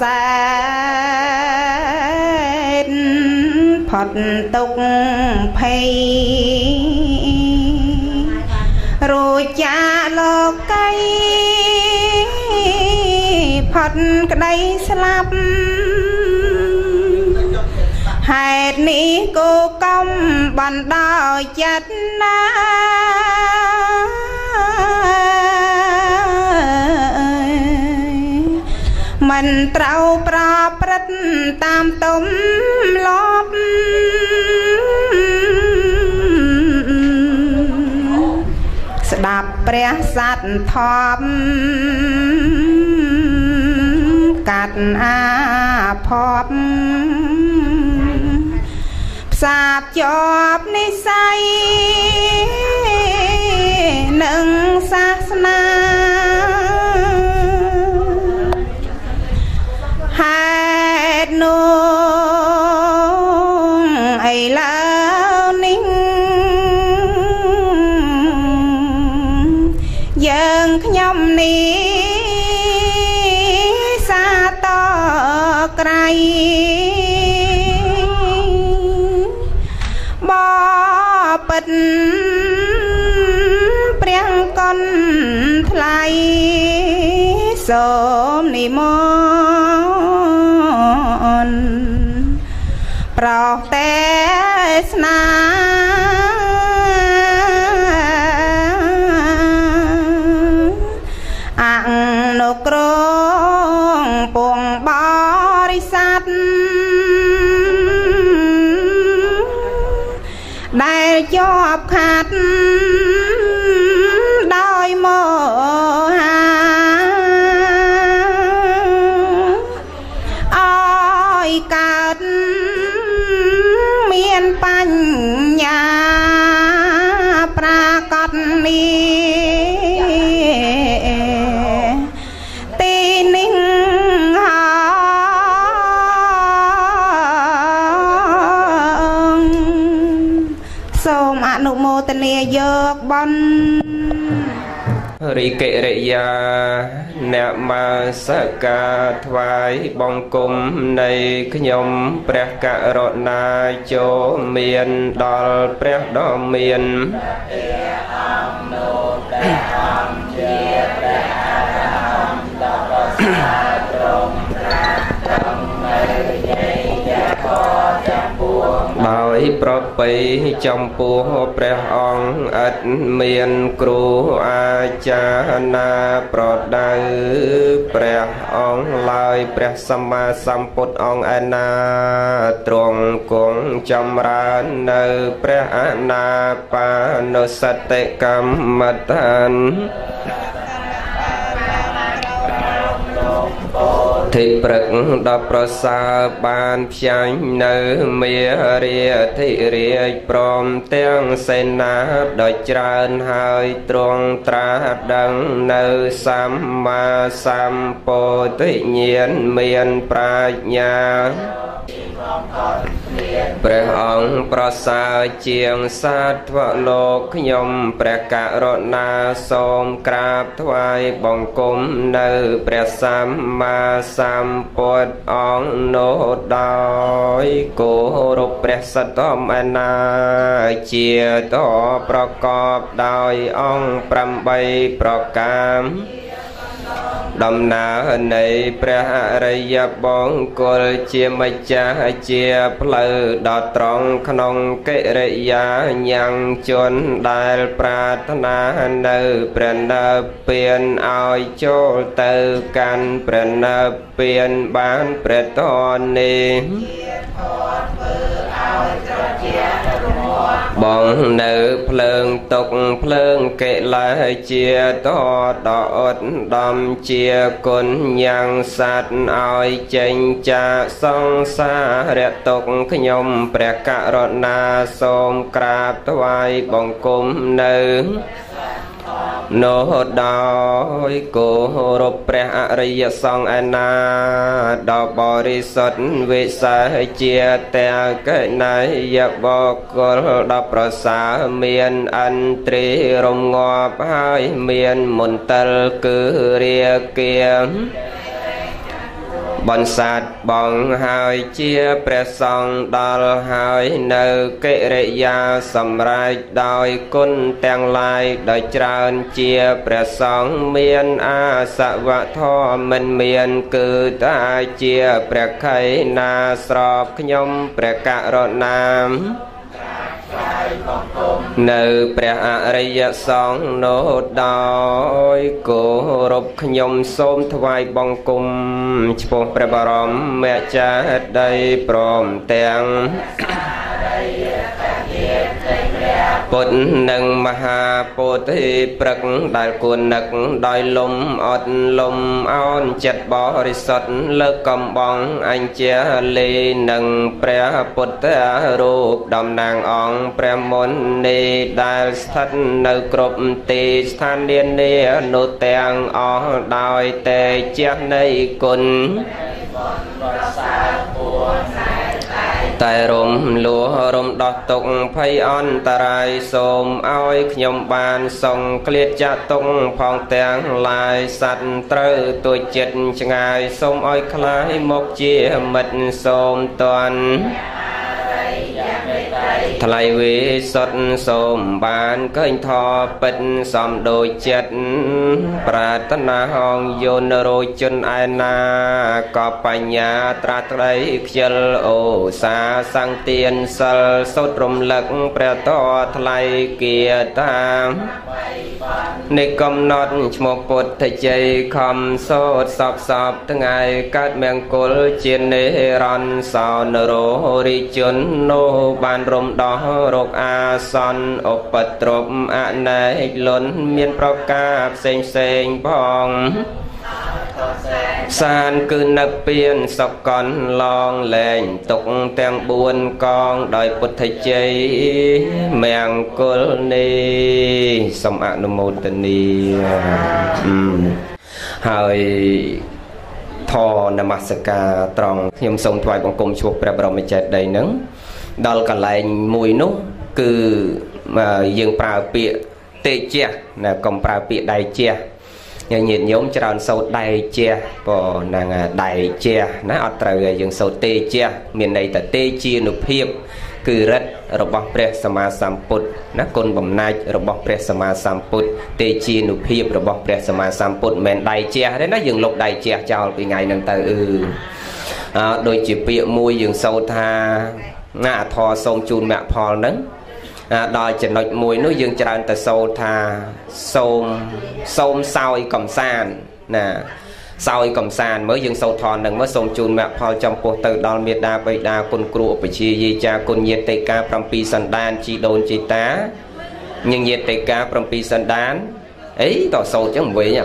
សែតផុតទុកភ័យរួចចាលោកីផុតក្តីស្លាប់ហេតុនេះគោកំបណ្ដោយចិត្តណា មិនត្រូវប្រព្រឹត្តតាមទំលាប់ស្ដាប់ព្រះសត្វធម៌កាត់អាភ័ព្វផ្សាបជាប់និស័យនឹងសាសនា តុនោះឥឡូវនេះយើងខ្ញុំនេះសាតក្រៃបពិតព្រះកុនថ្លៃសូ កិរិយាអ្នកមកសក្ការថ្វាយបង្គំនៃខ្ញុំព្រះករុណាចូលមានដល់ព្រះដ៏មានដោ យប្របីចំពោះព្រះអង្គឥតមានគ្រូអាចារ្យណាប្រដៅព្រះអង្គឡើយព្រះសម្មាសម្ពុទ្ធអង្គឯណាទ្រង់គង់ចម្រើននៅព្រះអនាបានុសតិកម្មដ្ឋាន ធិព្រឹកដល់ប្រសើរបានផ្សាញ់នៅមេរាធិរាជព្រមទាំងសេនាដ៏ច្រើនហើយទ្រង់ត្រាស់ដឹងនៅសម្មាសម្ពោធិញ្ញាណមានប្រាជ្ញា ព្រះអង្គប្រសើរជាងសាធវលោកខ្ញុំព្រះករុណាសូមក្រាបថ្វាយបង្គំនៅព្រះសម្មាសម្ពុទ្ធអង្គនោះដោយគោរពព្រះសទ្ធមអនាជាតប្រកបដោយអង្គ8ប្រការ ដំណើរនៃព្រះអរិយបង្គលជាម្ចាស់ជាផ្លូវដ៏ត្រង់ក្នុងកិរិយាញ៉ាំងជនដែលប្រាថ្នានៅព្រះនិព្វានឲ្យចូលទៅកាន់ព្រះនិព្វានបានព្រះតននេះ បងនៅភ្លើងតុកភ្លើងកិលេសជាតតអត់ដំជាគុណញ៉ាំងសัตว์ឲ្យចេញចាកសង្សារៈតុកខ្ញុំព្រះករុណាសូមក្រាបថ្វាយបង្គំនៅ នោះដោយគោរពព្រះអរិយសង្ឃឯណាដល់បរិសុទ្ធវិសេសជាទាំងកណៃយបកលដល់ប្រសើរមានអន្ត្រីរំងាប់ហើយមានមន្តលគឺរាគា បន្សាតបងហើយជាព្រះសង្ឃដល់ហើយនៅកិរិយាសម្រេចដោយគុណទាំងឡាយដោយច្រើនជាព្រះសង្ឃមានអាសវធម៌មិនមានគឺតាជាព្រះខៃណាស្របខ្ញុំព្រះករុណា នៅព្រះអរិយសង្ឃនោះដោយគោរពខ្ញុំសូមថ្វាយបង្គំឆ្ពោះព្រះបរមមេចាដីព្រមទាំង ពុទ្ធនិងមហាពោធិព្រឹកដែលគួរនឹកដោយលំអត់លំអោនចិត្តបរិសុទ្ធលើកកំបងអញ្ជាលេនឹងព្រះពុទ្ធរូបតំណាងអង្គព្រះមុននីដែលស្ថិតនៅគ្រប់ទីស្ថាននានានោះទាំងអស់ដោយតែជានៃគុណ តែរំលោះរំដោះទុកភ័យអន្តរាយសូមឲ្យខ្ញុំបានសង្ឃ្លាតចាក់ទុកផងទាំងឡាយសัตว์ត្រូវទួចចិត្តឆ្ងាយសូមឲ្យคลายមកជាមិត្តសូមតន់ ថ្លៃវិសុទ្ធសូមបានឃើញថពិតសំដូចចិត្តប្រាថ្នាហងយន្តរោជនឯណាក៏បញ្ញាត្រាស់ក្តីខ្ជិលអូសាសង្ទៀនសិលសុតរំលឹកព្រះតថ្លៃគាតាមនៃកំណត់ឈ្មោះពុទ្ធជ័យខំសោតសពសពថ្ងៃកើតមង្គលជានិរន្តរ៍សោនរោរិជននោះបានរំដោះរោគអាសន្នឧបទ្រពអណេកលន់មានប្រការផ្សេងផ្សេងផងសានគឺនៅពៀនសកលឡងលែងទុកទាំង4កងដោយពុទ្ធជ័យមង្គលនេះសូមអនុមោទនីហើយធនមស្ការត្រង់ខ្ញុំសូមថ្វាយបង្គំជួបព្រះបរមចេតដីនឹង ដល់កន្លែងមួយនោះគឺយើងប្រើពាក្យទេជះណាកុំប្រើពាក្យដៃជះញាតិញោមច្រើនសោតដៃជះបើហ្នឹងដៃជះណាអត់ត្រូវយើងសោតទេជះមានន័យថាទេជានុភាពគឺរិទ្ធរបស់ព្រះសម្មាសម្ពុទ្ធណាគុណបំណាច់របស់ព្រះសម្មាសម្ពុទ្ធទេជានុភាពរបស់ព្រះសម្មាសម្ពុទ្ធមិនដៃជះទេណាយើងលុបដៃជះចោលពីថ្ងៃហ្នឹងទៅអឺអើដូចជាពាក្យមួយយើងសោតថា ណាអធរសូមជូនមគ្គផលហ្នឹងដល់ចំណុចមួយនោះយើងច្រើនតែសូត្រថាសូមសូមសោយកំសានណាសោយកំសានមើលយើងសូត្រធននឹងមើលសូមជូនមគ្គផលចំពោះទៅដល់មេដាបិតាគុណគ្រូឧបជាយាចាគុណញាតិកា7សន្តានជីដូនជីតាញញាតិកា7សន្តានអីតសូត្រចឹងវិញ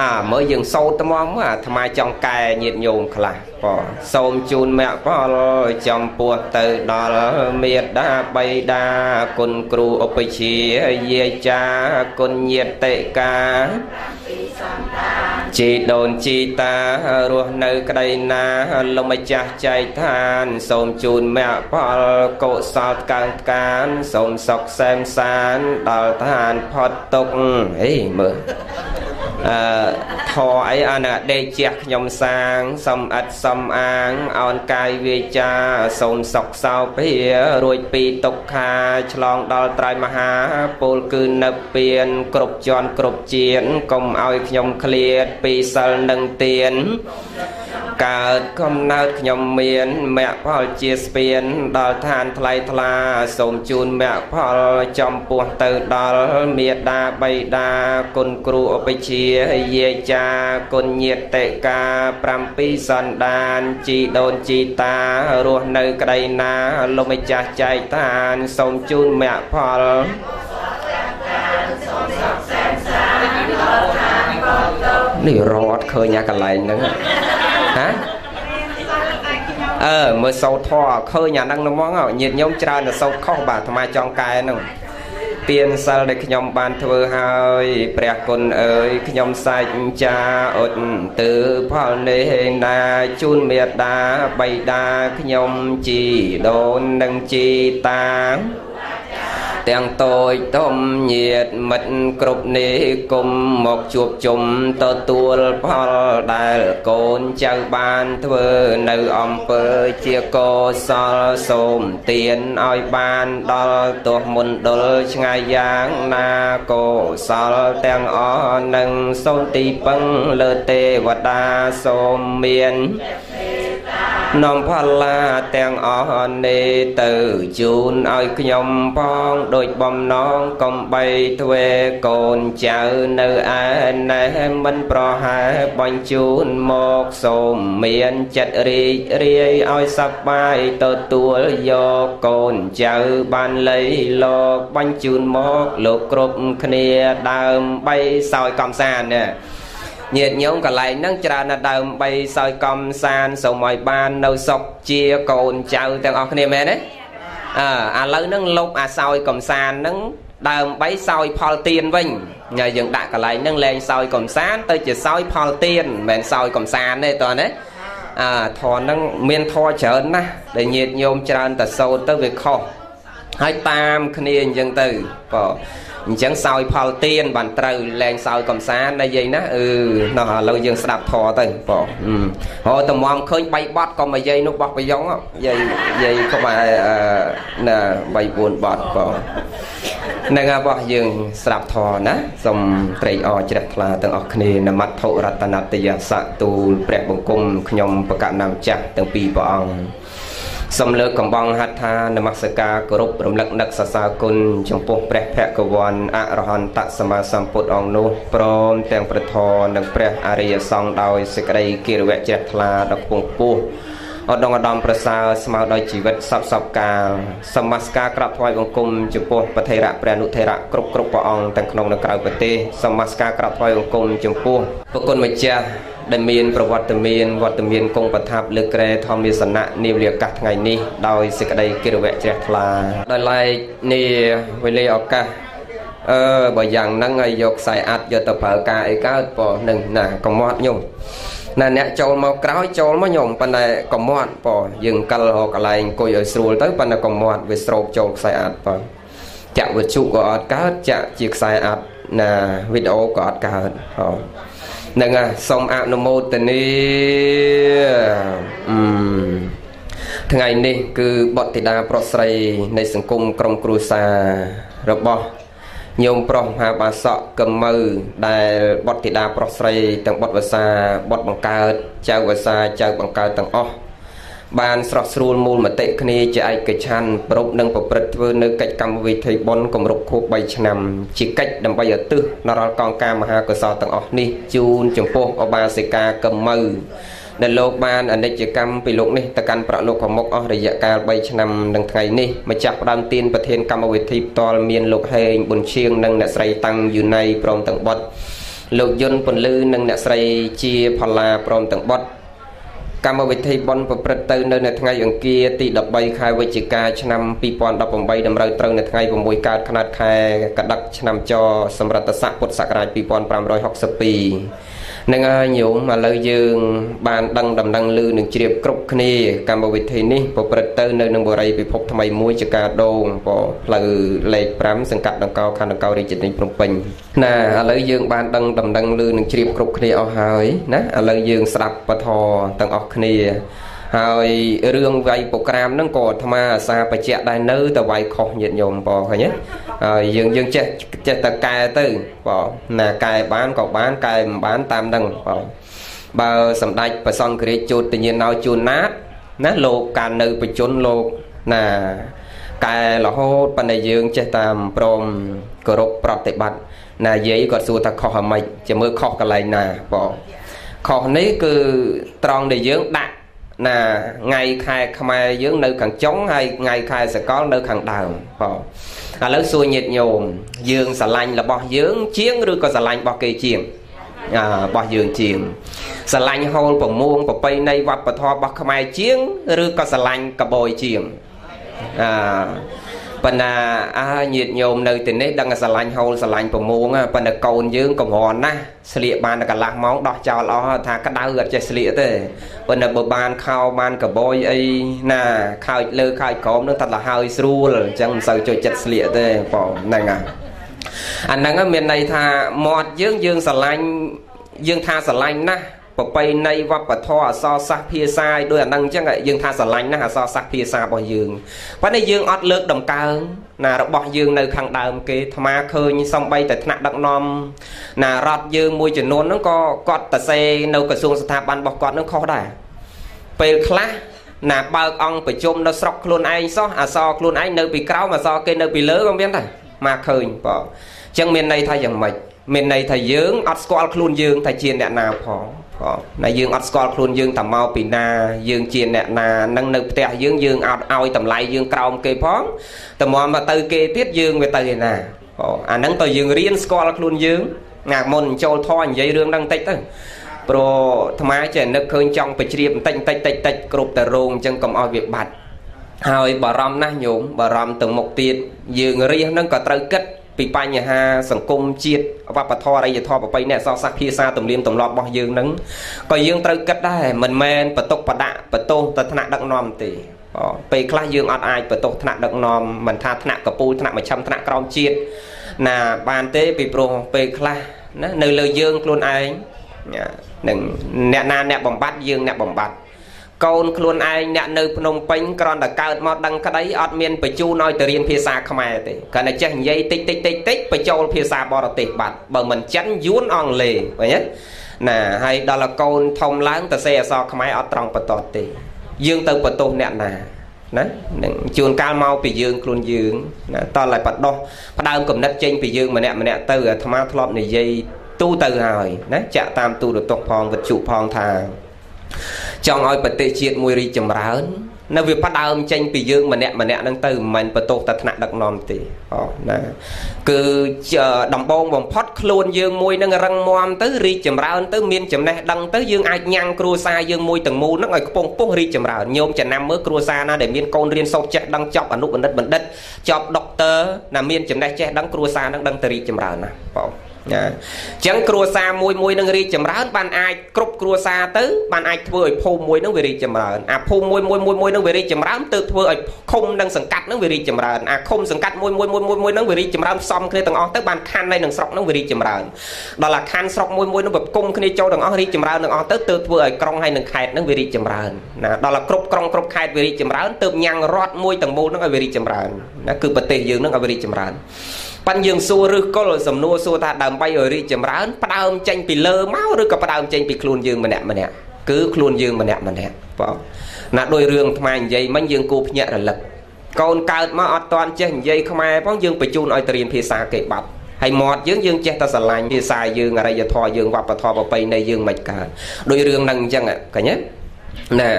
អាមើលយើងសូត្រត្មងអាអាត្មាចង់កែញាតញោមខ្លះ ប៉សូមជូនមគ្គផលចំពោះទៅដល់មេដាបៃតាគុណគ្រូឧបជាយាចាគុណញាតិកាជីដូនជីតារស់នៅក្តីណាលំម្ចាស់ចែកឋាន សូមជូនមគ្គផលកុសលកើងកាន សូមសុខសែមសានដល់ឋានផុតទុកអីមើល អឺធរអីអានដេកជះខ្ញុំសាងសំអិតសំអាងអោនកាយវាចាសូមសុខសោភារួចពីទុក្ខាឆ្លងដល់ត្រៃមហាពលគឺនៅពៀនគ្រប់ជាន់គ្រប់ជានកុំឲ្យខ្ញុំឃ្លាតពីសិលនឹងទៀន កើតកំណើតខ្ញុំមានមគ្គផលជាស្ពាន ដល់ឋានថ្លៃថ្លា សូមជូនមគ្គផលចំពោះទៅដល់មេដាបៃតាគុណគ្រូឧបជាយាចាគុណញាតិកា7សន្តានជីដូនជីតារស់នៅក្តីណាលោកម្ចាស់ចែកឋាន សូមជូនមគ្គផលនេះរត់ឃើញអាកន្លែងហ្នឹង ហ៎អឺមើលសោតធေါ်ឃើញអាហ្នឹងហ្មងញាតញោមច្រើនតែសោតខុសបាទអាត្មាចង់កែហ្នឹងទានសិលដែលខ្ញុំបានធ្វើហើយព្រះគុណអើយខ្ញុំសាច់ចាអុតទើផលនេះណាជូនមេត្តាបៃតាខ្ញុំជីដូននិងជីតាទាំងតូចធំញាតមិត្តគ្រប់នេះគុំមកជួបជុំទទួលផលដែលកូនចៅបានធ្វើនៅអំពើជាកុសលសូមទានឲ្យបានដល់ទោះមុនដុលឆ្ងាយយ៉ាងណាកុសលទាំងអស់នឹងសូមទីពឹងលើទេវតាសូមមាននាំផល្លាទាំងអស់នេះទៅជូនឲ្យខ្ញុំផងដូចបំណងកំបីទ្វេកូនចៅនៅឯណែមិនប្រហែលបញ្ជូនមកសូមមានចិត្តរីករាយឲ្យសប្បាយទទួលយកកូនចៅបានលៃលោកបញ្ជូនមកលោកគ្រប់គ្នាដើម្បីសោយកំសាន្តនេះញាតិញោមកន្លែងហ្នឹងច្រើនណាស់ដើម្បីសោយកំសាន្តសូមឲ្យបាននៅសុខជាកូនចៅទាំងអស់គ្នាមែនទេ អើឥឡូវហ្នឹងលុបអាសោយកំសាន្តហ្នឹងដើម្បីសោយផលទៀនវិញញ៉ៃយើងដាក់កន្លែងហ្នឹងលែងសោយកំសាន្តទៅជាសោយផលទៀនមិនមែនសោយកំសាន្តទេតើណាអាធរហ្នឹងមានធរច្រើនណាស់ដែលញាតិញោមច្រើនតែសោតទៅវាខុសហើយតាមគ្នាអញ្ចឹងទៅបង អញ្ចឹងសោយផលទៀនបានត្រូវលែងសោយកំសាន្តណាយាយណាអឺណោះឥឡូវយើងស្ដាប់ធរទៅបងហៅតំមឃើញបីបត់ក៏មកយាយនោះបោះប្រយ៉ងយាយយាយក្បែរណា3 4បត់បងនឹងរបស់យើងស្ដាប់ធរណាសូមត្រេកអរជ្រះថ្លាទាំងអស់គ្នានមត្ថុរតនតយសៈទូលព្រះបង្គំខ្ញុំបកណាមចាស់ទាំងពីរព្រះអង្គ សំលើកកំបងហដ្ឋានមស្ការគោរពរំលឹកនឹកសរសើរគុណចំពោះព្រះភគវ័នអរហន្តសម្មាសម្ពុទ្ធអង្គនោះព្រមទាំងព្រះធរនិងព្រះអរិយសង្ឃដោយសេចក្តីគិរវៈជ្រះថ្លាដល់ពងពោះ ឧត្តមឧត្តមប្រសើរស្មើដោយជីវិតសពសពកាលសមស្ការក្រាបថ្វាយបង្គំចំពោះប្រធេរៈព្រះអនុធេរៈគ្រប់គ្រប់ព្រះអង្គទាំងក្នុងនិងក្រៅប្រទេសសមស្ការក្រាបថ្វាយបង្គំចំពោះប្រគុណម្ចាស់ដែលមានប្រវត្តិមានវត្តមានគង់ប្រថាប់លើក្រែធម្មសនៈនាវេលាកាសថ្ងៃនេះដោយសេចក្តីគិរវៈជ្រះថ្លាដោយឡែកនេះវេលាឱកាសអឺបើយ៉ាងហ្នឹងឲ្យយកខ្សែអាត់យកទៅប្រើការអីកើតប៉នឹងណាកុំមាត់ខ្ញុំ ណាអ្នកចូលមកក្រោយចូលមកខ្ញុំប៉ុន្តែកុំមាត់ប៉យើងកិលរកកន្លែងអង្គុយឲ្យស្រួលទៅប៉ុន្តែកុំមាត់វាស្រោបចូលខ្សែអាត់ប៉ចាក់វិទ្យុក៏អត់កើតចាក់ជាខ្សែអាត់ណាវីដេអូក៏អត់កើតហ៎នឹងសូមអនុមោទនាថ្ងៃនេះគឺបុត្រធីតាប្រុសស្រីនៃសង្គមក្រុមគ្រួសាររបស់ ញោមប្រុសមហាបាសកកមៅដែលបុត្រធីតាប្រុសស្រីទាំងបុត្រវសាបុត្របង្កើតចៅវសាចៅបង្កើតទាំងអស់បានស្រស់ស្រួលមូលមតិគ្នាជាឯកច្ឆ័ន្ទប្រពនឹងប្រព្រឹត្តធ្វើនៅកិច្ចកម្មវិធីបុណ្យគម្រប់ខួប3ឆ្នាំជាកិច្ចដើម្បីឧទ្ទិសនរលកងការមហាកុសលទាំងអស់នេះជូនចំពោះអបាសិកាកមៅ ដែលលោកបានអនិច្ចកម្មពីលោកនេះទៅកាន់ប្រាក់លោកខមុកអស់រយៈកាល3ឆ្នាំនឹងថ្ងៃនេះម្ចាស់ផ្ដើមទានប្រធានកម្មវិធីផ្ទាល់មានលោកហេងប៊ុនឈៀងនិងអ្នកស្រីតាំងយូណៃព្រមទាំងបុត្រលោកយុនពន្លឺនិងអ្នកស្រីជាផល្លាព្រមទាំងបុត្រកម្មវិធីបុណ្យប្រព្រឹត្តទៅនៅនៅថ្ងៃអង្គារទី13ខែវិច្ឆិកាឆ្នាំ2018តម្រូវត្រូវនៅថ្ងៃ6កើតខែខែកដិកឆ្នាំចសម្រាប់តស័កពុទ្ធសករាជ2562 នឹងហើយញោមឥឡូវយើង បានដឹងដំណឹងឮនឹងជ្រាបគ្រប់គ្នាកម្មវិធីនេះប្រព្រឹត្តទៅនៅនឹងបរិយាពិភពថ្មីមួយជាការដងពផ្លូវលេខ5សង្កាត់ដង្កោខណ្ឌដង្កោរាជធានីភ្នំពេញណាឥឡូវយើងបានដឹងដំណឹងឮនឹងជ្រាបគ្រប់គ្នាអស់ហើយណាឥឡូវយើងស្ដាប់ពធទាំងអស់គ្នា ហើយរឿងវាយប្រូក្រាមហ្នឹងក៏អាត្មាអាសាបច្ចៈដែរនៅតែវាយខុសញាតិញោមបងឃើញទេហើយយើងយើងចេះចេះតែកែទៅបងណាកែបានក៏បានកែមិនបានតាមហ្នឹងបងបើសម្ដេចប្រសង្ឃរាជជូតញ្ញាណោជួនណាតណាលោកកាលនៅបជនលោកណាកែរហូតប៉ុន្តែយើងចេះតាមព្រមគោរពប្រតិបត្តិណាយាយគាត់សួរថាខុសអាម៉េចជាមើលខុសកន្លែងណាបងខុសនេះគឺត្រង់ដែលយើងដាក់ ណាថ្ងៃខែខ្មែរយើងនៅខាងចុងហើយថ្ងៃខែសកលនៅខាងដើមបងឥឡូវសួរញាតញោមយើងស្រឡាញ់របស់យើងជាងឬក៏ស្រឡាញ់របស់គេជាងអារបស់យើងជាងស្រឡាញ់ហូលប្រមួងប្របីនៃវប្បធម៌របស់ខ្មែរជាង ឬក៏ស្រឡាញ់កបយជាងអា ប៉ុន្តែអើញាតញោមនៅទីនេះដឹងតែស្រឡាញ់ហូលស្រឡាញ់ប្រមួងប៉ុន្តែកូនយើងកំរណាស់ស្លៀកបានតែកន្លះម៉ោងដោះចោលអស់ថាក្តៅអត់ចេះស្លៀកទេប៉ុន្តែបើបានខោបានកបយអីណាខោចលើខោចក្រោមនឹងតែលហើយស្រួលអញ្ចឹងមិនសូវចូលចិត្តស្លៀកទេបងហ្នឹងហើយអាហ្នឹងមានន័យថាមាត់យើងយើងស្រឡាញ់យើងថាស្រឡាញ់ណាស់ ប្រពៃណីវប្បធម៌អសរសាស្ត្រភាសាឲ្យដូចអានឹងអញ្ចឹងយើងថាស្រឡាញ់ណាស់អសរសាស្ត្រភាសារបស់យើងប៉ុន្តែយើងអត់លើកដំកើងណារបស់យើងនៅខាងដើមគេអាត្មាឃើញសំបីតែថ្នាក់ដឹកនាំណារដ្ឋយើងមួយចំនួនហ្នឹងក៏គាត់តសេនៅក្រសួងស្ថាប័នរបស់គាត់ហ្នឹងខុសដែរពេលខ្លះណាបើកអង្គប្រជុំនៅស្រុកខ្លួនឯងសោះអសរខ្លួនឯងនៅពីក្រោមអសរគេនៅពីលើក៏មានដែរមកឃើញបងអញ្ចឹងមានន័យថាយ៉ាងម៉េចមានន័យថាយើងអត់ស្គាល់ខ្លួនយើងថាជាអ្នកណាផងបង ណាយើងអត់ស្គាល់ខ្លួនយើងតមកពីណាយើងជាអ្នកណានឹងនៅផ្ទះយើងយើងអត់ឲ្យតម្លៃយើងក្រោមគេផងតមកមកទៅគេទៀតយើងវាទៅឯណាបងអាហ្នឹងទៅយើងរៀនស្គាល់ខ្លួនយើងណាមុនចូលធរនិយាយរឿងហ្នឹងតិចទៅព្រោះអាត្មាចេះនឹកឃើញចង់បជ្រាបបន្តិចបន្តិចតិចតិចគ្រប់តែរោងអញ្ចឹងកុំឲ្យវាបាត់ហើយបារម្ភណាស់ញោមបារម្ភទៅមុខទៀតយើងរៀនហ្នឹងក៏ត្រូវគិត ពីបញ្ហាសង្គមជាតិវប្បធម៌អរិយធម៌ប្រពៃណីអសរសាស្ត្រភាសាទំនៀមទម្លាប់របស់យើងហ្នឹងក៏យើងត្រូវគិតដែរមិនមែនបន្ទុកបដាក់បន្ទោសទៅថ្នាក់ដឹកនាំទេពេលខ្លះយើងអត់អាចបន្ទោសថ្នាក់ដឹកនាំមិនថាថ្នាក់កពូលថ្នាក់មជ្ឈិមថ្នាក់ក្រោមជាតិណាបានទេពីព្រោះពេលខ្លះណានៅលើយើងខ្លួនឯងនឹងអ្នកណាអ្នកបំបត្តិយើងអ្នកបំបត្តិ កូនខ្លួនឯងអ្នកនៅភ្នំពេញគ្រាន់តែកើតមកដឹងក្តីអត់មានបញ្ជូនឲ្យទៅរៀនភាសាខ្មែរទេគ្រាន់តែចេះនិយាយតិចតិចតិចតិចបញ្ចូលភាសាបរទេសបាត់បើមិនចិនយួនអង់គ្លេសឃើញទេណាហើយដល់កូនធំឡើងទៅសេអសរខ្មែរអត់ត្រង់បន្តទេយើងទៅបន្ទោសអ្នកណាណានឹងជួនកាលមកពីយើងខ្លួនយើងណាតតែបដោះផ្ដើមកំណត់ចេញពីយើងម្នាក់ម្នាក់ទៅអាត្មាធ្លាប់និយាយទូទៅហើយណាចាក់តាមទូរទស្សន៍ផងវិទ្យុផងថា ចង់ឲ្យប្រទេសជាតិមួយរីកចម្រើន នៅវាផ្ដើមចេញពីយើងម្នាក់ម្នាក់ហ្នឹងទៅមិនមែនបន្ទោសតែថ្នាក់ដឹកនាំទេអូណាគឺដំបងបំផុតខ្លួនយើងមួយនឹងរឹងមាំទៅរីកចម្រើនទៅមានចំណេះដឹងទៅយើងអាចញ៉ាំងគ្រួសារយើងមួយទាំងមូលហ្នឹងឲ្យខ្ពង់ខ្ពស់រីកចម្រើនញោមចំណាំមើលគ្រួសារណាដែលមានកូនរៀនសូត្រចេះដឹងចប់អនុបណ្ឌិតបណ្ឌិតចប់ដុកទ័រណាមានចំណេះចេះដឹងគ្រួសារហ្នឹងដឹងទៅរីកចម្រើនណាបង ណាអញ្ចឹងគ្រួសារមួយមួយនឹងរីកចម្រើនបានអាចគ្រប់គ្រួសារទៅបានអាចធ្វើឲ្យភូមិមួយនឹងវារីកចម្រើនអាភូមិមួយមួយមួយមួយនឹងវារីកចម្រើនទើបធ្វើឲ្យឃុំនិងសង្កាត់នឹងវារីកចម្រើនអាឃុំសង្កាត់មួយមួយមួយមួយមួយនឹងវារីកចម្រើនផ្សំគ្នាទាំងអស់ទៅបានខណ្ឌនៃនឹងស្រុកនឹងវារីកចម្រើនដល់អាខណ្ឌស្រុកមួយមួយនឹងវាគុំគ្នាចូលទាំងអស់រីកចម្រើនទាំងអស់ទៅទើបធ្វើឲ្យក្រុងហើយនឹងខេត្តនឹងវារីកចម្រើនណាដល់អាគ្រប់ក្រុងគ្រប់ខេត្តវារីកចម្រើនទើបញ៉ាំងរដ្ឋមួយទាំងមូលនឹងឲ្យវារីកចម្រើនណាគឺប្រទេសយើងនឹងឲ្យវារីកចម្រើន ប៉ិនយើងសួរឬគល់សំណួរសួរថាដើម្បីឲ្យរីកចម្រើនផ្ដើមចេញពីលើមកឬក៏ផ្ដើមចេញពីខ្លួនយើងម្នាក់ម្នាក់គឺខ្លួនយើងម្នាក់ម្នាក់បងណាដោយរឿងថ្មនិយាយមិញយើងគូភ្ញាក់រលឹកកូនកើតមកអត់តន់ចេះនិយាយខ្មែរផងយើងបញ្ជូនឲ្យទៅរៀនភាសាគេបាត់ហើយមាត់យើងយើងចេះតែស្រឡាញ់ភាសាយើងអរិយធម៌យើងវប្បធម៌ប្រពៃណីយើងមិនកើតដោយរឿងហ្នឹងអញ្ចឹងកញ្ញាណា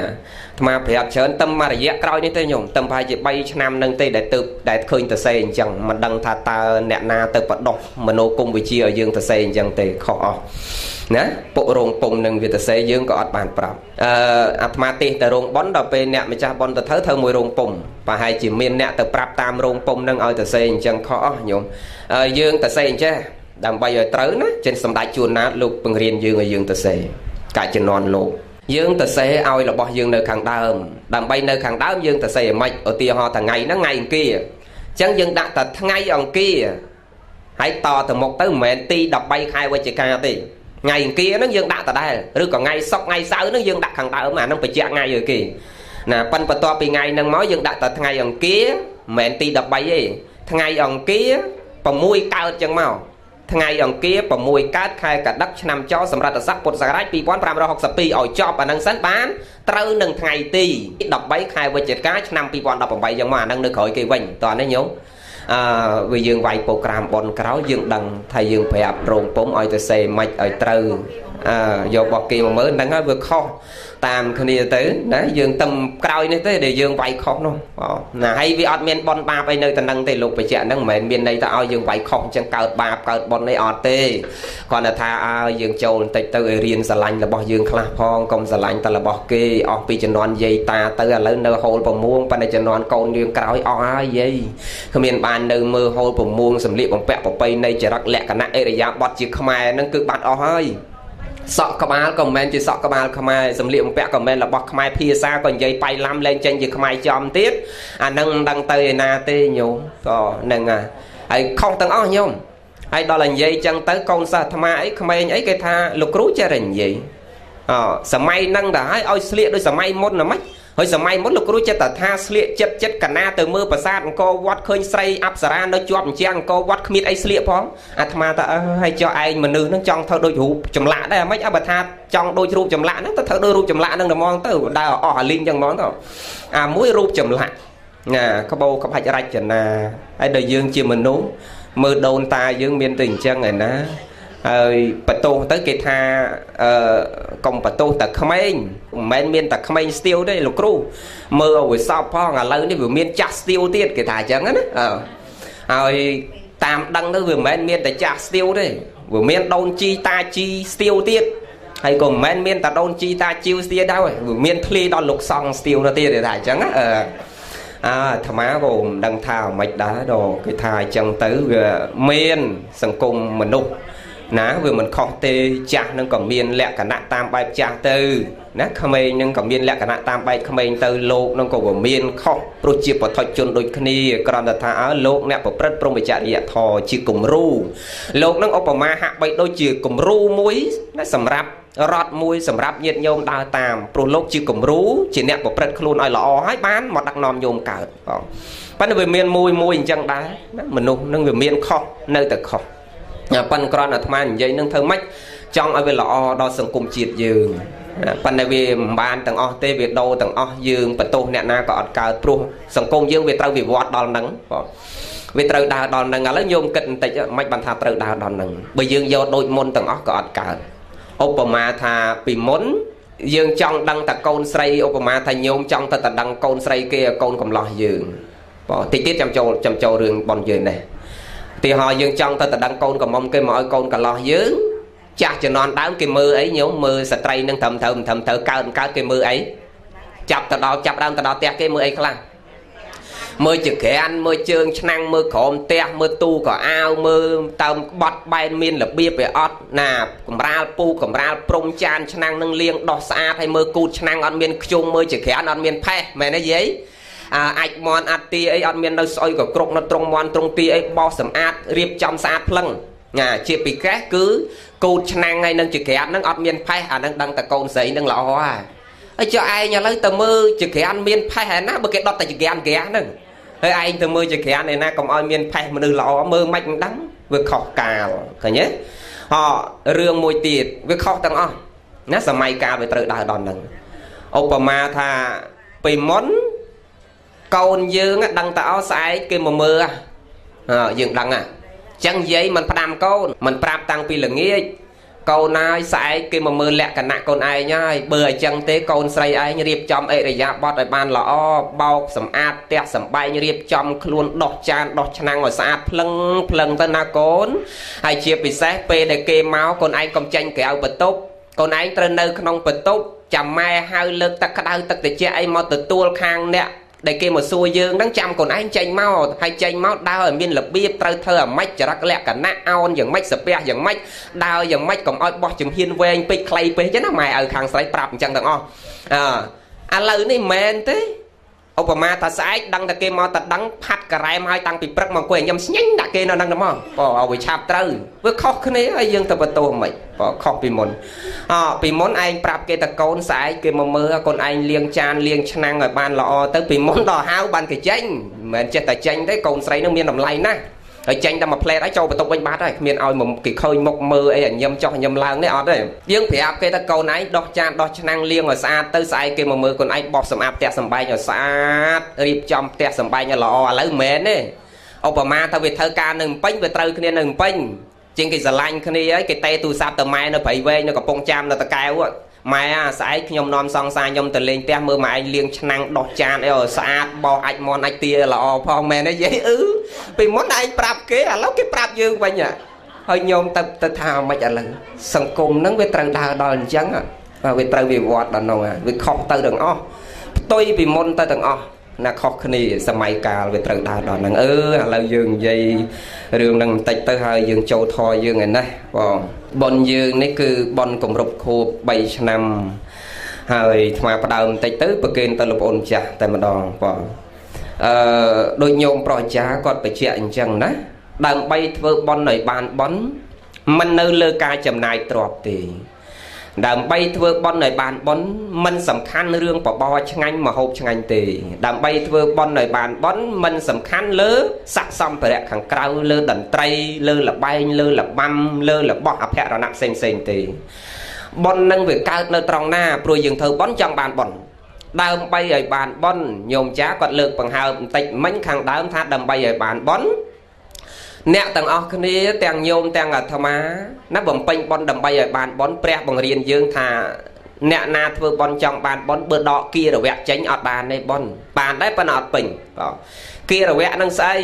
ថ្មប្រាប់ច្រើនទឹមមួយរយៈក្រោយនេះទេញោមទឹមប្រហែលជា3ឆ្នាំនឹងទេដែលទៅដែលឃើញតសេអញ្ចឹងមិនដឹងថាតើអ្នកណាទៅបដោះមโนគមវិជ្ជាឲ្យយើងតសេអញ្ចឹងទេខុសអស់ណាពុករោងពុំនឹងវាតសេយើងក៏អត់បានប្រាប់អឺអាត្មាទេសទៅរោងប៉ុនដល់ពេលអ្នកម្ចាស់ប៉ុនទៅធ្វើធ្វើមួយរោងពុំប្រហែលជាមានអ្នកទៅប្រាប់តាមរោងពុំនឹងឲ្យតសេអញ្ចឹងខុសអស់ញោមយើងតសេអញ្ចឹងដើម្បីឲ្យត្រូវណាចិនសម្ដេចជួនណាតលោកបង្រៀនយើងឲ្យយើងតសេកាច់ជំនាន់លោក យើងទៅសេឲ្យរបស់យើងនៅខាងដើមដើម្បីនៅខាងដើមយើងទៅសេឲ្យម៉េចឧទាហរណ៍ថ្ងៃហ្នឹងថ្ងៃអង្គារអញ្ចឹងយើងដាក់តែថ្ងៃអង្គារហើយតទៅមុខទៅមិនមែនទី13ខែវិច្ឆិកាទេថ្ងៃអង្គារហ្នឹងយើងដាក់ដដែលឬក៏ថ្ងៃសុក្រថ្ងៃសៅរ៍ហ្នឹងយើងដាក់ខាងដើមអាហ្នឹងបញ្ជាក់ថ្ងៃឲ្យគេណាប៉ិនបន្ទាប់ពីថ្ងៃហ្នឹងមកយើងដាក់តែថ្ងៃអង្គារមិនមែនទី13ទេថ្ងៃអង្គារ6កើតចឹងមក ថ្ងៃអង្គារ6កើតខែកដិកឆ្នាំចសម្រាប់ស័កពុទ្ធសករាជ2562ឲ្យចប់អានឹងសិនបានត្រូវនឹងថ្ងៃទី13ខែវិច្ឆិកាឆ្នាំ2018យ៉ាងមកអានឹងនៅក្រោយគេវិញតោះនេះញោមអឺវាយើងវាយប្រូក្រាមប៉ុនក្រោយយើងដឹងថាយើងប្រាប់រោងពុំឲ្យទៅសេមិនឲ្យត្រូវអឺយករបស់គេមកមើលហ្នឹងហើយវាខុស តាមគ្នាទៅណាយើងតឹមក្រោយនេះទេដែលយើងវាយខុសនោះបងណាហើយវាអត់មានបនបាបអីនៅទៅនឹងទេលោកបញ្ជាក់ហ្នឹងមិនមែនមានន័យថាឲ្យយើងវាយខុសអញ្ចឹងកើតបាបកើតបនអីអត់ទេគ្រាន់តែថាឲ្យយើងចូលបន្តិចទៅឲ្យរៀនស្រឡាញ់របស់យើងខ្លះផងកុំស្រឡាញ់តែរបស់គេអស់ពីជំនាន់យាយតាទៅឥឡូវនៅហូលប្រមួងប៉ុន្តែជំនាន់កូនយើងក្រោយអស់ហើយយាយគ្មានបាននៅមើលហូលប្រមួងសម្លៀកបំពាក់ប្រពៃណីចរិតលក្ខណៈអិរិយាបថជាខ្មែរហ្នឹងគឺបាត់អស់ហើយ សក់ក្បាលក៏មិនមែនជាសក់ក្បាលខ្មែរសម្លៀកបំពាក់ក៏មិនមែនរបស់ខ្មែរភាសាក៏និយាយបៃឡាំលែងចេញជាខ្មែរចំទៀតអានឹងមិនដឹងទៅឯណាទេញោមក៏នឹងហើយខុសទាំងអស់ញោមហើយដល់តែនិយាយចឹងទៅកូនសិស្សអាត្មាអីក្មេងអីគេថាលោកគ្រូចេះតែនិយាយអសម័យហ្នឹងទៅហើយឲ្យស្លៀកដូចសម័យមុនណាម៉េច ហើយសម័យមុនលោកគ្រូចិត្តថាស្លៀកចិត្តចិត្តកណាទៅមើលប្រាសាទអង្គរវត្តឃើញស្រីអប្សរានៅជាប់អញ្ចឹងអង្គរវត្តគ្មានអីស្លៀកផងអាត្មាថាអើហើយចុះឯងមនុស្សហ្នឹងចង់ធ្វើដូចរូបចម្លាក់ដែរអាម៉េចអបើថាចង់ដូចរូបចម្លាក់ហ្នឹងទៅធ្វើដូចរូបចម្លាក់ហ្នឹងតែហ្មងទៅដើរអស់អាលីងចឹងហ្មងទៅអាមួយរូបចម្លាក់ណាក្បោក្បាច់រចនាហើយដល់យើងជាមនុស្សមើលដូនតាយើងមានតែអញ្ចឹងឯណា ហើយបន្ទោសទៅគេថាអឺកុំបន្ទោសតែក្មេងមិនមែនមានតែក្មេងស្ទៀវទេលោកគ្រូមើលឲ្យវាសពផងឥឡូវនេះវាមានចាស់ស្ទៀវទៀតគេថាអញ្ចឹងណាអឺហើយតាមដឹងទៅវាមិនមែនមានតែចាស់ស្ទៀវទេវាមានដូនជីតាជីស្ទៀវទៀតហើយក៏មិនមែនមានតែដូនជីតាជីវស្ទៀវដែរវាមានធ្លីដល់លោកសង្ឃស្ទៀវទៅទៀតគេថាអញ្ចឹងណាអឺអើអាត្មាក៏មិនដឹងថាមិនដែរដល់គេថាអញ្ចឹងទៅវាមានសង្គមមនុស្ស ណាវាមិនខុសទេចាស់នឹងក៏មានលក្ខណៈតាមបែបចាស់ទៅណាក្មេងនឹងក៏មានលក្ខណៈតាមបែបក្មេងទៅលោកនឹងក៏វាមានខុសព្រោះជាបឋិជនដូចគ្នាគ្រាន់តែថាអើលោកអ្នកប្រព្រឹត្តព្រមចរិយធម៌ជាគំរូលោកនឹងឧបមាហាក់បីដូចជាគំរូមួយណាសម្រាប់រត់មួយសម្រាប់ញាតញោមដើរតាមព្រោះលោកជាគំរូជាអ្នកប្រព្រឹត្តខ្លួនឲ្យល្អហើយបានមកដឹកនាំញោមកើតបងប៉ុន្តែវាមានមួយមួយអញ្ចឹងដែរណាមនុស្សនឹងវាមានខុសនៅតែខុស ប៉ុន្តែគ្រាន់តែអាត្មានិយាយនឹងធ្វើម៉េចចង់ឲ្យវាល្អដល់សង្គមជាតិយើងប៉ុន្តែវាមិនបានទាំងអស់ទេវាដោទាំងអស់យើងបន្ទោសអ្នកណាក៏អត់កើតព្រោះសង្គមយើងវាត្រូវវិវត្តដល់ហ្នឹងបងវាត្រូវដើរដល់ហ្នឹងឥឡូវញោមគិតបន្តិចមិនបានថាត្រូវដើរដល់ហ្នឹងបើយើងយកដូចមុនទាំងអស់ក៏អត់កើតឧបមាថាពីមុនយើងចង់ដឹងតែកូនស្រីឧបមាថាញោមចង់ទៅតែដឹងកូនស្រីគេកូនកំឡោះយើងបងតិចទៀតចាំចូលចាំចូលរឿងបនយើងនេះ ទីហោយើងចង់ទៅតដឹងកូនកំមុំគេមកឲ្យកូនកន្លោះយើងចាស់ជំនាន់ដើមគេមើលអីញោមមើលស្ត្រីនឹងត្រឹមត្រូវត្រឹមត្រូវកើតកើតគេមើលអីចាប់ទៅដល់ចាប់ដើមទៅដល់ផ្ទះគេមើលអីខ្លះមើលចក្រានមើលជើងឆ្នាំងមើលក្រោមផ្ទះមើលទូក៏អាវមើលតើមបត់បែនមានរបៀបវាអត់ណាកំរាលពូកំរាលព្រំចានឆ្នាំងនឹងលាងដោះស្អាតហើយមើលគូតឆ្នាំងអត់មានខ្ជុំមើលចក្រានអត់មានផេះមែនទេយាយ អាចមន់អាត់ទីអីអត់មាននៅស្អុយក៏គ្រប់នៅត្រង់មន់ត្រង់ទីអីបោសសម្អាតរៀបចំស្អាតផ្លឹងណាជាពិកេសគឺកូតឆ្នាំងហើយនឹងចក្រានហ្នឹងអត់មានផេះអានឹងដឹងតែកូនស្រីនឹងល្អហើយហើយចុះឯងឥឡូវទៅមើលចក្រានមានផេះឯណាបើគេដុតតែចក្រានក្រាហ្នឹងហើយឯងទៅមើលចក្រានឯណាកុំឲ្យមានផេះមនុស្សល្អមើលមិនដឹងវាខុសកាលឃើញទេហ៎រឿងមួយទៀតវាខុសទាំងអស់ណាសម័យកាលវាត្រូវដើរដល់ហ្នឹងឧបមាថាពីមុន កូនយើងដឹងតែអោស្អែកគេមកមើលយើងដឹងហ่ะចឹងយាយមិនផ្ដាំកូនមិនប្រាប់តាំងពីល្ងាចកូនហើយស្អែកគេមកមើលលក្ខណៈកូនឯងហើយបើអញ្ចឹងទេកូនស្រីឯងរៀបចំអិរិយាបថឲ្យបានល្អបោកសម្អាតផ្ទះសម្បែងរៀបចំខ្លួនដោះចានដោះឆ្នាំងឲ្យស្អាតភ្លឹងភ្លឹងទៅណាកូនហើយជាពិសេសពេលដែលគេមកកូនឯងកុំចាញ់ក្រៅបន្ទប់កូនឯងត្រូវនៅក្នុងបន្ទប់ចាំម៉ែហៅលើកទឹកក្តៅទឹកត្រជាក់អីមកទទួលខាងអ្នក ដែលគេមកសួរយើងហ្នឹងចាំខ្លួនឯងចេញមកហើយចេញមកដើរឲ្យមានរបៀបត្រូវធ្វើអាម៉េចចរិតលក្ខណៈអោនយ៉ាងម៉េចសាពះយ៉ាងម៉េចដើរយ៉ាងម៉េចកុំឲ្យបោះជំហានវែងពេកខ្លីពេកចឹងណាម៉ែឲ្យខាងស្រីប្រាប់អញ្ចឹងទាំងអស់អើឥឡូវនេះមិនមែនទេ ឧបមាថាស្អែកដឹងតែគេមកតែដឹងផាត់ការ៉ែមឲ្យតាំងពីព្រឹកមកអង្គុយញ៉ាំស្ញែងដាក់គេនៅហ្នឹងទៅមកបើឲ្យវាឆាប់ត្រូវវាខុសគ្នាហើយយើងទៅបន្ទោសមិនបើខុសពីមុនអពីមុនឯងប្រាប់គេតកូនស្អែកគេមកមើលកូនឯងលាងចានលាងឆ្នាំងឲ្យបានល្អទៅពីមុនដល់ហៅបានគេចេញមិនមែនចេះតែចេញទេកូនស្រីនឹងមានតម្លៃណាស់ ហើយចេញតែមួយផ្លែតហើយចូលបន្ទប់វិញបាត់ហើយគ្មានឲ្យគេឃើញមុខមើលអីញឹមចុះញឹមឡើងនេះអត់ទេយើងប្រាប់គេថាកូនឯងដោះចានដោះឆ្នាំងលាងឲ្យស្អាតទៅស្អែកគេមកមើលកូនឯងបោះសម្អាតផ្ទះសម្បែងឲ្យស្អាតរៀបចំផ្ទះសម្បែងឲ្យល្អឥឡូវមិនមែនទេឧបមាថាវាធ្វើការនៅពេញវាត្រូវគ្នានៅពេញជាងគេស្រឡាញ់គ្នាហើយគេតេទូរស័ព្ទទៅម៉ែនៅព្រៃវែងនៅកំពង់ចាមនៅតកែវ ម៉ែអាស្អែកខ្ញុំនាំសង្សារខ្ញុំទៅលេងផ្ទះមើលម៉ែឯងលាងឆ្នាំងដោះចានអីឲ្យស្អាតបោះអាចមន់អាចទាល្អផងមែនទេយាយអឺពីមុនឯងប្រាប់គេឥឡូវគេប្រាប់យើងវិញហើយញោមទៅទៅថាមិនឥឡូវសង្គមហ្នឹងវាត្រូវដើរដល់អញ្ចឹងបាទវាត្រូវវិវត្តដល់នោះវាខុសទៅទាំងអស់ផ្ទុយពីមុនទៅទាំងអស់ណាខុសគ្នាសម័យកាលវាត្រូវដើរដល់ហ្នឹងអឺឥឡូវយើងនិយាយរឿងហ្នឹងបន្តិចទៅហើយយើងចូលធរយើងឯនេះបង ប៉ុនយើងនេះគឺប៉ុនគម្រប់ខួប3ឆ្នាំហើយថ្មផ្ដើមបន្តិចទៅប្រគេនទៅលោកប្អូនចាស់តែម្ដងបងអឺដូចញោមប្រចាគាត់បញ្ជាក់អញ្ចឹងណាដើម្បីធ្វើប៉ុនឲ្យបានប៉ុនមិននៅលើការចំណាយទ្រព្យទេ ដើម្បីធ្វើបន់ឲ្យបានបន់មិនសំខាន់រឿងបបរឆ្ងាញ់មហូបឆ្ងាញ់ទេ ដើម្បីធ្វើបន់ឲ្យបានបន់មិនសំខាន់លើស័កសម្ភារៈខាងក្រៅលើតន្ត្រី លើលបែងលើលបាំលើរបស់អភរណៈផ្សេងផ្សេងទេបន់នឹងវាកើតនៅត្រង់ណាព្រោះយើងធ្វើបន់ចង់បានបន់ដើម្បីឲ្យបានបន់ញោមចាគាត់លើកបង្ហើបបន្តិចមិញខាងដើមថាដើម្បីឲ្យបានបន់ អ្នកទាំងអស់គ្នាទាំងញោមទាំងអាត្មាណាបំពេញបន់ដើម្បីឲ្យបានបន់ព្រះបង្រៀនយើងថាអ្នកណាធ្វើបន់ចង់បានបន់បើដកគៀរវៈចេញអត់បានទេបន់បានដែរប៉ុន្តែអត់ពេញបាទគៀរវៈនឹងស្អី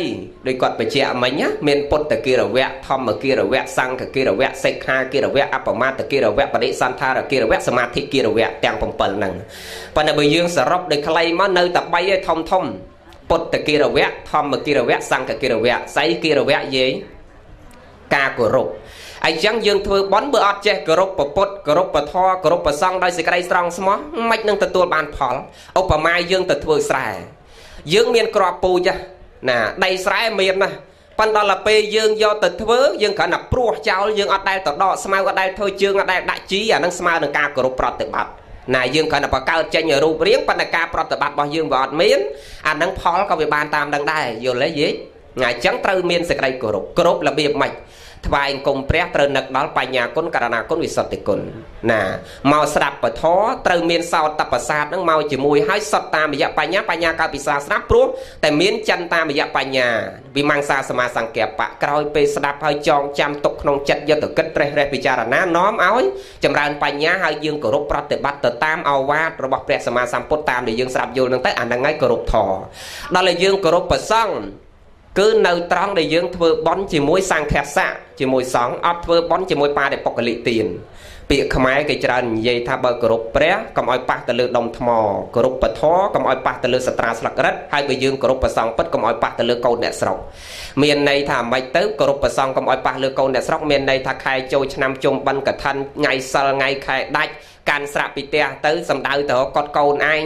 ដោយគាត់បញ្ជាក់មិញណាមានពុទ្ធគៀរវៈធម្មគៀរវៈសង្ឃគៀរវៈសិក្ខាគៀរវៈអបមាតគៀរវៈបដិសន្ធារគៀរវៈសមាធិគៀរវៈទាំង7ហ្នឹងប៉ុន្តែបើយើងសរុបដោយខ្លីមកនៅតែ3ឯធំធំ ពុទ្ធគិរវៈធម្មគិរវៈសង្ឃគិរវៈសៃគិរវៈយេការគោរពអញ្ចឹងយើងធ្វើបន់បើអត់ចេះគោរពពុទ្ធគោរពពធគោរពប្រសង់ដោយសេចក្តីស្រង់ស្មោះមិននឹងទទួលបានផលឧបមាយើងទៅធ្វើស្រែយើងមានក្របពូជណាដីស្រែមានណាប៉ុន្តែដល់ពេលយើងយកទៅធ្វើយើងគ្រាន់តែព្រោះចោលយើងអត់ដែលទៅដកស្មៅអត់ដែលធ្វើជើងអត់ដែលដាក់ជីអានឹងស្មើនឹងការគោរពប្រតិបត្តិ ណាយើងគ្រាន់តែបង្កើតចេញរូបរាងប៉ុន្តែការប្រតិបត្តិរបស់យើងវាអត់មានអានឹងផលក៏វាបានតាមដឹងដែរយល់ទេយេថ្ងៃអញ្ចឹងត្រូវមានសេចក្តីគោរពគោរពរបៀបម៉េច ថ្វាយអង្គមព្រះត្រូវនឹកដល់បញ្ញាគុណករណាគុណវិសុទ្ធិគុណណាមកស្ដាប់ពធត្រូវមានសោតបសាទនឹងមកជាមួយហើយសតតាមរយៈបញ្ញាបញ្ញាកើតពិសាស្ដាប់ព្រោះតែមានចន្ទតាមរយៈបញ្ញាវិមង្សាសមាសង្កេបៈក្រោយពេលស្ដាប់ហើយចងចាំទុកក្នុងចិត្តយកទៅគិតត្រេះរេះពិចារណានាំឲ្យចម្រើនបញ្ញាហើយយើងគោរពប្រតិបត្តិទៅតាមអវាទរបស់ព្រះសម្មាសម្ពុទ្ធតាមដែលយើងស្ដាប់យល់នឹងទៅអាហ្នឹងហើយគោរពធម៌ដល់តែយើងគោរពប្រសង់ គឺនៅត្រង់ដែលយើងធ្វើបន់ជាមួយសង្ឃស័កជាមួយសង្ឃអត់ធ្វើបន់ជាមួយបាតិបុគ្គលិទានពាក្យខ្មែរគេច្រើននិយាយថាបើគោរពព្រះកុំឲ្យប៉ះទៅលើដុំថ្មគោរពពធកុំឲ្យប៉ះទៅលើសត្រាស្លឹករឹតហើយបើយើងគោរពប្រសង់ពិតកុំឲ្យប៉ះទៅលើកូនអ្នកស្រុកមានន័យថាមិនទៅគោរពប្រសង់កុំឲ្យប៉ះលើកូនអ្នកស្រុកមានន័យថាខែចូលឆ្នាំជុំបិណ្ឌកឋិនថ្ងៃសិលថ្ងៃខែដាច់ កាន់ស្រាប់ពីផ្ទះទៅសំដៅទៅកត់កូនអញ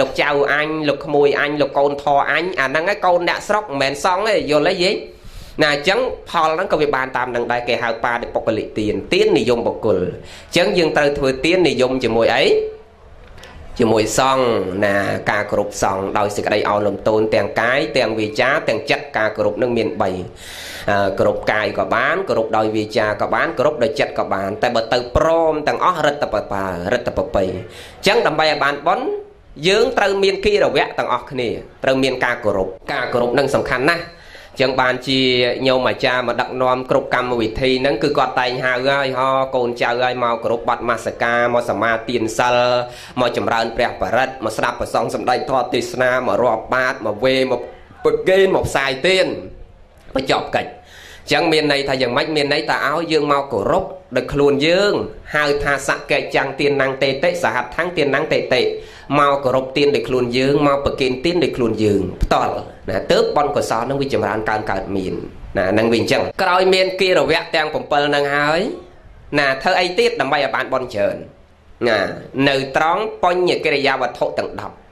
លោកចៅអញលោកក្មួយអញលោកកូនធអញអាហ្នឹងឯងកូនអ្នកស្រុកមិនមែនសង់ទេយល់ទេយេណាអញ្ចឹងផលហ្នឹងក៏វាបានតាមនឹងដែរគេហៅបាតិបុគ្គលិទានទាននិយមបុគ្គលអញ្ចឹងយើងត្រូវធ្វើទាននិយមជាមួយអីជាមួយសង្ឃណាការគោរពសង្ឃដោយសេចក្តីអោនលំទោនទាំងកាយទាំងវាចាទាំងចិត្តការគោរពនឹងមាន3 គោរពកាយក៏បានគោរពដោយវាចាក៏បានគោរពដោយចិត្តក៏បាន តែបើទៅព្រមទាំងអស់រិទ្ធបបារិទ្ធបបៃអញ្ចឹងដើម្បីឲ្យបានបុណ្យយើងត្រូវមានគិរវៈទាំងអស់គ្នាត្រូវមានការគោរពការគោរពនឹងសំខាន់ណាស់ចឹងបានជាញោមអាចារ្យមកដឹកនាំគ្រប់កម្មវិធីហ្នឹងគឺគាត់តែងហៅហើយហោកូនចៅហើយមកគ្រប់បាត់មាសកាមកសមាទានសិលមកចម្រើនព្រះបរិត្តមកស្ដាប់ប្រសងសម្ដែងធម៌ទេសនាមករាប់បាតមកវេមកពឹកគេមកផ្សាយទៀន បញ្ចប់កិច្ចចឹងមានន័យថាយ៉ាងម៉េចមានន័យថាឲ្យយើងមកគោរពដោយខ្លួនយើងហៅថាសក្កេចាំងទៀនណាំងតេតិសហដ្ឋាំងទៀនណាំងតេតិមកគោរពទៀនដោយខ្លួនយើងមកប្រគេនទៀនដោយខ្លួនយើងផ្ទាល់ណាទើបបនកុសលនឹងវាចម្រើនកើនកើតមានណានឹងវាអញ្ចឹងក្រោយមានគិរវៈទាំង7ហ្នឹងហើយណាធ្វើអីទៀតដើម្បីឲ្យបានបនច្រើនណានៅត្រង់បញ្ញកិរិយាវត្ថុទាំង10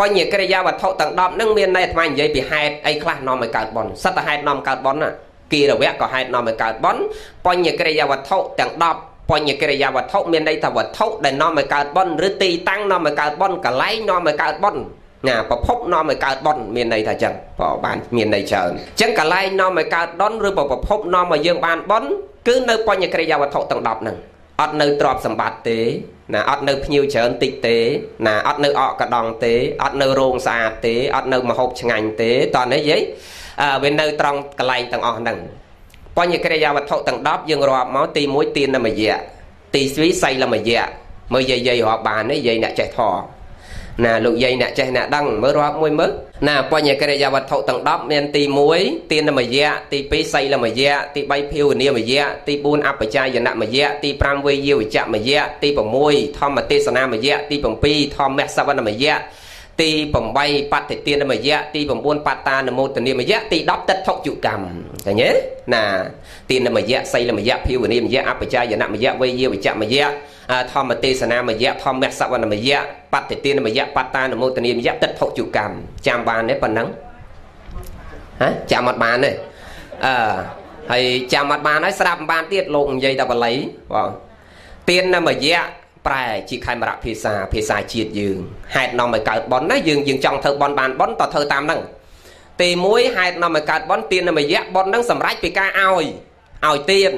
បញ្ញកិរិយាវត្ថុទាំង10ហ្នឹងមានន័យអាត្មានិយាយពីហេតុអីខ្លះនាំឲ្យកើតបនសិតតែហេតុនាំកើតបនណាគិរវៈក៏ហេតុនាំឲ្យកើតបនបញ្ញកិរិយាវត្ថុទាំង10បញ្ញកិរិយាវត្ថុមានន័យថាវត្ថុដែលនាំឲ្យកើតបុណ្យឬទីតាំងនាំឲ្យកើតបុណ្យកន្លែងនាំឲ្យកើតបុណ្យណាប្រភពនាំឲ្យកើតបុណ្យមានន័យថាចឹងបើបានមានន័យច្រើនអញ្ចឹងកន្លែងនាំឲ្យកើតបុណ្យឬប្រភពនាំឲ្យយើងបានបុណ្យគឺនៅបញ្ញកិរិយាវត្ថុទាំង10ហ្នឹង អត់នៅទ្រព្យសម្បត្តិទេណាអត់នៅភ្ញៀវច្រើនតិចទេណាអត់នៅអកកដងទេអត់នៅរោងស្អាតទេអត់នៅមហូបឆ្ងាញ់ទេតោះនេះយាយវានៅត្រង់កន្លែងទាំងអស់ហ្នឹងបញ្ញកិរិយាវត្ថុទាំង10យើងរាប់មកទី1ទាននមយៈទី2សីលមយៈមើលយាយយាយរាប់បានទេយាយអ្នកចេះធរ ណាលោកយាយអ្នកចេះអ្នកដឹងមើលរាប់មួយមើលណាបញ្ញកិរិយាវត្ថុទាំង10មានទី1ទានមយៈទី2សីលមយៈទី3ភាវនាមយៈទី4អបច្ចាយនមយៈទី5វេយាវចមយៈទី6ធម្មទេសនាមយៈទី7ធម្មសវនមយៈ ទី8បតិទានមយៈទី9បត្តានមោទនាមយៈទី10តិដ្ឋុជកម្មឃើញទេណាទានមយៈសីលមយៈភាវនាមយៈអបច្ចាយនមយៈវេយាវចមយៈធម្មទេសនាមយៈធម្មសវនមយៈបតិទានមយៈបត្តានមោទនាមយៈតិដ្ឋុជកម្មចាំបានទេប៉ុណ្ណឹងហ៎ចាំអត់បានទេអឺហើយចាំអត់បានហើយស្ដាប់មិនបានទៀតលោកនិយាយតែបល័យបងទានមយៈ ប្រែជាខេមរៈភាសាភាសាជាតិយើងហេតុនាំឲ្យកើតបនណាយើងយើងចង់ធ្វើបនបានបនតធ្វើតាមហ្នឹងទី1ហេតុនាំឲ្យកើតបនទានមយៈបនហ្នឹងសម្រេចពីការឲ្យឲ្យទាន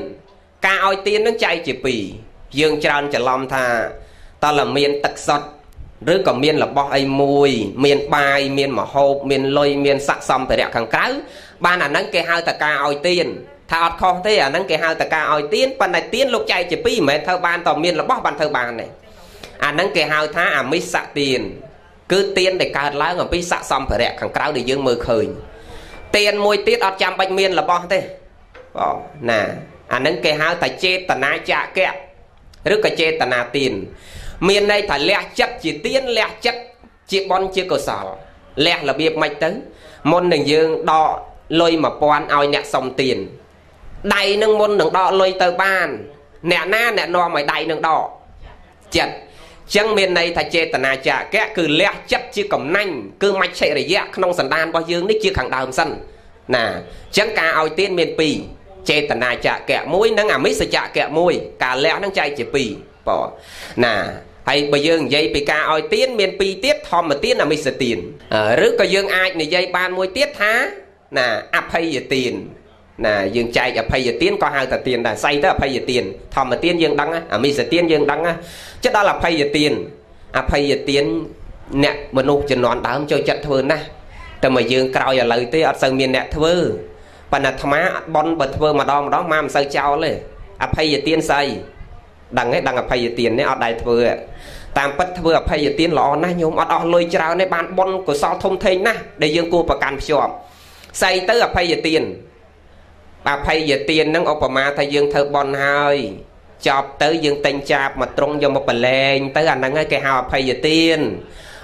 ការឲ្យទានហ្នឹងចែកជាពីរយើងច្រើនច្រឡំថាតើលមានទឹកសុទ្ធឬក៏មានរបស់អីមួយ មានបាយមានមហូបមានលុយមានស័កសម្ភារៈខាងក្រៅបានអាហ្នឹងគេហៅតការឲ្យទាន ថាអត់ខុសទេអាហ្នឹងគេហៅតការឲ្យទៀនប៉ុន្តែទៀនលោកចែកជាពីរមិនមែនធ្វើបានតមានរបស់បានធ្វើបានទេអាហ្នឹងគេហៅថាអមិសៈទៀនគឺទៀនដែលកើតឡើងអំពីស័កសម្ភារៈខាងក្រៅដែលយើងមើលឃើញទៀនមួយទៀតអត់ចាំបាច់មានរបស់ទេបងណាអាហ្នឹងគេហៅថាចេតនាចាកៈឬក៏ចេតនាទៀនមានន័យថាលះចិត្តជាទៀនលះចិត្តជាបនជាកុសលលះរបៀបម៉េចទៅមុននឹងយើងដកលុយ1000ឲ្យអ្នកសុំទៀន ដៃនឹងមុននឹងដកលុយទៅបានអ្នកណាអ្នកនាំឲ្យដៃនឹងដកចិត្តចឹងមានន័យថាចេតនាចាកៈគឺលះចិត្តជាកំណាញ់គឺមច្ឆរិយៈក្នុងសន្តានរបស់យើងនេះជាខាងដើមសិនណាចឹងការឲ្យទានមានពីរចេតនាចាកៈមួយនិងអមិសចាកៈមួយការលះនឹងចែកជាពីរបងណាហើយបើយើងនិយាយពីការឲ្យទានមានពីរទៀតធម្មទានអមិសទានឬក៏យើងអាចនិយាយបានមួយទៀតថាណាអភ័យទាន ណាយើងចែកអភ័យទានក៏ហៅថាទានដែរស្អីទៅអភ័យទានធម្មទានយើងដឹងអមិសទានយើងដឹងចិត្តដល់អភ័យទានអភ័យទានអ្នកមនុស្សជំនាន់ដើមចូលចិត្តធ្វើណាស់តែមកយើងក្រោយឥឡូវទេអត់សូវមានអ្នកធ្វើប៉ុន្តែអាត្មាអត់បន់បើធ្វើម្ដងម្ដងមកមិនសូវចោលទេអភ័យទានស្អីដឹងទេដឹងអភ័យទាននេះអត់ដែរធ្វើតាមពិតធ្វើអភ័យទានល្អណាស់ញោមអត់អស់លុយច្រើនទេបានបន់កុសលធំធេងណាស់ដែលយើងគួរប្រកាន់ភ្ជាប់ស្អីទៅអភ័យទាន អភ័យទាននឹងឧបមាថាយើងធ្វើបន់ហើយចប់ទៅយើងតែងចាបមកត្រង់យកមកប្រឡែងទៅអាហ្នឹងឯងគេហៅអភ័យទាន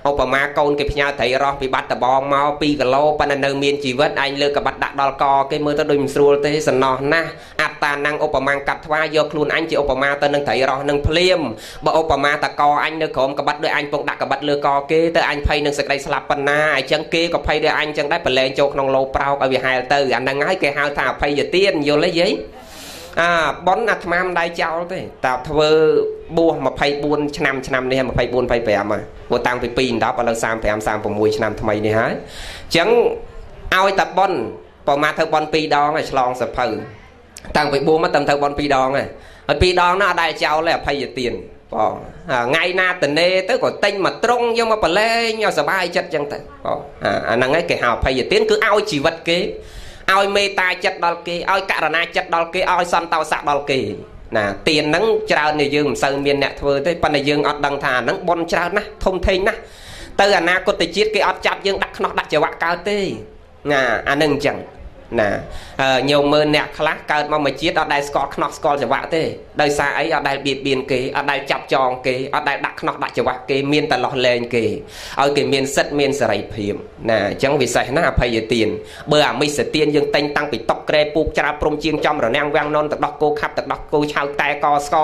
ឧបមាកូនគេផ្ញើត្រីរស់ពីបាត់ដបងមក2គីឡូប៉ុន្តែនៅមានជីវិតឯងលើកកបាត់ដាក់ដល់កគេមើលទៅដូចមិនស្រួលទេសំណោះណាស់អត្តា năng ឧបមាកាត់ថ្វាយកខ្លួនអញជាឧបមាទៅនឹងត្រីរស់នឹងភ្លាមបើឧបមាតកអញនៅក្រោមកបាត់ដូចអញពងដាក់កបាត់លើកគេទៅអញភ័យនឹងសេចក្តីស្លាប់ប៉ុណ្ណាអញ្ចឹងគេក៏ភ័យដូចអញអញ្ចឹងដែរប្រឡែងចូលក្នុងលោប្រោកឲ្យវាហែលទៅអាហ្នឹងហើយគេហៅថាអភ័យទានយល់ទេយាយ អាប៉ុនអាត្មាមិនដៃចោលទេតើធ្វើបួស24ឆ្នាំឆ្នាំនេះ24 25ហើយព្រោះតាំងពី2 10ឥឡូវ35 36ឆ្នាំថ្មីនេះហើយអញ្ចឹងឲ្យតាប៉ុនប្រមាធ្វើប៉ុន2ដងឲ្យឆ្លងសភៅតាំងពីបួសមកតាំងធ្វើប៉ុន2ដងហើយហើយ2ដងនោះអត់ដែរចោលទេអភ័យទានបងថ្ងៃណាតនេទៅក៏ទិញមកត្រង់យកមកប្រឡែងឲ្យសុបាយចិត្តចឹងទៅបងអាហ្នឹងឯងគេហៅអភ័យទានគឺឲ្យជីវិតគេ ឲ្យមេត្តាចិត្តដល់គេឲ្យករណាចិត្តដល់គេឲ្យសន្តោសៈដល់គេណាទៀនហ្នឹងច្រើននេះយើងមិនសូវមានអ្នកធ្វើទេប៉ុន្តែយើងអត់ដឹងថាហ្នឹងប៉ុនច្រើនណាស់ធំធេងណាស់ទៅអនាគតជាតិគេអត់ចាប់យើងដាក់ខ្នោះដាក់ចង្វាក់កើតទេណាអានឹងអញ្ចឹង ណាញោមមើលអ្នកខ្លះកើតមកមួយជាតិអត់ដែលស្គាល់ខ្នោះស្គាល់ចង្វាក់ទេដោយសារអីអត់ដែលបៀតបៀនគេអត់ដែលចាប់ចងគេអត់ដែលដាក់ខ្នោះដាក់ចង្វាក់គេមានតែលោះលែងគេឲ្យគេមានសិទ្ធមានសេរីភាពណាអញ្ចឹងវិសេសណាអភ័យទានបើអាមិសទានយើងតែងតាំងពីតុកក្រែពូកច្រាព្រំជាងចំរនាំងវាំងននទឹកដោះគោខាប់ទឹកដោះគោឆៅតែកស្ក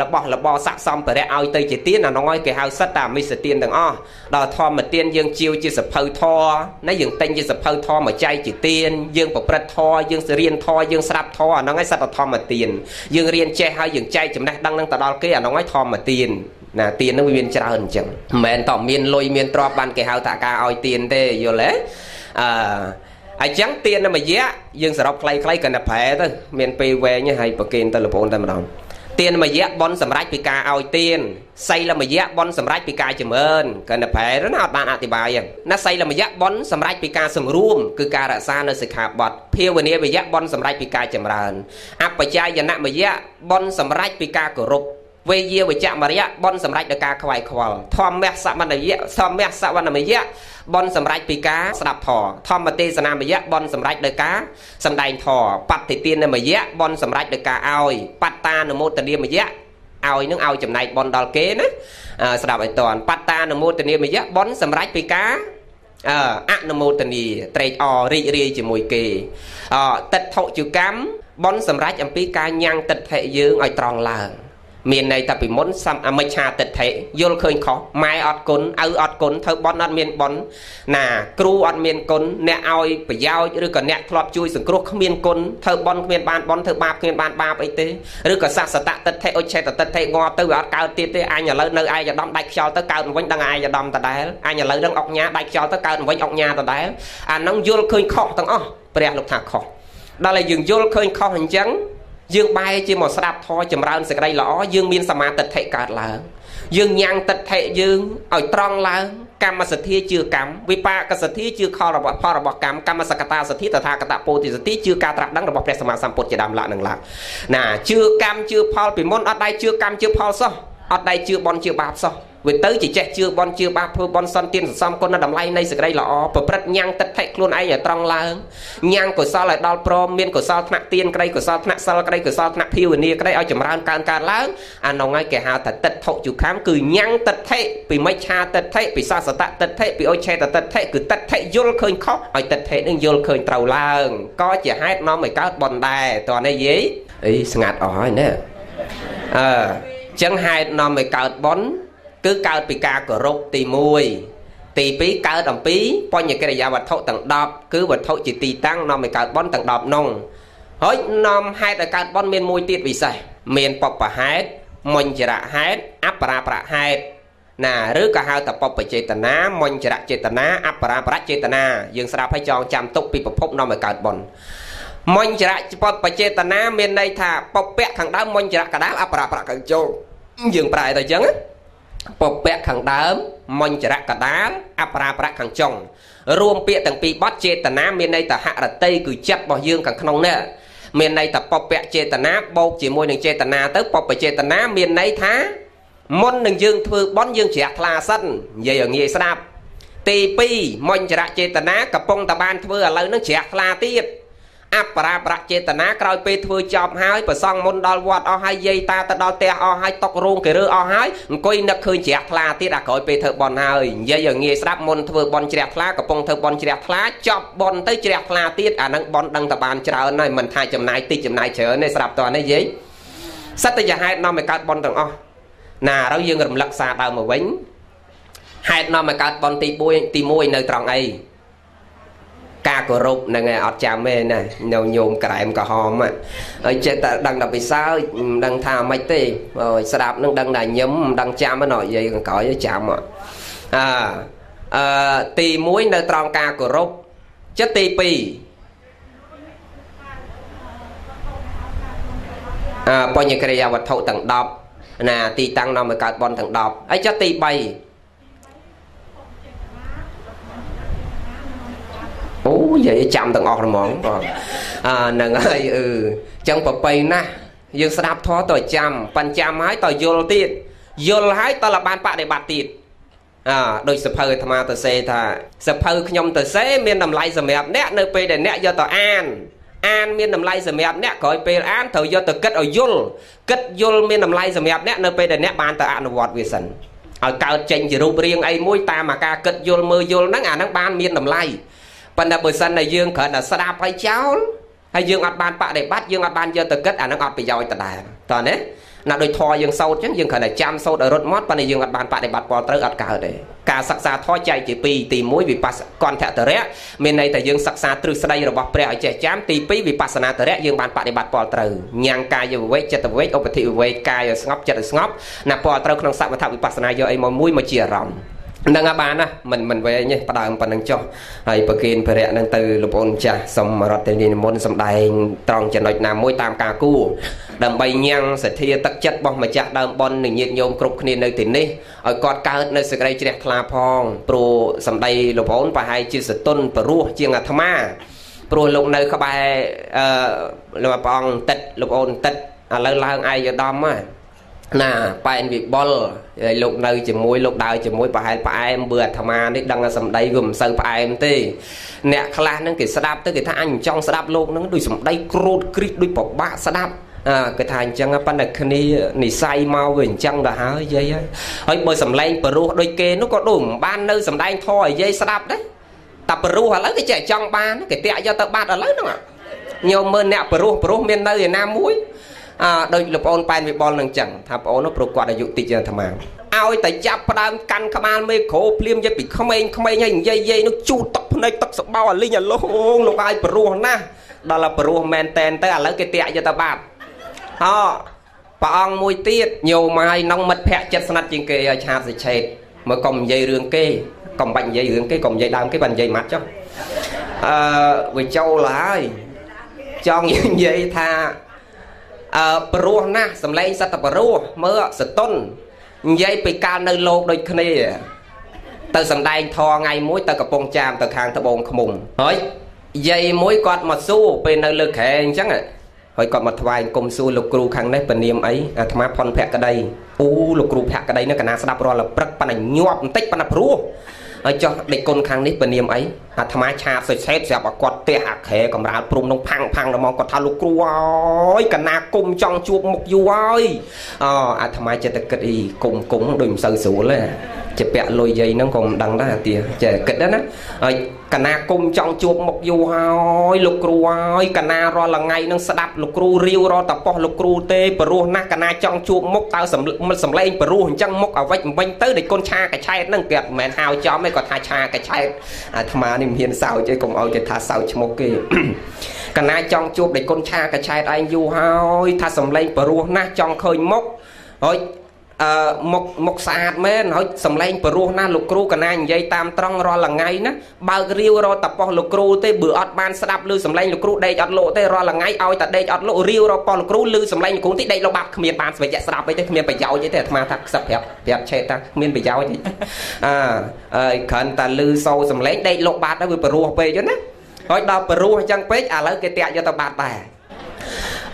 របស់របរស័កសំបរិយឲ្យទៅជាទានអានោះឲ្យគេហៅសិទ្ធតែអមិសទានទាំងអស់ដល់ធម្មទានយើងជាវជាសភៅធរណាយើងតែងជាសភៅធរមកចែកជាទានយើងប្រព្រឹត្តធរយើងរៀនធរយើងស្ដាប់ធរអាហ្នឹងឯងសត្វធម្មទានយើងរៀនចេះហើយយើងចែកចំណេះដឹងនឹងទៅដល់គេអាហ្នឹងឯងធម្មទានណាទៀននឹងវាមានច្រើនអញ្ចឹងមិនមែនតមានលុយមានទ្រព្យបានគេហៅថាការឲ្យទៀនទេយល់ទេអឺហើយចឹងទៀននមយៈយើងសរុបខ្លីៗកណ្ដប្រែទៅមានពេលវែងហើយប្រកេនទៅលពូនតែម្ដង ទានមយៈបនសម្រាប់ពីការឲ្យទានសីលមយៈបនសម្រាប់ពីការចម្រើនកណ្ដប្រែណាអត់បានអធិប្បាយណាសីលមយៈបនសម្រាប់ពីការសង្រួមគឺការរក្សានៅសិក្ខាបទភាវនាមយៈបនសម្រាប់ពីការចម្រើនអបច្ច័យនមយៈបនសម្រាប់ពីការគោរព វេយាវចមរយៈបនសម្រាប់ដល់ការខ្វាយខ្វល់ធម្មះសមនយៈសមះសវណ្ណមយៈបនសម្រាប់ពីការស្ដាប់ធម៌ធម្មទេសនាមយៈបនសម្រាប់ដោយការសម្ដែងធម៌បត្តិទានមយៈបនសម្រាប់ដោយការឲ្យបត្តានុមោទនាមយៈឲ្យនឹងឲ្យចំណែកបនដល់គេណាស្ដាប់ឲ្យតន់បត្តានុមោទនាមយៈបនសម្រាប់ពីការអអនុមោទនីត្រេកអររីករាយជាមួយគេអតិដ្ឋុជកម្មបនសម្រាប់អំពីការញ៉ាំងតិដ្ឋិយើងឲ្យត្រង់ឡើង មានន័យថាពីមុនសំអមិច្ឆាទិដ្ឋិយល់ឃើញខុសម៉ែអត់គុណឪអត់គុណធ្វើបន់អត់មានបន់ណាគ្រូអត់មានគុណអ្នកឲ្យប្រយោជន៍ឬក៏អ្នកធ្លាប់ជួយសង្គ្រោះគ្មានគុណធ្វើបន់គ្មានបានបន់ធ្វើបាបគ្មានបានបាបអីទេឬក៏សសតតិដ្ឋិអុច្ឆេតតិដ្ឋិងាប់ទៅវាអត់កើតទៀតទេអញឥឡូវនៅឯយដំដាច់ខ្យល់ទៅកើតវិញដឹងឯយដំដដែលអញឥឡូវនឹងអុកញ៉ាដាច់ខ្យល់ទៅកើតវិញអុកញ៉ាដដែលអានឹងយល់ឃើញខុសទាំងអស់ព្រះលោកថាខុសដល់តែយើងយល់ឃើញខុសអញ្ចឹង យើងបែរជាមកស្ដាប់ធម៌ចម្រើនសេចក្តីល្អយើងមានសមាទិដ្ឋិកើតឡើងយើងញ៉ាំងទិដ្ឋិយើងឲ្យត្រង់ឡើងកម្មសទ្ធាជឿកម្មវិបាកសទ្ធាជឿខលរបស់ផលរបស់កម្មកម្មសកតាសទ្ធាតថាគតពោធិសទ្ធាជឿការត្រាស់ដឹងរបស់ព្រះសម្មាសម្ពុទ្ធជាដើមឡាក់នឹងឡាក់ណាជឿកម្មជឿផលពីមុនអត់ដៃជឿកម្មជឿផលសោះ អត់ដៃជឿបនជឿបាបសោះវាទៅជាចេះជឿបនជឿបាបធ្វើបនសន្តិនសន្សំគុណតម្លៃនៃសេចក្តីល្អប្រព្រឹត្តញ៉ាំងទឹកថេខ្លួនឯងឲ្យត្រង់ឡើងញ៉ាំងកុសលឲ្យដល់ព្រមមានកុសលថ្នាក់ទៀនក្តីកុសលថ្នាក់សិលក្តីកុសលថ្នាក់ភាវនាក្តីឲ្យចម្រើនកើនកើតឡើងអានោះហើយគេហៅថាទឹកថុជុខំគឺញ៉ាំងទឹកថេពីមិច្ឆាទឹកថេពីសាសតទឹកថេពីអុឆេតទឹកថេគឺទឹកថេយល់ឃើញខុសឲ្យទឹកថេនឹងយល់ឃើញត្រូវឡើងក៏ជាហេតុនាំឲ្យកើតបនដែរតើនេះយាយអីស្ងាត់អស់ហើយណាអឺ ចឹងហេតុនាំឲ្យកើតបនគឺកើតពីការគោរពទី1ទី2កើតអំពីបញ្ញកិរិយាវត្ថុទាំង10គឺវត្ថុជាទីតាំងនាំឲ្យកើតបនទាំង10នោះហើយនាំហេតុឲ្យកើតបនមានមួយទៀតពិសេសមានបពហេតុមញ្ចរហេតុអបរាប្រហេតុណាឬក៏ហៅថាបពចេតនាមញ្ចរចេតនាអបរាប្រចេតនាយើងស្ដាប់ឲ្យចងចាំទុកពីប្រភពនាំឲ្យកើតបនមញ្ចរពពចេតនាមានន័យថាពពៈខាងដើមមញ្ចរកដាលអបរាប្រកចូល យើងប្រែទៅអញ្ចឹងណាពពៈខាងដើមមញ្ចរកដាលអបរាប្រៈខាងចុងរួមពាក្យទាំងពីរបត់ចេតនាមានន័យថាហរតីគឺចិត្តរបស់យើងខាងក្នុងនេះមានន័យថាពពៈចេតនាបូកជាមួយនឹងចេតនាទៅពពចេតនាមានន័យថាមុននឹងយើងធ្វើបន់យើងជ្រះថ្លាសិននិយាយឲ្យងាយស្ដាប់ទី2មញ្ចរចេតនាកំពុងតែបានធ្វើឥឡូវនឹងជ្រះថ្លាទៀត អបរាប្រចេតនាក្រោយពេលធ្វើចប់ហើយប្រសងមុនដល់វត្តអស់ហើយយាយតាទៅដល់ផ្ទះអស់ហើយតុករោងគេរើអស់ហើយអង្គុយនឹកឃើញជ្រះថ្លាទៀតអាក្រោយពេលធ្វើបន់ហើយនិយាយឲ្យងាយស្ដាប់មុនធ្វើបន់ជ្រះថ្លាកំពុងធ្វើបន់ជ្រះថ្លាចប់បន់ទៅជ្រះថ្លាទៀតអានឹងបន់ដឹងតែបានច្រើនហើយមិនថាចំណាយតិចចំណាយច្រើនទេស្រាប់តើនេះយាយសត្យហេតុនាំឲ្យកើតបន់ទាំងអស់ណាឥឡូវយើងរំលឹកសារដើមមកវិញហេតុនាំឲ្យកើតបន់ទី1ទី1នៅត្រង់អី ការគោរពហ្នឹងឯងអត់ចាំទេណានៅញោមក្រែមក្រហមហើយចេះតែដឹងតែពិសើមិនដឹងថាមិនទេស្ដាប់នឹងដឹងតែញឹមមិនដឹងចាំណានិយាយក្រោយចាំអឺអឺទី1នៅត្រង់ការគោរពចិត្តទី2អឺបញ្ញក្រិយាវត្ថុទាំង10ណាទីតាំងនាំឲ្យកើតបនទាំង10ហើយចិត្តទី3អូ និយាយចាំទាំងអស់ហ្មងបងអាហ្នឹងហើយអឺចឹងប្របីណាស់យើងស្ដាប់ធម៌តើចាំប៉ិនចាំហើយតើយល់ទៀតយល់ហើយតើលបានបដិបត្តិទៀតអើដូចសភៅអាត្មាទៅសេថាសភៅខ្ញុំទៅសេមានតម្លៃសម្រាប់អ្នកនៅពេលដែលអ្នកយកទៅអានអានមានតម្លៃសម្រាប់អ្នកក្រោយពេលអានត្រូវយកទៅគិតឲ្យយល់គិតយល់មានតម្លៃសម្រាប់អ្នកនៅពេលដែលអ្នកបានទៅអនុវត្តវាសិនឲ្យកើតចេញជារូបរាងអីមួយតាមអាការគិតយល់មើលយល់ហ្នឹងអាហ្នឹងបានមានតម្លៃ ប៉ុន្តែបើសិនតែយើងគ្រាន់តែស្ដាប់ហើយចោលហើយយើងអត់បានបដិបត្តិយើងអត់បានយកទៅគិតអានឹងអត់ប្រយោជន៍ដដែលតើណាណាដូចធរយើងសោតអញ្ចឹងយើងគ្រាន់តែចាំសោតឲ្យរត់មាត់ប៉ុន្តែយើងអត់បានបដិបត្តិពលត្រូវអត់កើតទេការសិក្សាធរចែកជា2ទី1វិបស្សកន្ធតរៈមានន័យថាយើងសិក្សាទ្រឹស្ដីរបស់ព្រះឲ្យចេះចាំទី2វិបស្សនាតរៈយើងបានបដិបត្តិពលត្រូវញ៉ាំងកាយវិវេកចិត្តវិវេកឧបតិវិវេកកាយឲ្យស្ងប់ចិត្តឲ្យស្ងប់ណាពលត្រូវក្នុងសវត្ថវិបស្សនាយកអីមកមួយមកជាអារម្មណ៍ នឹងបានណាមិនមិនវែងទេផ្ដើមប៉ុណ្្នឹងចុះហើយប្រគិនភរៈនឹងទៅលោកប្អូនចាស់សូមរតនានិមន្តសម្ដែងត្រង់ចំណុចណាមួយតាមការគួរដើម្បីញ៉ាំងសទ្ធាទឹកចិត្តរបស់ម្ចាស់ដើមប៉ុននិងញាតិញោមគ្រប់គ្នានៅទីនេះឲ្យគាត់កើតនៅសេចក្តីជ្រះថ្លាផងព្រោះសម្ដីលោកប្អូនប្រហែលជាសតុនព្រោះជាងអាត្មាព្រោះលោកនៅក្បែរអឺលោកព្រះអង្គតិតលោកប្អូនតិតឥឡូវឡើងឯកឧត្តមហ្នឹង ណាប៉ែនវិបុលហើយលោកនៅជាមួយលោកដើរជាមួយប្រហែលផ្អែមបើអាត្មានេះដឹងថាសម្ដីវាមិនសូវផ្អែមទេអ្នកខ្លះហ្នឹងគេស្ដាប់ទៅគេថាអញចង់ស្ដាប់លោកហ្នឹងដូចសម្ដីក្រូតគ្រីកដូចពិបាកស្ដាប់អើគេថាអញ្ចឹងប៉ុន្តែគ្នានិស័យមកវាអញ្ចឹងទៅហើយយាយហើយបើសម្លេងបរោះដូចគេនោះក៏ដូចមិនបាននៅសម្ដែងធរឲ្យយាយស្ដាប់ដែរតែបរោះឥឡូវគេចេះចង់បានគេតាក់យកទៅបាត់ឥឡូវហ្នឹងញោមមើលអ្នកបរោះបរោះមាននៅឯណាមួយ អើដូចលោកប្អូនប៉ែនវិបុលនឹងចឹងថាប្អូននោះព្រោះគាត់អាយុតិចជាងអាត្មាឲ្យតែចាប់ផ្ដើមកាន់ក្បាលមេក្រូភ្លាមយកពីក្មេងក្មេងហើយនិយាយយាយនោះជូតទឹកភ្នែកទឹកសបោអាលីងអាលោងលោកឲ្យព្រោះណាស់ដល់តែព្រោះមែនតែនទៅឥឡូវគេតាក់យកទៅបាត់ហោព្រះអង្គមួយទៀតញោមហើយនងមិត្តភក្តិចិត្តស្និទ្ធជាងគេឲ្យឆាតសិឆេតមើលកុំនិយាយរឿងគេកុំបាច់និយាយរឿងគេកុំនិយាយដើមគេបាច់និយាយម៉ាត់ចុះអឺវាចូលហើយចង់និយាយថា អឺព្រោះណាស់សំឡេងសត្វព្រោះមើលសតុននិយាយពីកាលនៅលោកដូចគ្នាទៅសំដែងធរថ្ងៃមួយទៅកំពង់ចាមទៅខាងត្បូងឃ្មុំហើយយាយមួយគាត់មកសួរពេលនៅលើក្រែអញ្ចឹងហើយគាត់មកថ្វាយគុំសួរលោកគ្រូខាងនេះពនាមអីអាត្មាផុនភក្តីអូលោកគ្រូភក្តីនេះកណាស្ដាប់រាល់ព្រឹកប៉ុន្តែញាប់បន្តិចប៉ុន្តែព្រោះ ហើយចុះដេកគុណខាងនេះពនាមអីអាត្មាឆាបសុយឆេតស្រាប់ឲ្យគាត់ទះអាខែកំរាលព្រំនឹងផាំងផាំងដល់មកគាត់ថាលោកគ្រូអើយកណាគុំចង់ជួបមុខយូរហើយអូអាត្មាចិត្តតែគិតអីគុំគុំដូចមិនសូវស្រួលទេជាពាក់លុយយាយហ្នឹងក៏មិនដឹងដែរអាទាចេះគិតដែរណាហើយកណាគុំចង់ជួបមុខយូរហើយលោកគ្រូហើយកណារាល់ថ្ងៃហ្នឹងស្ដាប់លោកគ្រូរាវរាល់តប៉ោះលោកគ្រូទេព្រោះណាស់កណាចង់ជួបមុខតើសំឡេងព្រោះអញ្ចឹងមុខឲ្យវិចវិញទៅដែលគុនឆាកឆែតហ្នឹងគេមិនមែនហៅចំទេគាត់ថាឆាកឆែតអាត្មានេះមិនហ៊ានសើចទេកុំឲ្យគេថាសើចឈ្មោះគេកណាចង់ជួបដែលគុនឆាកឆែតឯងយូរហើយថាសំឡេងព្រោះណាស់ចង់ឃើញមុខហើយ អឺមុខមុខស្អាតមែនហើយសំឡេងបរោះណាលោកគ្រូកណានិយាយតាមត្រង់រាល់ថ្ងៃណាបើករាវរតប៉ោះលោកគ្រូទេបើអត់បានស្ដាប់ឮសំឡេងលោកគ្រូដេកអត់លោកទេរាល់ថ្ងៃឲ្យតែដេកអត់លោករាវរប៉ោះលោកគ្រូឮសំឡេងលោកគ្រូទីដេកលោកបាត់គ្មានបានស្វែងស្ដាប់អីទេគ្មានប្រយោជន៍អីទេអាត្មាថាខ្សឹបប្រាប់ប្រាប់ឆេតថាគ្មានប្រយោជន៍អីអើហើយគ្រាន់តែឮសូរសំឡេងដេកលោកបាត់ទៅវាបរោះពេកណាហើយដល់បរោះអញ្ចឹងពេកឥឡូវគេតាក់យកទៅបាត់ដែរ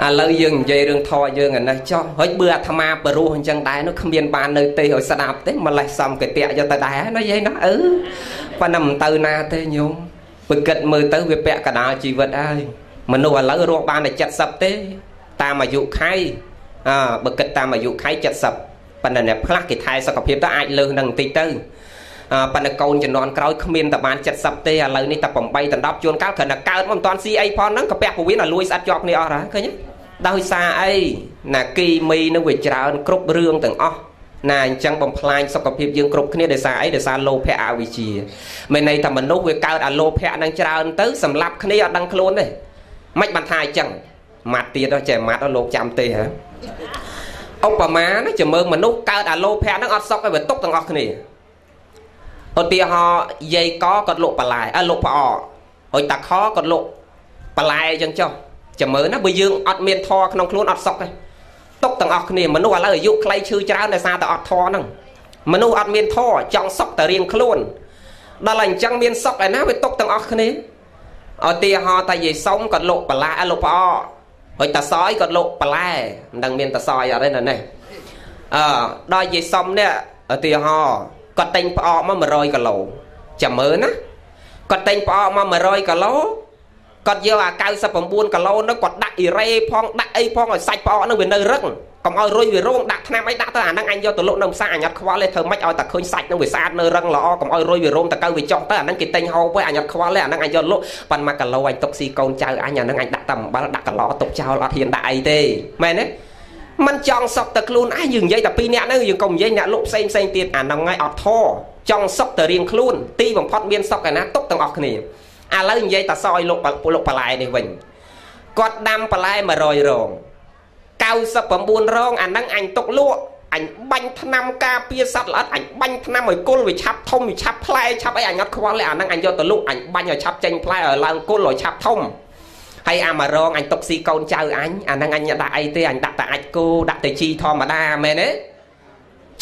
ឥឡូវយើងនិយាយរឿងធរយើងអានេះចោះហើយបើអាត្មាបរោះអញ្ចឹងដែរនោះគ្មានបាននៅទេឲ្យស្ដាប់ទេម្លេះសំកតិយកទៅដែរណាយាយណាអឺប៉ុន្តែមិនទៅណាទេញោមបើគិតមើលទៅវាពាក់កដាលជីវិតហើយមនុស្សឥឡូវរស់បានតែ70ទេ តាមអាយុខៃអើបើគិតតាមអាយុខៃ70ប៉ុន្តែអ្នកខ្លះគេថែសុខភាពទៅអាចលើសនឹងបន្តិចទៅ ប៉ុន្តែកូនជំនាន់ក្រោយគ្មានតែបាន70ទេឥឡូវនេះតែ8ដល់10ជួនកាលគ្រាន់តែកើតមកមិនតាន់ស៊ីអីផងហ្នឹងក៏ពាក់ពវៀនឲ្យលួយស្អិតជាប់គ្នាអស់ហើយឃើញទេដោយសារអីណាគីមីនឹងវាច្រើនគ្រប់រឿងទាំងអស់ណាអញ្ចឹងបំផ្លាញសុខភាពយើងគ្រប់គ្នាដោយសារអីដោយសារលោភៈអវិជ្ជាមានន័យថាមនុស្សវាកើតអាលោភៈនឹងច្រើនទៅសម្លាប់គ្នាអត់ដឹងខ្លួនទេមិនបានថាអញ្ចឹងម៉ាត់ទៀតចេះម៉ាត់លោកចាំទេហ៎ឧបមាណាជំមើងមនុស្សកើតអាលោភៈហ្នឹងអត់សុខឲ្យវាទុកទាំងអស់គ្នា ឧទាហរណ៍យាយកគាត់លក់បន្លែអើលក់ផ្អកហើយតាខគាត់លក់បន្លែអញ្ចឹងចុះចាំមើលណាបើយើងអត់មានធរក្នុងខ្លួនអត់សុខទេទុកទាំងអស់គ្នាមនុស្សឥឡូវអាយុខ្លីឈឺច្រើនដោយសារតែអត់ធរហ្នឹងមនុស្សអត់មានធរចង់សុខតែរៀងខ្លួនដល់តែអញ្ចឹងមានសុខឯណាវាទុកទាំងអស់គ្នាឧទាហរណ៍តែយាយសុំគាត់លក់បន្លែលក់ផ្អកហើយតាសយគាត់លក់បន្លែមិនដឹងមានតាសយអត់ទេនៅនេះអឺដល់យាយសុំនេះឧទាហរណ៍ គាត់ទិញផ្អកមក100គីឡូចាំមើលណាគាត់ទិញផ្អកមក100គីឡូគាត់យកអា99គីឡូនោះគាត់ដាក់អ៊ីរ៉េផងដាក់អីផងឲ្យសាច់ផ្អកនោះវានៅរឹងកុំឲ្យរុយវារោមដាក់ថ្នាំអីដាក់ទៅអាហ្នឹងអញយកទៅលក់នៅផ្សារអញអត់ខ្វល់ទេធ្វើម៉េចឲ្យតែឃើញសាច់នឹងវាស្អាតនៅរឹងល្អកុំឲ្យរុយវារោមតើកៅវាចុះទៅអាហ្នឹងគេទិញហូបទៅអញអត់ខ្វល់ទេអាហ្នឹងអញយកលក់ប៉ាន់1គីឡូអញទុកស៊ីកូនចៅអញអាហ្នឹងអញដាក់តែអំបិលដាក់កន្លោទុកចោលអត់ហ៊ានដាក់អីទេមែនទេ มันចង់សុកតែខ្លួនឯងយើងនិយាយតែពីរនាក់ហ្នឹងយើងកុំនិយាយអ្នកលក់ផ្សេងផ្សេងទៀតអាហ្នឹងហើយអត់ធរចង់សុកតែរៀងខ្លួនទីបំផុតមានសុកឯណាទុកទាំងអស់គ្នាឥឡូវនិយាយតែសយលក់លក់បន្លែនេះវិញគាត់ដាំបន្លែ100រង99រងអាហ្នឹងអញទុកលក់អញបាញ់ថ្នាំការពារសត្វល្អិតអញបាញ់ថ្នាំឲ្យគុលវាឆាប់ធំវាឆាប់ផ្លែឆាប់អីអញអត់ខ្វល់ទេអាហ្នឹងអញយកទៅលក់អញបាញ់ឲ្យឆាប់ចេញផ្លែឲ្យឡើងគុលឲ្យឆាប់ធំ ហើយអាមករងអញຕົកស៊ីកូនចៅអញអាហ្នឹងអញដាក់អីទេអញដាក់តែអាចគូដាក់តែជីធម្មតាមែនទេ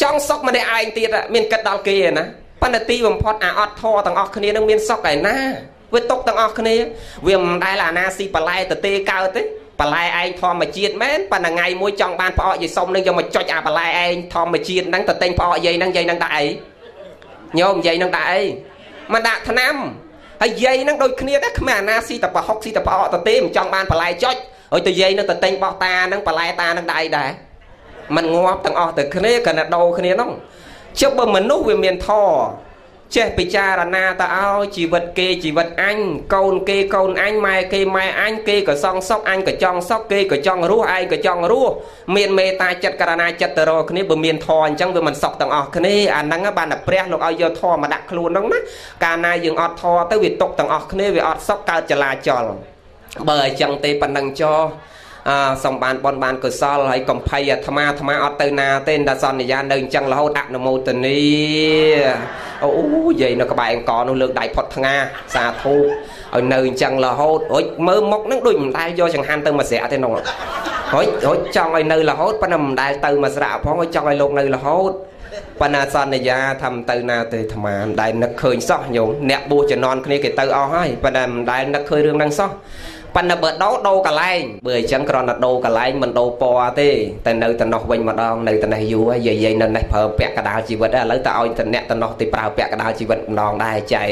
ចង់សុកម្នាក់ឯងទៀតមានគិតដល់គេណាប៉ុន្តែទីបំផុតអាអត់ធរទាំងអស់គ្នានឹងមានសុកឯណាវាຕົកទាំងអស់គ្នាវាមិនដែលអាណាស៊ីបន្លែទៅទេកើតទេបន្លែឯងធម្មជាតិមែនប៉ុន្តែថ្ងៃមួយចង់បានផ្អកយាយសុំនឹងយកមកចុចអាបន្លែឯងធម្មជាតិហ្នឹងទៅទិញផ្អកយាយហ្នឹងយាយហ្នឹងដាក់អីញោមយាយហ្នឹងដាក់អីមិនដាក់ថ្នាំ ហើយយាយហ្នឹងដូចគ្នាដែរគ្មានអាណាស៊ីតែប្រហុកស៊ីតែផ្អកទៅទេមិនចង់បានបន្លែចុចហើយទៅយាយនឹងទៅទិញបោះតាហ្នឹងបន្លែតាហ្នឹងដាក់អីដែរมันងាប់ទាំងអស់ទៅគ្នាគ្រាន់តែដោគ្នាហ្នឹងជិបបើមនុស្សវាមានធរ ចេះពិចារណាទៅឲ្យជីវិតគេជីវិតអញកូនគេកូនអញម៉ែគេម៉ែអញគេក៏សងសុកអញក៏ចង់សុកគេក៏ចង់រស់ឯងក៏ចង់រស់មានមេត្តាចិត្តករណាចិត្តទៅរកគ្នាបើមានធម៌អញ្ចឹងវាមិនសុកទាំងអស់គ្នាអាហ្នឹងបានតែព្រះលោកឲ្យយកធម៌មកដាក់ខ្លួនហ្នឹងណាកាលណាយើងអត់ធម៌ទៅវាຕົកទាំងអស់គ្នាវាអត់សុកកើតចលាចលបើអញ្ចឹងទេប៉ុណ្ណឹងចោអ សំបានបនបានកុសលហើយកំភៃអាត្មាអាត្មាអត់ទៅណាទេតែសន្យានៅអញ្ចឹងរហូតអនុមោទនីអូយាយនៅក្បែរអង្គនោះលើកដៃផុតថ្ងាសាធុឲ្យនៅអញ្ចឹងរហូតរួចមើលមុខនឹងដូចមិនដែលយកចង្ហាន់ទៅមកស្រាក់ទេនោះរួចរួចចង់ឲ្យនៅរហូតប៉ុន្តែមិនដែលទៅមកស្រាក់ផងចង់ឲ្យលោកនៅរហូតប៉ុន្តែសន្យាថាមិនទៅណាទេអាត្មាមិនដែលនឹកឃើញសោះញោមអ្នកបួសជំនន់គ្នាគេទៅអស់ហើយប៉ុន្តែមិនដែលនឹកឃើញរឿងហ្នឹងសោះ ប៉ុន្តែបើដោដោកលែងបើអញ្ចឹងគ្រាន់តែដោកលែងមិនដោពណ៌ទេតែនៅតែនោះវិញម្ដងនៅតែនេះយូរហើយយាយយាយនៅនេះប្រើពាក់កដាលជីវិតឥឡូវតើឲ្យតអ្នកទៅនោះទៅប្រើពាក់កដាលជីវិតម្ដងដែរចែក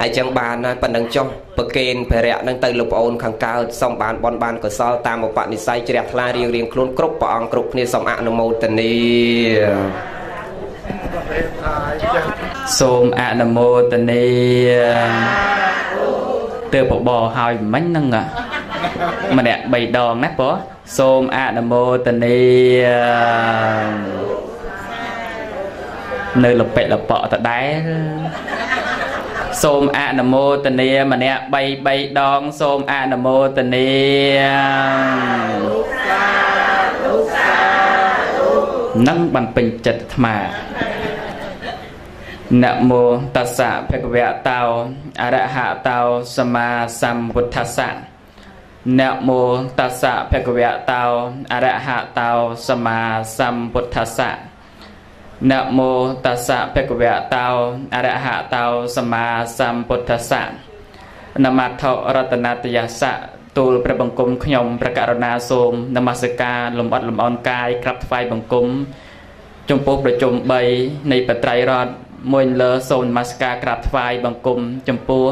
ហើយអញ្ចឹងបានហើយប៉ុណ្ណឹងចុះប្រកេនភរៈនឹងទៅលោកប្អូនខាងកើតសូមបានបនបានកុសលតាមឧបនិស្ស័យជ្រះថ្លារៀងរៀងខ្លួនគ្រប់ព្រះអង្គគ្រប់គ្នាសូមអនុមោទនាសូមអនុមោទនា ទើបបបរហើយមិញហ្នឹងម្នាក់3ដងណាព្រោះសូមអនុមោទនានៅលពិលពកដដែលសូមអនុមោទនាម្នាក់3 3ដង សូមអនុមោទនានឹងបានពេញចិត្តអាត្មា នមោតស្សៈភគវៈតោអរហតោសម្មាសម្ពុទ្ធស្សៈនមោតស្សៈភគវៈតោអរហតោសម្មាសម្ពុទ្ធស្សៈនមោតស្សៈភគវៈតោអរហតោសម្មាសម្ពុទ្ធស្សៈនមត្ថរតនតយសៈទូលព្រះបង្គំខ្ញុំព្រះករុណាសូមនមស្ការលំអត់លំអនកាយក្រាបថ្វាយបង្គំចំពោះប្រជុំ3នៃបត្រៃរត មួយលើសូមនមស្ការក្រាបថ្វាយបង្គំចំពោះ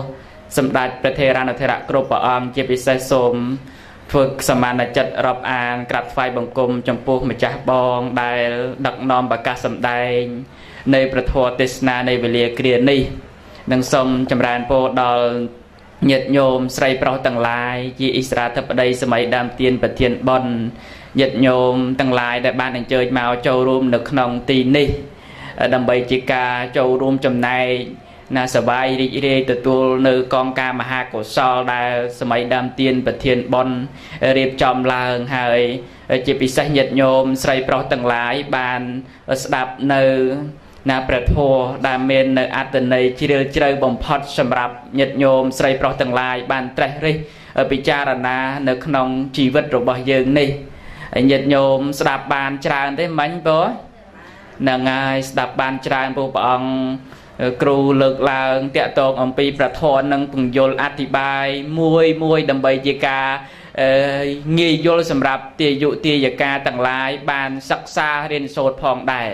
សម្ដេចព្រះថេរានុថេរៈគ្រប់ព្រះអង្គជាពិសេសសូមធ្វើសមានចិត្តរាប់អាន ក្រាបថ្វាយបង្គំចំពោះម្ចាស់បងដែល ដឹកនាំប្រកាសសម្ដែង នៃប្រធមទេសនានៃវេលាគ្រានេះនិងសូមចម្រើនពរដល់ញាតិញោមស្រីប្រុសទាំងឡាយជាអិសរាធិបតីសម័យដើមទៀនប្រធានប៉ុនញាតិញោមទាំងឡាយដែលបានអញ្ជើញមកចូលរួមនៅក្នុងទីនេះ ដើម្បីជាការចូលរួមចំណែកណាសបាយរីករាយទទួលនៅកងការមហាកុសលដែលសម័យដើមទៀនប្រធានប៉ុនរៀបចំឡើងហើយជាពិសេសញាតិញោមស្រីប្រុសទាំងឡាយបានស្ដាប់នៅណាព្រះធម៌ដែលមាននៅអត្តន័យជ្រាលជ្រៅបំផុតសម្រាប់ញាតិញោមស្រីប្រុសទាំងឡាយបានត្រេះរិះពិចារណានៅក្នុងជីវិតរបស់យើងនេះញាតិញោមស្ដាប់បានច្រើនទេមិញបង នឹងហើយស្ដាប់បានច្រើនពុះព្រះអង្គគ្រូលើកឡើងតាក់ទងអំពីប្រធននិងពង្យល់អធិប្បាយមួយមួយដើម្បីជាការងាយយល់សម្រាប់ទាយុទាយកាទាំងឡាយបានសិក្សារៀនសូត្រផងដែរ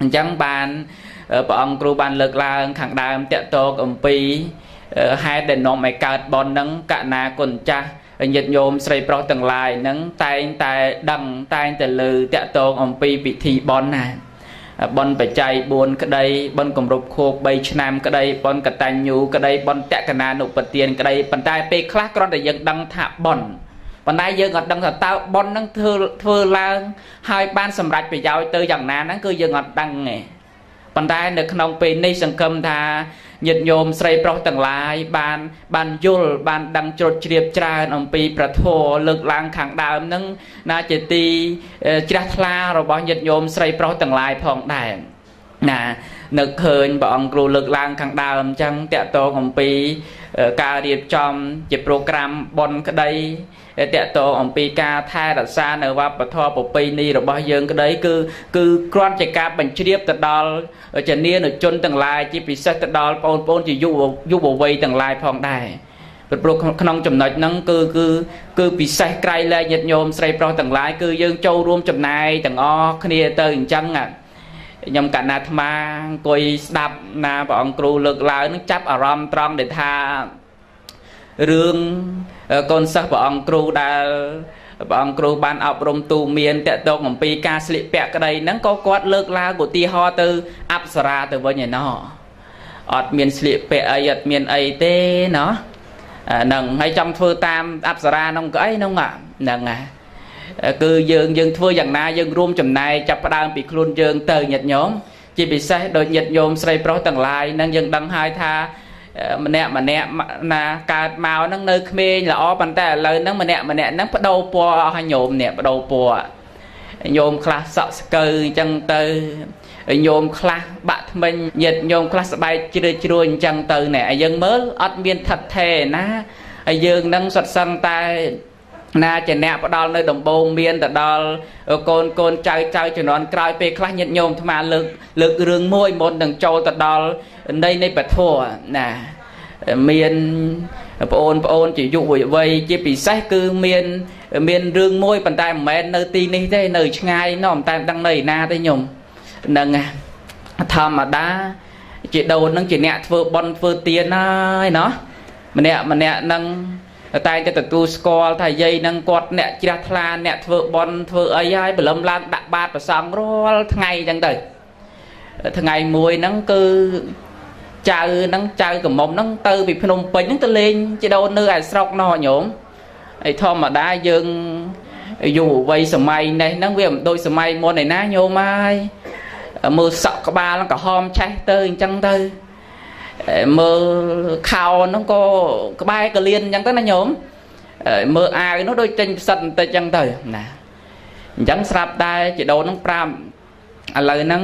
អញ្ចឹងបានព្រះអង្គគ្រូបានលើកឡើង ខាងដើមតាក់ទងអំពីហេតុដែលនាំឲ្យកើតបននឹងកណាគុណចាស់ញាតិញោមស្រីប្រុសទាំងឡាយនឹងតែងតែដឹងតែងតែលើតាក់ទងអំពីពិធីបនណា បនបច្ច័យ4ក្តីបនគម្រប់ខួប3ឆ្នាំក្តីបនកតញ្ញូក្តីបនតក្កណានុបទានក្តីប៉ុន្តែពេលខ្លះគ្រាន់តែយើងដឹងថាបនប៉ុន្តែយើងអត់ដឹងថាតើបនហ្នឹងធ្វើធ្វើឡើងហើយបានសម្រេចប្រយោជន៍ទៅយ៉ាងណាហ្នឹងគឺយើងអត់ដឹងទេប៉ុន្តែនៅក្នុងពេលនេះសង្ឃឹមថា ញាតិញោមស្រីប្រុសទាំងឡាយបាន បានយល់បានដឹងជ្រត់ជ្រាបច្រើនអំពីប្រធរលើកឡើងខាងដើមនឹងណាជាទីជ្រះថ្លារបស់ញាតិញោមស្រីប្រុសទាំងឡាយផងដែរណានឹកឃើញព្រះអង្គគ្រូលើកឡើងខាងដើមអញ្ចឹងតកតងអំពីការរៀបចំជាប្រូក្រាមបនក្តី តកតងអំពីការថែរក្សានៅវប្បធម៌ប្រពៃណីរបស់យើងក្តីគឺគឺគ្រាន់តែការបញ្ជ្រាបទៅដល់ចនានុជនទាំងឡាយជាពិសេសទៅដល់បងប្អូនជាយុវយុវវ័យទាំងឡាយផងដែរព្រោះក្នុងចំណុចហ្នឹងគឺគឺគឺពិសេសក្រៃលែងញាតិញោមស្រីប្រុសទាំងឡាយគឺយើងចូលរួមចំណាយទាំងអស់គ្នាទៅអញ្ចឹងខ្ញុំកណ្ណាអាត្មាអង្គុយស្ដាប់ណាព្រះអង្គគ្រូលើកឡើងនឹងចាប់អារម្មណ៍ត្រង់ដែលថារឿង កូនសិស្សព្រះអង្គគ្រូដែលព្រះអង្គគ្រូបានអប់រំទូមានតកតងអំពីការស្លៀកពាក់ក្តីហ្នឹងក៏គាត់លើកឡើងឧទាហរណ៍ទៅអប្សរាទៅវិញឯណោះអត់មានស្លៀកពាក់អីអត់មានអីទេណោះហ្នឹងហើយចង់ធ្វើតាមអប្សរាហ្នឹងក៏អីហ្នឹងហ្នឹងហ่ะគឺយើងយើងធ្វើយ៉ាងណាយើងរួមចំណែកចាប់ផ្ដើមពីខ្លួនយើងទៅញាតិញោមជាពិសេសដូចញាតិញោមស្រីប្រុសទាំងឡាយនឹងយើងដឹងហើយថា ម្នាក់ម្នាក់ណាកើតមកហ្នឹងនៅក្មេងល្អប៉ុន្តែឥឡូវហ្នឹងម្នាក់ម្នាក់ហ្នឹងបដូរពណ៌អស់ឲ្យញោមនេះបដូរពណ៌ញោមខ្លះសក់ស្កើអញ្ចឹងទៅញោមខ្លះបាក់ថ្មិញញាតញោមខ្លះស្បែកជ្រឿជ្រួញអញ្ចឹងទៅណែឲ្យយើងមើលអត់មានថិតថេរណាហើយយើងនឹងសុទ្ធសឹងតែ ណាជាអ្នកផ្ដល់នៅដំបងមានទៅដល់កូនកូនចៅចៅជំនាន់ក្រោយពេលខ្លះញាតិញោមអាត្មាលើកលើករឿងមួយមុននឹងចូលទៅដល់នៃនៃពធណាមានប្អូនប្អូនជាយុវវ័យជាពិសេសគឺមានមានរឿងមួយប៉ុន្តែមិនមែននៅទីនេះទេនៅឆ្ងាយនោះមិនតែដឹងនៅឯណាទេញោមនឹងធម្មតាជាដូននឹងជាអ្នកធ្វើបន់ធ្វើទៀនហើយណោះម្នាក់ម្នាក់នឹង តែតែទទួលស្គាល់ថាយាយនឹងគាត់អ្នកជ្រះថ្លាអ្នកធ្វើបន់ធ្វើអីហើយបលឹមឡើងដាក់បាតប្រសងរាល់ថ្ងៃអញ្ចឹងទៅថ្ងៃមួយហ្នឹងគឺចៅហ្នឹងចៅកំមុំហ្នឹងទៅពីភ្នំពេញហ្នឹងទៅលេងជីដូននៅឯស្រុកណោះញោមហើយធម្មតាយើងយុវវ័យសម័យនេះហ្នឹងវាមិនដូចសម័យមុនឯណាញោមហើយមើលសក់ក្បាលក្រហមឆេះទៅអញ្ចឹងទៅ មើលខោហ្នឹងក៏ក្បែរកលៀនអញ្ចឹងទៅណាញោមមើលអាវនោះដូចចេញផ្សិតបន្តិចអញ្ចឹងទៅណាអញ្ចឹងស្រាប់តែជីដូនហ្នឹងប្រាប់ឥឡូវហ្នឹង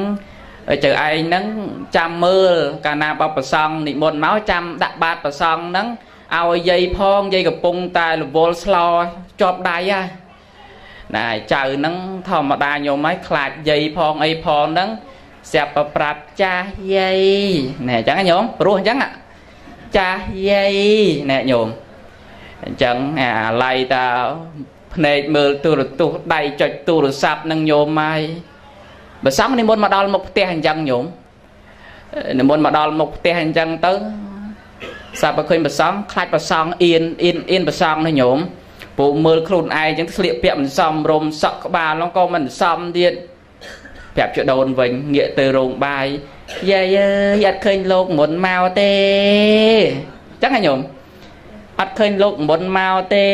ចៅឯងហ្នឹងចាំមើលកាលណាបបប្រសង់និមន្តមកចាំដាក់បាតប្រសង់ហ្នឹងឲ្យយាយផងយាយកំពុងតែរវល់ស្លោជាប់ដៃហ่ะណាចៅហ្នឹងធម្មតាញោមហើយខ្លាចយាយផងអីផងហ្នឹង ស្រាប់ប្រប្រាប់ចាស់យាយណែអញ្ចឹងញោមព្រោះអញ្ចឹងចាស់យាយណែញោមអញ្ចឹងអាឡៃតាភ្នែកមើលទូរទស្សន៍ដៃចុចទូរស័ព្ទនឹងញោមហើយបើសំនិមន្តមកដល់មុខផ្ទះអញ្ចឹងញោមនិមន្តមកដល់មុខផ្ទះអញ្ចឹងទៅសាប់បើឃើញប្រសងខ្លាច់ប្រសងអៀនអៀនអៀនប្រសងណាញោមពូមើលខ្លួនឯងអញ្ចឹងស្លៀកពាក់មិនសមរម្យសក់ក្បាលនោះក៏មិនសមទៀត ប្រាប់ចដូនវិញងាកទៅរោងបាយយាយអើយអត់ឃើញលោកមុនមកទេអញ្ចឹងណាញោមអត់ឃើញលោកមុនមកទេ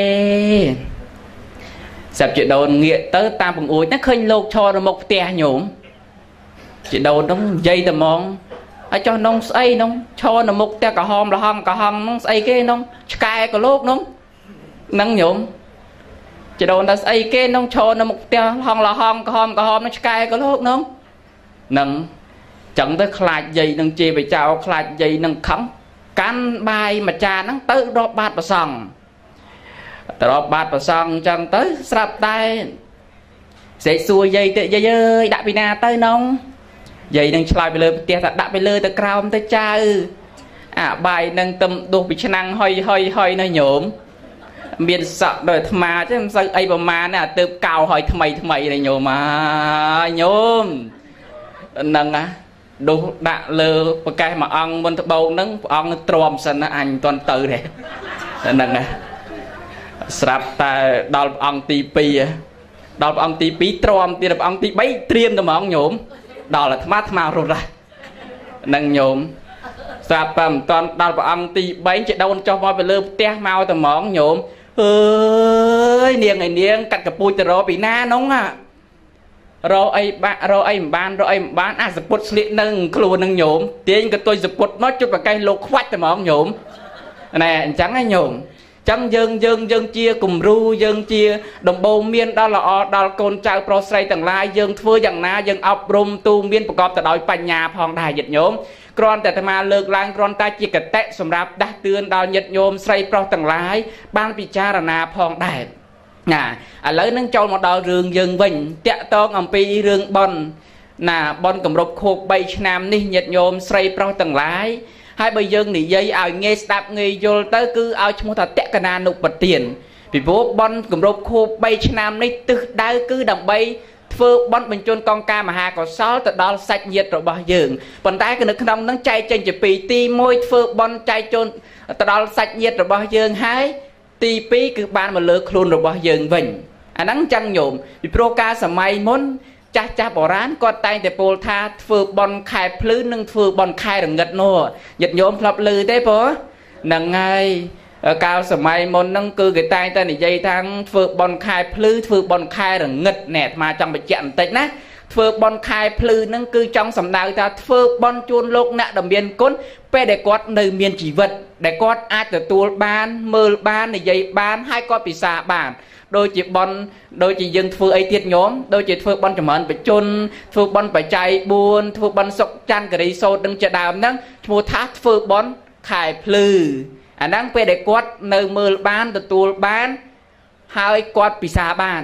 សាប់ជាដូនងាកទៅតាមបង្អួចហ្នឹងឃើញលោកឈរនៅមុខផ្ទះញោមជាដូនហ្នឹងនិយាយតែហ្មងហើយចុះនងស្អីនងឈរនៅមុខផ្ទះក្រហមលហំក្រហមហ្នឹងស្អីគេនងឆ្កែក៏លោកនងហ្នឹងញោម ជាដូនថាស្អីគេនងឈរនៅមុខផ្ទះហងលហំក្រហមក្រហមហ្នឹងឆ្កែក៏លោកនងហ្នឹងចឹងទៅខ្លាចយាយនឹងជេរបចោខ្លាចយាយនឹងខឹងកាន់បាយមួយចានហ្នឹងទៅរាប់បាតប្រសង់ទៅរាប់បាតប្រសងអញ្ចឹងទៅស្រាប់តែសេកសួរយាយទៅយាយអើយដាក់ពីណាទៅនងយាយនឹងឆ្លើយពីលើផ្ទះថាដាក់ពីលើទៅក្រោមទៅចៅអាបាយនឹងទឹមដុះពីឆ្នាំងហុយហុយហុយនៅញោម មានសក់ដោយអាត្មាចឹងមិនសូវអីប្រមាណណាទៅកៅហើយថ្មីថ្មីនេះញោមអាញោមហ្នឹងណាដុះដាក់លើប្រកេះមួយអង្គមុនត្បូងហ្នឹងព្រះអង្គទ្រាំសិនណាអញមិនទាន់ទៅទេហ្នឹងណាស្រាប់តែដល់ព្រះអង្គទី2ដល់ព្រះអង្គទី2ទ្រាំទៀតព្រះអង្គទី3ត្រៀមតែហ្មងញោមដល់អាត្មាអាត្មារត់ដែរនឹងញោមស្រាប់តែមិនតាន់ដល់ព្រះអង្គទី3ចេះដូនចុះមកទៅលើផ្ទះមកតែហ្មងញោម អើយនាងឯនាងកាត់កពូចទៅរកពីណានោះរកអីបាក់រកអីមិនបានរកអីមិនបានអាសពុតស្លៀកនឹងខ្លួននឹងញោមទាញក៏ទុយសពុតមកជុតប្រកេះលោកខ្វាច់តែហ្មងញោមណែអញ្ចឹងណាញោមចឹងយើងយើងយើងជាគំរូយើងជា ដំបូងមានដល់ល្អដល់កូនចៅប្រុសស្រីទាំងឡាយយើងធ្វើយ៉ាងណាយើងអប់រំទូមានប្រកបទៅដោយបញ្ញាផងដែរញាតិញោម គ្រាន់តែអាត្មាលើកឡើងគ្រាន់តែជាកតិសម្រាប់ដាស់តឿនដល់ញាតិញោមស្រីប្រុសទាំងឡាយបានពិចារណាផងដែរណាឥឡូវនឹងចូលមកដល់រឿងយើងវិញតាក់តងអំពីរឿងបនណាបនគម្រប់ខួប3ឆ្នាំនេះញាតិញោមស្រីប្រុសទាំងឡាយហើយបើយើងនិយាយឲ្យងាយស្ដាប់ងាយយល់ទៅគឺឲ្យឈ្មោះថាតក្កណានុបទានពីព្រោះបនគម្រប់ខួប3ឆ្នាំនេះទិសដៅគឺដើម្បី ធ្វើបន់បញ្ជូនកងការមហាកុសលទៅដល់សាច់ញាតិរបស់យើងប៉ុន្តែគឺនៅក្នុងនឹងចែកចេញជាពីរទី1ធ្វើបន់ចែកជូនទៅដល់សាច់ញាតិរបស់យើងហើយទី2គឺបានមកលើខ្លួនរបស់យើងវិញអាហ្នឹងចឹងញោមពីព្រោះការសម័យមុនចាស់ចាស់បុរាណគាត់តែងតែពោលថាធ្វើបន់ខែភ្លឺនិងធ្វើបន់ខែរងឹតនោះញាតិញោមធ្លាប់ឮទេបងហ្នឹងហើយ កាលសម័យមុនហ្នឹងគឺគេតែងតែនិយាយថាធ្វើបន់ខែភ្លឺធ្វើបន់ខែរងឹតណែអាត្មាចង់បញ្ជាក់បន្តិចណាធ្វើបន់ខែភ្លឺហ្នឹងគឺចង់សំដៅថាធ្វើបន់ជូនលោកអ្នកដ៏មានគុណពេលដែលគាត់នៅមានជីវិតដែលគាត់អាចទទួលបានមើលបាននិយាយបានហើយគាត់ពិសាបានដូចជាបនដូចជាយើងធ្វើអីទៀតញោមដូចជាធ្វើបនចម្រើនបជនធ្វើបនបច្ច័យ4ធ្វើបនសុកច័ន្ទករីសោតនឹងជាដើមហ្នឹងឈ្មោះថាធ្វើបនខែភ្លឺ អាហ្នឹងពេលដែលគាត់នៅមើលបានទទួលបាន ហើយគាត់ពិសាបាន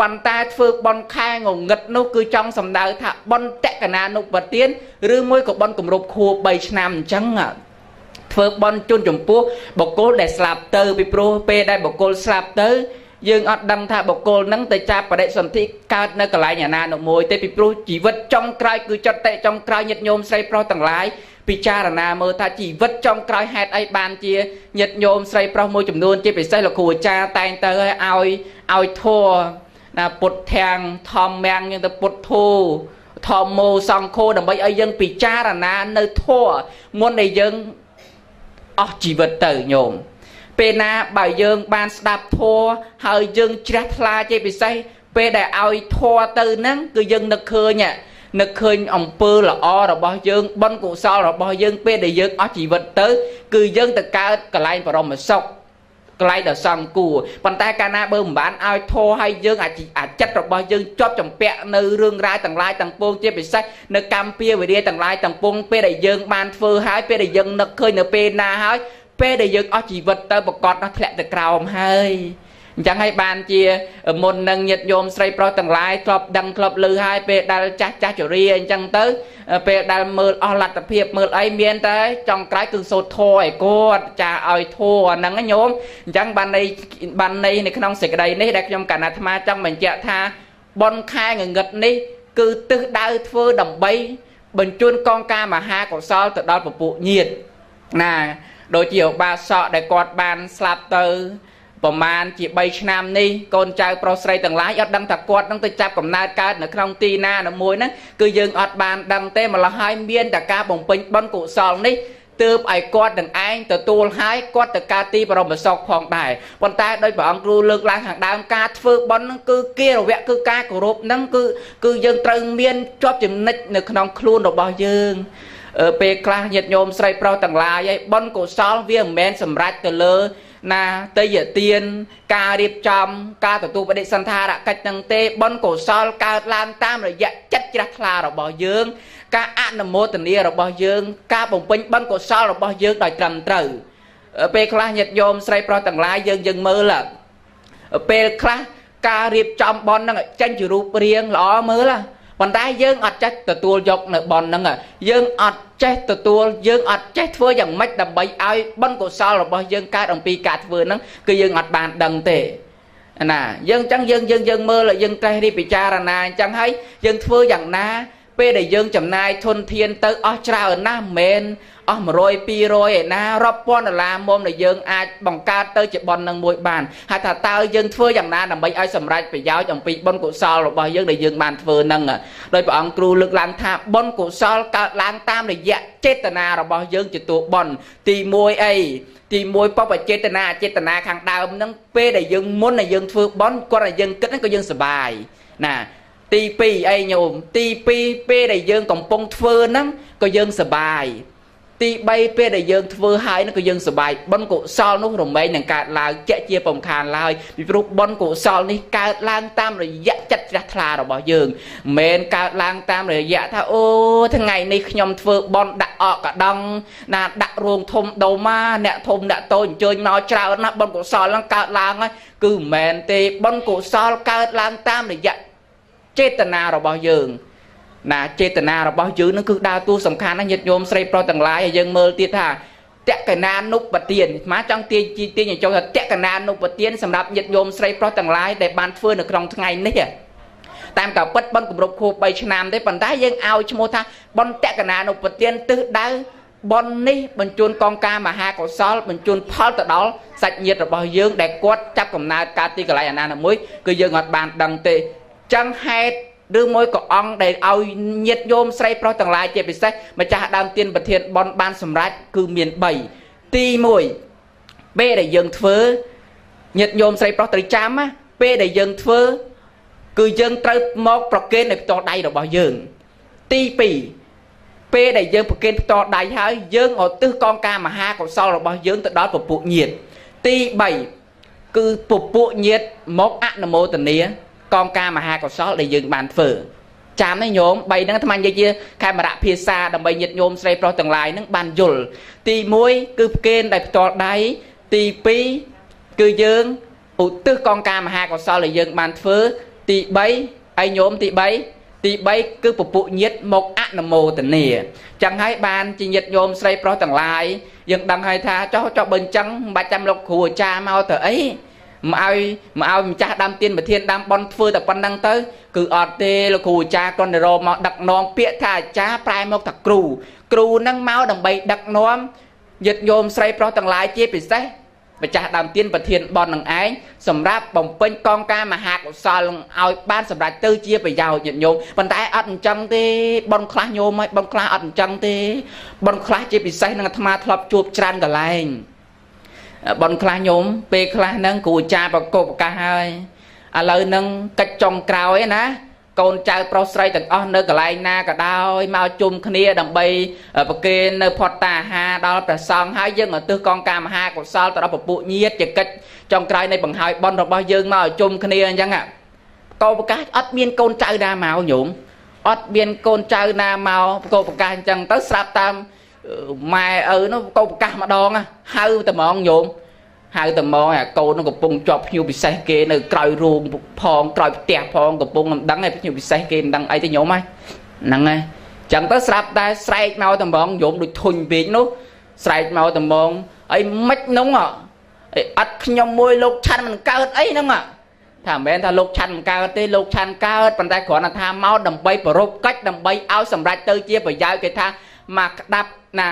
ប៉ុន្តែធ្វើបនខែងងឹតនោះគឺចង់សំដៅថាបនតកណានុបទានឬមួយក៏បនគម្រប់ខួប3ឆ្នាំអញ្ចឹងធ្វើបនជូនចំពោះបកគលដែលស្លាប់ទៅពីព្រោះពេលដែលបកគលស្លាប់ទៅ យើងអត់ដឹងថាបុគ្គលនឹងទៅចាប់បដិសន្ធិកើតនៅកន្លែងអាណានុមួយទេពីព្រោះជីវិតចុងក្រោយគឺចត់តេចុងក្រោយញាតិញោមស្រីប្រុសទាំងឡាយពិចារណាមើលថាជីវិតចុងក្រោយហេតុអីបានជាញាតិញោមស្រីប្រុសមួយចំនួនជាពិសេសលោកគ្រូអាចារ្យតែងទៅឲ្យឲ្យធัวណាពុទ្ធធាំងធម្មមាំងយើងទៅពុទ្ធធូធម្មមោសង្ឃោដើម្បីឲ្យយើងពិចារណានៅធัวមុនដែលយើងអស់ជីវិតទៅញោម ពេលណាបើយើងបានស្ដាប់ធម៌ហើយយើងជ្រះថ្លាជាពិសេសពេលដែលឲ្យធម៌ទៅហ្នឹងគឺយើងនឹកឃើញនឹកឃើញអំពើល្អរបស់យើងបុណ្យកុសលរបស់យើងពេលដែលយើងអស់ជីវិតទៅ គឺយើងទៅកើតកន្លែងបរមសុខកន្លែងដ៏សំគួរប៉ុន្តែកាលណាបើមិនបានឲ្យធោះឲ្យយើងអាចចិត្តរបស់យើងជាប់ចម្ពាក់នៅរឿងរ៉ាវទាំងឡាយទាំងពងជាពិសេសនៅកម្មពៀវិរិយទាំងឡាយទាំងពងពេលដែលយើងបានធ្វើហើយពេលដែលយើងនឹកឃើញនៅពេលណាហើយ ពេលដែលយើងអស់ជីវិតទៅប្រកបដល់ធ្លាក់ទៅក្រោមហើយអញ្ចឹងហើយបានជាមុននឹងញាតញោមស្រីប្រុសទាំងឡាយធ្លាប់ដឹងធ្លាប់ឮហើយពេលដែលចាស់ចាស់ជរាអញ្ចឹងទៅ ពេលដែលមើលអស់លទ្ធភាពមើលអីមានតែចង់ក្រោយគឺសូត្រធัวឲ្យគាត់ចាឲ្យធัวហ្នឹងញោមអញ្ចឹងបានន័យបានន័យនៅក្នុងសេចក្តីនេះដែលខ្ញុំកណ្ណាអាត្មាចង់បញ្ជាក់ថាបនខែងងឹតនេះ គឺទិសដៅធ្វើដើម្បី បញ្ជូនកងការមហាកុសលទៅដល់ពពួកញាតណា ដូចជាឧបាសកដែលគាត់បានស្លាប់ទៅប្រមាណជា3ឆ្នាំនេះកូនចៅប្រុសស្រីទាំងឡាយអត់ដឹងថាគាត់នឹងទៅចាប់កំណើតកើតនៅក្នុងទីណាមួយហ្នឹងគឺយើងអត់បានដឹងទេម្ល៉េះហើយមានតែការបំពេញបុណ្យកុសលនេះទើបឲ្យគាត់នឹងឯងទទួលហើយគាត់ទៅកើតទីបរមសុខផងដែរប៉ុន្តែដោយព្រះអង្គគ្រូលើកឡើងខាងដើមការធ្វើបុណ្យហ្នឹងគឺគិរវៈគឺការគោរពហ្នឹងគឺគឺយើងត្រូវមានជាប់ចំណិចនៅក្នុងខ្លួនរបស់យើង ពេលខ្លះញាតិញោមស្រីប្រុសទាំងឡាយហើយបុណ្យកុសលវាមិនមែនសម្រេចទៅលើណាតយទានការរៀបចំ ការទទួលបដិសន្ធារកិច្ចនឹងទេបុណ្យកុសលកើតឡើងតាមរយៈចិត្តជ្រះថ្លារបស់យើង ការអនុមោទនារបស់យើង ការបំពេញបុណ្យកុសលរបស់យើងដោយត្រឹមត្រូវពេលខ្លះញាតិញោមស្រីប្រុសទាំងឡាយយើងយើងមើលពេលខ្លះការរៀបចំបន់ហ្នឹងចេញជារូបរាងល្អមើល ប៉ុន្តែយើងអត់ចេះទទួលយកនៅបនហ្នឹងយើងអត់ចេះទទួលយើងអត់ចេះធ្វើយ៉ាងម៉េចដើម្បីឲ្យបនកុសលរបស់យើងកើតអំពីការធ្វើហ្នឹងគឺយើងអត់បានដឹងទេណាយើងអញ្ចឹងយើងយើងយើងមើលយើងត្រេះរិះពិចារណាអញ្ចឹងហើយយើងធ្វើយ៉ាងណាពេលដែលយើងចំណាយធនធានទៅអស់ច្រើនណាស់មិនមែន អស់100 200ឯណារាប់ពាន់ដុល្លារមុំដែលយើងអាចបង្កើតទៅជាប៉ុននឹងមួយបានហើយថាតើយើងធ្វើយ៉ាងណាដើម្បីឲ្យសម្រេចប្រយោជន៍អំពីបុណ្យកុសលរបស់យើងដែលយើងបានធ្វើនឹងដោយព្រះអង្គគ្រូលើកឡើងថាបុណ្យកុសលកើតឡើងតាមរយៈចេតនារបស់យើងជាតួបុណ្យទី1អីទី1បបចេតនាអចេតនាខាងដើមហ្នឹងពេលដែលយើងមុនដែលយើងធ្វើបន់គាត់ឲ្យយើងគិតហ្នឹងក៏យើងសប្បាយណាទី2អីញោមទី2ពេលដែលយើងកំពុងធ្វើហ្នឹងក៏យើងសប្បាយ ទី3ពេលដែលយើងធ្វើហើយនោះក៏យើងសប្បាយបុណ្យកុសលនោះរមែងនឹងកើតឡើងជាក់ជាបំខានឡើយពីព្រោះបុណ្យកុសលនេះកើតឡើងតាមរយៈចិត្តជ្រះថ្លារបស់យើងមិនមែនកើតឡើងតាមរយៈថាអូថ្ងៃនេះខ្ញុំធ្វើបុណ្យដាក់អកកដងណាដាក់រោងធំដូមាអ្នកធំអ្នកតូចអញ្ជើញមកច្រើនណាស់បុណ្យកុសលហ្នឹងកើតឡើងហើយគឺមិនមែនទេបុណ្យកុសលកើតឡើងតាមរយៈចេតនារបស់យើង ណាចេតនារបស់យើងនឹងគឺដើរតួសំខាន់ណាស់ញាតិញោមស្រីប្រុសទាំងឡាយឲ្យយើងមើលទៀតថាតកណានុបទានស្មាចង់ទាញទាញឲ្យចូលថាតកណានុបទានសម្រាប់ញាតិញោមស្រីប្រុសទាំងឡាយដែលបានធ្វើនៅក្នុងថ្ងៃនេះតាមការពិតបនគម្រប់ខួប3ឆ្នាំទេប៉ុន្តែយើងឲ្យឈ្មោះថាបនតកណានុបទានទិសដៅបននេះបញ្ជូនកងការមហាកុសលបញ្ជូនផលទៅដល់សាច់ញាតិរបស់យើងដែលគាត់ចាប់កំណើតកើតទីកន្លែងអាណាមួយគឺយើងអត់បានដឹងទេចឹងហេតុ ឬមួយក៏អង្គដែលឲ្យញាតញោមស្រីប្រុសទាំងឡាយជាពិសេសម្ចាស់ដើមទានប្រធានបនបានសម្រេចគឺមាន3ទី1ពេលដែលយើងធ្វើញាតញោមស្រីប្រុសត្រូវចាំណាពេលដែលយើងធ្វើគឺយើងត្រូវមកប្រគេននៅផ្ទាល់ដៃរបស់យើង ទី2ពេលដែលយើងប្រគេនផ្ទាល់ដៃហើយយើងឧទ្ទិសកងការមហាកុសលរបស់យើងទៅដល់ពពួកញាតទី3គឺពពួកញាតមកអនុមោទនា កងការមហាកុសលដែលយើងបានធ្វើចាំនេះញោម3ហ្នឹងអាត្មានិយាយជាខេមរៈភាសាដើម្បីញាតញោមស្រីប្រុសទាំងឡាយហ្នឹងបានយល់ទី1គឺផ្គេនដោយផ្ទាល់ដៃទី2គឺយើងឧទ្ទិសកងការមហាកុសលដែលយើងបានធ្វើទី3ហើយញោមទី3ទី3គឺពពុញាតមកអនុមោទនាចឹងហើយបានជាញាតញោមស្រីប្រុសទាំងឡាយយើងដឹងហើយថាចុះចុះបើអញ្ចឹងមិនបាច់ចាំលោកគ្រូអាចារ្យមកទៅអី មកឲ្យមកឲ្យម្ចាស់ដើមទៀនប្រធានដើមបនធ្វើតែប៉ុណ្្នឹងទៅ គឺអត់ទេលោកគ្រូអាចារ្យគាត់ទៅរកមកដឹកនាំពាក្យថាអាចារ្យប្រែមកថាគ្រូគ្រូនឹងមកដើម្បីដឹកនាំយឹតញោមស្រីប្រុសទាំងឡាយជាពិសេសម្ចាស់ដើមទៀនប្រធានបននឹងឯងសម្រាប់បំពេញកងការមហាកុសលឲ្យបានសម្រាប់ទៅជាប្រយោជន៍ញាតិញោមប៉ុន្តែអត់អញ្ចឹងទេបនខ្លះញោមហើយបនខ្លះអត់អញ្ចឹងទេបនខ្លះជាពិសេសនឹងអាត្មាធ្លាប់ជួបច្រើនកន្លែង បនខ្លះញោមពេលខ្លះហ្នឹងគ្រូអាចារ្យប្រកបប្រកាសហើយឥឡូវហ្នឹងកិច្ចចុងក្រោយណាកូនចៅប្រុសស្រីទាំងអស់នៅកន្លែងណាក៏ដោយមកជុំគ្នាដើម្បីប្រគេននៅផតតាអាហារដល់ព្រះសង្ឃហើយយើងឧទ្ទិសកងការមហាកុសលទៅដល់ពពួកញាតិជាកិច្ចចុងក្រោយនៃបង្ហើយបនរបស់យើងមកជុំគ្នាអញ្ចឹងកោប្រកាសអត់មានកូនចៅណាមកញោមអត់មានកូនចៅណាមកកោប្រកាសអញ្ចឹងទៅស្រាប់តាម ម៉ែឪនោះកោប្រកាសម្ដងហៅតែហ្មងញោមហៅតែហ្មងអាកូននោះកំពុងជាប់ភ្ញៀវពិសេសគេនៅក្រោយរូងផងក្រោយផ្ទះផងកំពុងមិនដឹងឯភ្ញៀវពិសេសគេមិនដឹងអីទេញោមហ្នឹងហើយចឹងទៅស្រាប់តែស្រែកមកតែហ្មងញោមដូចធុញពេកនោះស្រែកមកតែហ្មងអីមិននោះអីអត់ខ្ញុំមួយលោកឆាន់មិនកើតអីហ្នឹងថាមិនមែនថាលោកឆាន់មិនកើតទេលោកឆាន់កើតប៉ុន្តែគ្រាន់តែថាមកដើម្បីប្ររពកិច្ចដើម្បីឲ្យសម្រេចទៅជាប្រយោជន៍គេថាមកក្តាប់ ណា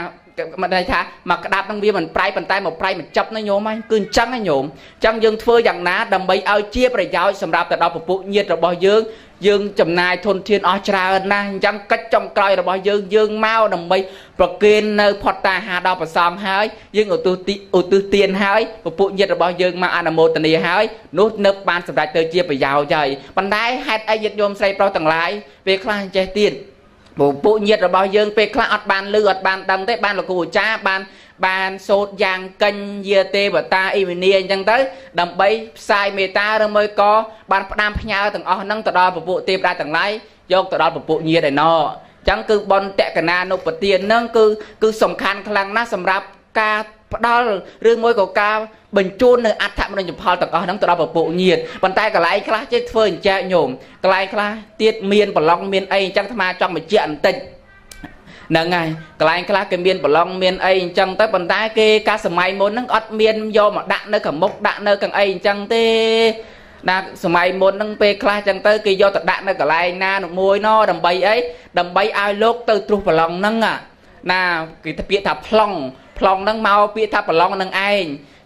មិនដឹងថាមកក្តាប់នឹងវាមិនប្រៃប៉ុន្តែមកប្រៃមិនចាប់ណាញោមហ្នឹងគឺអញ្ចឹងណាញោមអញ្ចឹងយើងធ្វើយ៉ាងណាដើម្បីឲ្យជាប្រយោជន៍សម្រាប់ទៅដល់ពពុះញាតិរបស់យើងយើងចំណាយធនធានអស់ច្រើនណាស់អញ្ចឹងកិច្ចចុងក្រោយរបស់យើងយើងមកដើម្បីប្រគេននៅផតតាហាដល់ប្រសំហើយយើងឧទ្ទិសឧទ្ទិសទានហើយពពុះញាតិរបស់យើងមកអនុមោទនាហើយនោះនៅបានសម្រេចទៅជាប្រយោជន៍ហើយប៉ុន្តែហេតុអីញាតិញោមស្រីប្រុសទាំងឡាយពេលខ្លះចេះទៀត ពួកញាតិរបស់យើងពេលខ្លះអត់បានលឺអត់បានដឹងទេបានលោកគ្រូអាចារ្យបានបានសូត្រយ៉ាងកិញ្ញយាទេវតាអ៊ីវិនីអញ្ចឹងទៅដើម្បីផ្សាយមេត្តាឬមួយក៏បានផ្ដាំផ្ញើទាំងអស់ហ្នឹងទៅដល់ពពួកទេវតាទាំងឡាយយកទៅដល់ពពួកញាតិឯណោអញ្ចឹងគឺបនតកណានុពទានហ្នឹងគឺគឺសំខាន់ខ្លាំងណាស់សម្រាប់ការផ្ដល់ឬមួយក៏ការ បញ្ជូននៅអត្ថមនិញផលទាំងអស់ហ្នឹងទៅដល់ពពួកញាតប៉ុន្តែកន្លែងខ្លះចេះធ្វើអញ្ចែកញោមកន្លែងខ្លះទៀតមានប្រឡងមានអីអញ្ចឹងអាត្មាចង់បញ្ជាក់បន្តិចហ្នឹងហើយកន្លែងខ្លះគេមានប្រឡងមានអីអញ្ចឹងទៅប៉ុន្តែគេកាលសម័យមុនហ្នឹងអត់មានយកមកដាក់នៅខាងមុខដាក់នៅខាងអីអញ្ចឹងទេណាសម័យមុនហ្នឹងពេលខ្លះចឹងទៅគេយកទៅដាក់នៅកន្លែងណាមួយណដើម្បីអីដើម្បីឲ្យលោកទៅទ្រុះប្រឡងហ្នឹងណាគេទៅពាក្យថាប្លង់ប្លង់ហ្នឹងមកពាក្យថាប្រឡងហ្នឹងឯង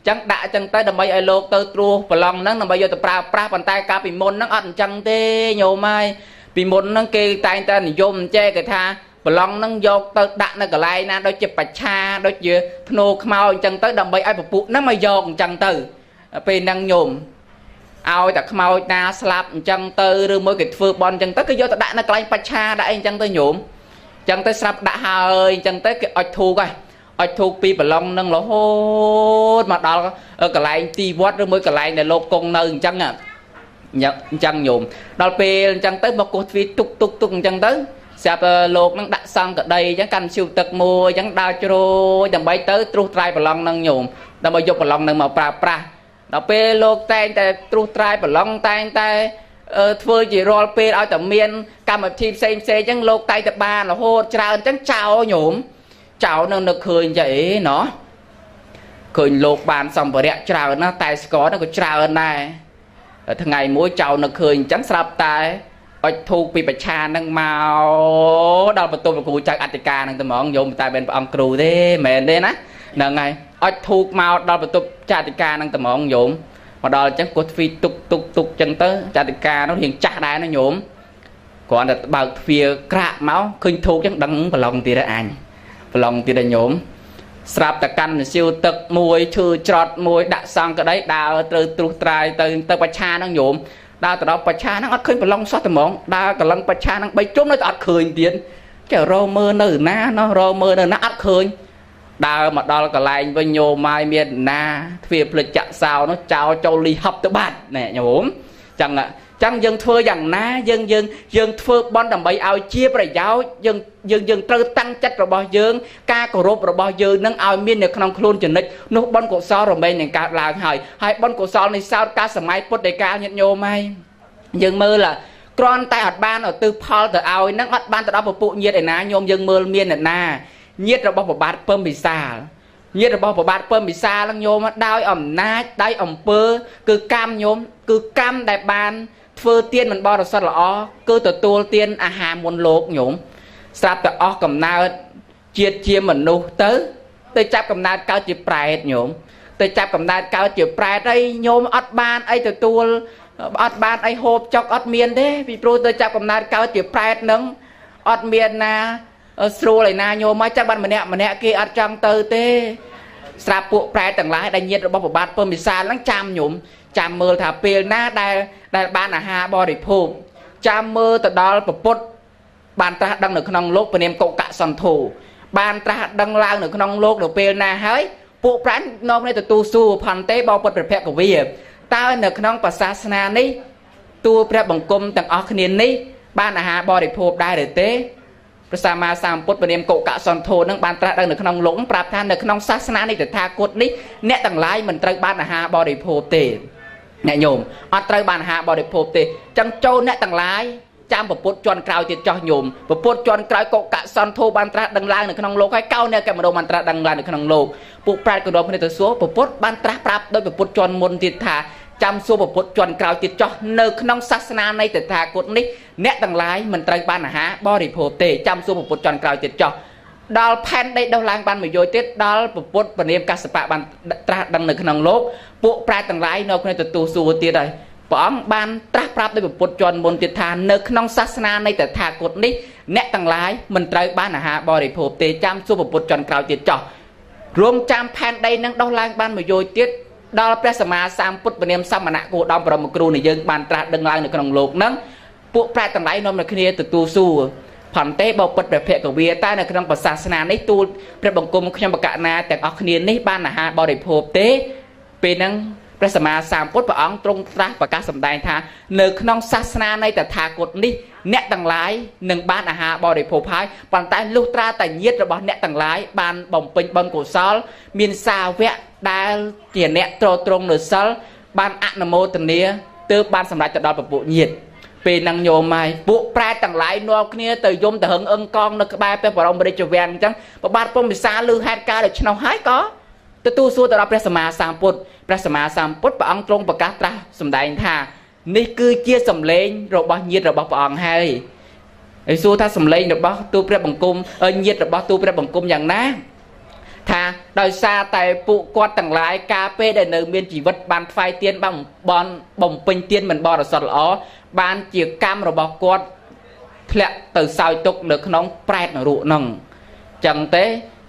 ចឹងដាក់ចឹងទៅដើម្បីឲ្យលោកទៅត្រួសប្រឡងហ្នឹងដើម្បីយកទៅប្រើប្រាស់ប៉ុន្តែកាលពីមុនហ្នឹងអត់អញ្ចឹងទេញោមហើយពីមុនហ្នឹងគេតែងតែនិយមអញ្ចេះគេថាប្រឡងហ្នឹងយកទៅដាក់នៅកន្លែងណាដូចជាបច្ឆាដូចជាភ្នោខ្មោចអញ្ចឹងទៅដើម្បីឲ្យពពួកហ្នឹងមកយកអញ្ចឹងទៅពេលហ្នឹងញោមឲ្យតែខ្មោចណាស្លាប់អញ្ចឹងទៅឬមួយគេធ្វើបន់អញ្ចឹងទៅគេយកទៅដាក់នៅកន្លែងបច្ឆាដាក់អីអញ្ចឹងទៅញោមអញ្ចឹងទៅស្រាប់ដាក់ហើយអញ្ចឹងទៅគេអុចធូកហើយ អុចធូកពីប្រឡងនឹងរហូតមកដល់កន្លែងទីវត្តឬមួយកន្លែងដែលលោកគង់នៅអញ្ចឹងអញ្ចឹងញោមដល់ពេលអញ្ចឹងទៅមកគោះទ្វាទុកទុកទុកអញ្ចឹងទៅស្រាប់លោកនឹងដាក់សង្កដីអញ្ចឹងកាន់ឈូទឹកមួយអញ្ចឹងដើរជ្រោយដើម្បីទៅត្រុសត្រាយប្រឡងនឹងញោមដើម្បីយកប្រឡងនឹងមកប្រើប្រាស់ដល់ពេលលោកតែងតែត្រុសត្រាយប្រឡងតែងតែធ្វើជារាល់ពេលឲ្យតែមានកម្មវិធីផ្សេងផ្សេងអញ្ចឹងលោកតែងតែបានរហូតច្រើនអញ្ចឹងចោលញោម ចោលនឹងនឹកឃើញចាអីណោះឃើញលោកបានសម្ភារៈច្រើនណាស់តែស្ករហ្នឹងក៏ច្រើនដែរថ្ងៃមួយចៅនឹកឃើញអញ្ចឹងស្រាប់តែអុចធូកពីបច្ឆានឹងមកដល់បន្ទប់លោកគ្រូចៅអធិការនឹងតែហ្មងយោមតែមិនព្រះអង្គគ្រូទេមែនទេណាហ្នឹងហើយអុចធូកមកដល់បន្ទប់ចៅអធិការនឹងតែហ្មងយោមមកដល់អញ្ចឹងគាត់ទ្វីទុកទុកទុកអញ្ចឹងទៅចៅអធិការនោះរៀងចាស់ដែរណាញោមគ្រាន់តែបើកទ្វារក្រាក់មកឃើញធូកអញ្ចឹងដឹងប្រឡងទៀតអញ ប្រឡងទៀតញោមស្រាប់តែកាន់នសៀវទឹកមួយឈឺច្រត់មួយដាក់សង្កដីដើរត្រូវត្រុសត្រាយទៅទៅបច្ឆានឹងញោមដើរទៅដល់បច្ឆាហ្នឹងអត់ឃើញប្រឡងសោះតែហ្មងដើរកលឹងបច្ឆាហ្នឹង3ជុំនៅតែអត់ឃើញទៀតចេះរមើលនៅណាណោះរមើលនៅណាអត់ឃើញដើរមកដល់កន្លែងវិញញោមមកមានណាទ្វារភ្លេចចាក់សោនោះចោលចូលលីហប់ទៅបាត់ណែញោមចឹង ចឹងយើងធ្វើយ៉ាងណាយើងយើងយើងធ្វើបន់ដើម្បីឲ្យជាប្រយោជន៍យើងយើងយើងត្រូវតាំងចិត្តរបស់យើង ការគោរពរបស់យើងនឹងឲ្យមាននៅក្នុងខ្លួនចំណិចនោះបន់កុសលរមែងនឹងកើតឡើងហើយហើយបន់កុសលនៃសោតកាលសម័យពុទ្ធដីកាលញាតិញោមហើយយើងមើលគ្រាន់តែអត់បានឧទ្ទិសផលទៅឲ្យនឹងអត់បានទៅដល់ពពួកញាតិឯណាញោមយើងមើលមានអ្នកណាញាតិរបស់ប្របាទពឹមវិសាលញាតិរបស់ប្របាទពឹមវិសាលនឹងញោមដោយអំណាចដោយអំពើ គឺកម្មញោមគឺកម្មដែលបាន ធ្វើទានមិនបរិសុទ្ធល្អគឺទទួលទានអាហារមុនលោកញោមស្រាប់តែអស់កំណើតជាតិជាមនុស្សទៅ ទៅចាប់កំណើតកើតជាប្រែតញោមទៅចាប់កំណើតកើតជាប្រែតអីញោមអត់បានអីទទួលអត់បានអីហូបចុកអត់មានទេពីព្រោះទៅចាប់កំណើតកើតជាប្រែតនឹងអត់មានណាស្រួលឯណាញោមមកចាប់បានម្នាក់ម្នាក់គេអត់ចង់ទៅទេស្រាប់ពួកប្រែតទាំងឡាយដែលញាតរបស់ប្របាទពំពិសាលហ្នឹងចាំញោម ចាំមើលថាពេលណាដែលដែលបានអាហារបរិភោគចាំមើលទៅដល់ពពុទ្ធបានត្រាស់ដឹងនៅក្នុងលោកពនាមកុកសន្ធោបានត្រាស់ដឹងឡើងនៅក្នុងលោកនៅពេលណាហើយពួកប្រាំនាំនេះទទួលសួរផន្តេបពុទ្ធព្រះភគវាតើនៅក្នុងប្រសាសនានេះតួព្រះបង្គំទាំងអស់គ្នានេះបានអាហារបរិភោគដែរឬទេព្រះសម្មាសម្ពុទ្ធពនាមកុកសន្ធោនឹងបានត្រាស់ដឹងនៅក្នុងលោកប្រាប់ថានៅក្នុងសាសនានេះតថាគតនេះអ្នកទាំងឡាយមិនត្រូវបានអាហារបរិភោគទេ អ្នកញោមអត់ត្រូវបានអាហារបរិភោគទេចឹងចូលអ្នកទាំងឡាយចាំពពុទ្ធជន់ក្រោយទៀតចោះញោមពពុទ្ធជន់ក្រោយកុកសន្ធោបានត្រាស់ដឹងឡើងនៅក្នុងលោកហើយកោអ្នកកែមរោបានត្រាស់ដឹងឡើងនៅក្នុងលោកពួកប្រែតក៏រំគ្នាទៅសួរពពុទ្ធបានត្រាស់ប្រាប់ដោយពពុទ្ធជន់មុនទៀតថាចាំសួរពពុទ្ធជន់ក្រោយទៀតចោះនៅក្នុងសាសនានៃតថាគតនេះអ្នកទាំងឡាយមិនត្រូវបានអាហារបរិភោគទេចាំសួរពពុទ្ធជន់ក្រោយទៀតចោះ ដល់ផែនដីដុះឡើងបានមួយយោទៀតដល់ពពុទ្ធពនាមកសបៈបានត្រាស់ដឹងនៅក្នុងលោកពួកប្រែតទាំងឡាយនៅក្នុងទទួលសួរទៀតហើយព្រះអង្គបានត្រាស់ប្រាប់ដោយពុទ្ធជន់មុនទៀតថានៅក្នុងសាសនានៃតថាគតនេះអ្នកទាំងឡាយមិនត្រូវបានអាហារបរិភោគទេចាំសួរពុទ្ធជន់ក្រោយទៀតចោះរួមចាំផែនដីនឹងដោះឡើងបានមួយយោទៀតដល់ព្រះសម្មាសម្ពុទ្ធពនាមសមណៈគោដំបរមគ្រូនៃយើងបានត្រាស់ដឹងឡើងនៅក្នុងលោកហ្នឹងពួកប្រែតទាំងឡាយនាំនៅគ្នាទទួលសួរ ផន្តេបពុទ្ធព្រះភគវាតែនៅក្នុងសាសនានេះទូលព្រះបង្គំខ្ញុំបកណាទាំងអស់គ្នានេះបានអាហារបរិភោគទេពេលហ្នឹងព្រះសម្មាសម្ពុទ្ធព្រះអង្គទ្រង់ត្រាស់ប្រកាសសម្ដែងថានៅក្នុងសាសនានៃតថាគតនេះអ្នកទាំងឡាយនឹងបានអាហារបរិភោគហើយប៉ុន្តែលុះត្រាតែញាតរបស់អ្នកទាំងឡាយបានបំពេញបុណ្យកុសល មានសាវកដែលជាអ្នកត្រត្រង់នៅសិលបានអនុមោទនាទើបបានសម្រេចទៅដល់ពពួកញាត ពេលនឹងញោមហើយពួកប្រែតទាំងឡាយនាំគ្នាទៅយំទៅហឹងអឹងកងនៅក្បែរព្រះបរមរាជវាំងអញ្ចឹងប្របាទពុំពិសាលឺហេតុការណ៍ដូច្នោះហើយក៏ទទួលសួរទៅដល់ព្រះសម្មាសម្ពុទ្ធព្រះសម្មាសម្ពុទ្ធព្រះអង្គទ្រង់ប្រកាសត្រាស់សម្ដែងថានេះគឺជាសម្លេងរបស់ញាតិរបស់ព្រះអង្គហើយហើយសួរថាសម្លេងរបស់ទូព្រះបង្គំញាតិរបស់ទូព្រះបង្គំយ៉ាងណាថាដោយសារតែពួកគាត់ទាំងឡាយការពេលដែលនៅមានជីវិតបានថ្វាយទៀនបានបំបំពេញទៀនមិនបរិសុទ្ធល្អ បានជាកម្មរបស់គាត់ធ្លាក់ទៅសោយទុកនៅក្នុងប្រែតនរកហ្នឹងចឹងទេ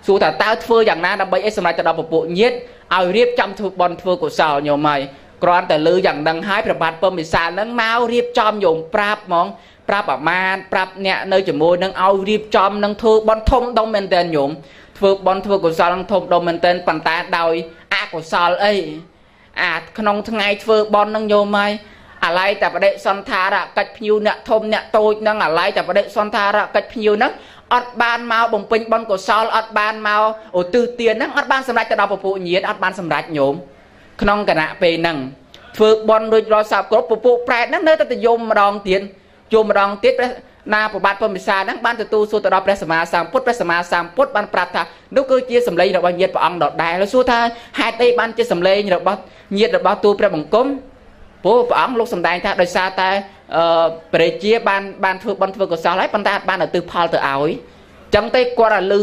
សួរថាតើធ្វើយ៉ាងណាដើម្បីឲ្យសម្រេចទៅដល់ពពួកញាតឲ្យរៀបចំធ្វើបន់ធ្វើកុសលញោមហើយគ្រាន់តែលឺយ៉ាងហ្នឹងហើយប្របាទពំពិសាលហ្នឹងមករៀបចំញោមប្រាប់ហ្មងប្រាប់អាមានប្រាប់អ្នកនៅជាមួយនឹងឲ្យរៀបចំនឹងធ្វើបន់ធំដុំមែនតើញោមធ្វើបន់ធ្វើកុសលនឹងធំដុំមែនតើប៉ុន្តែដោយអកុសលអីអាក្នុងថ្ងៃធ្វើបន់នឹងញោមហើយ អាឡ័យតែបដិសន្ធារកិច្ចភ្ញៀវអ្នកធំអ្នកតូចនឹងអាឡ័យតែបដិសន្ធារកិច្ចភ្ញៀវហ្នឹងអត់បានមកបំពេញបុណ្យកុសលអត់បានមកឧទ្ទិសទានហ្នឹងអត់បានសម្រេចទៅដល់ពពួកញាតអត់បានសម្រេចញោមក្នុងគណៈពេលហ្នឹងធ្វើបន់រួចរាល់សពគ្រប់ពពួកប្រែតហ្នឹងនៅតែទៅយំម្ដងទៀតយំម្ដងទៀតព្រះណាប្របាទពុំពិសាហ្នឹងបានទទួលសួរទៅដល់ព្រះសម្មាសម្ពុទ្ធព្រះសម្មាសម្ពុទ្ធបានប្រាប់ថានោះគឺជាសម្លេងរបស់ញាតិព្រះអង្គដដែលហើយសួរថាហេតុអីបានជាសម្លេងរបស់ញាតិរបស់ទូលព្រះបង្គំ ព្រោះព្រះអង្គលោកសម្ដែងថាដោយសារតែអឺព្រះជាបានបានធ្វើបន់ធ្វើកុសលហើយប៉ុន្តែអត់បានឧទ្ទិសផលទៅឲ្យចឹងទេគាត់ឲ្យលឺ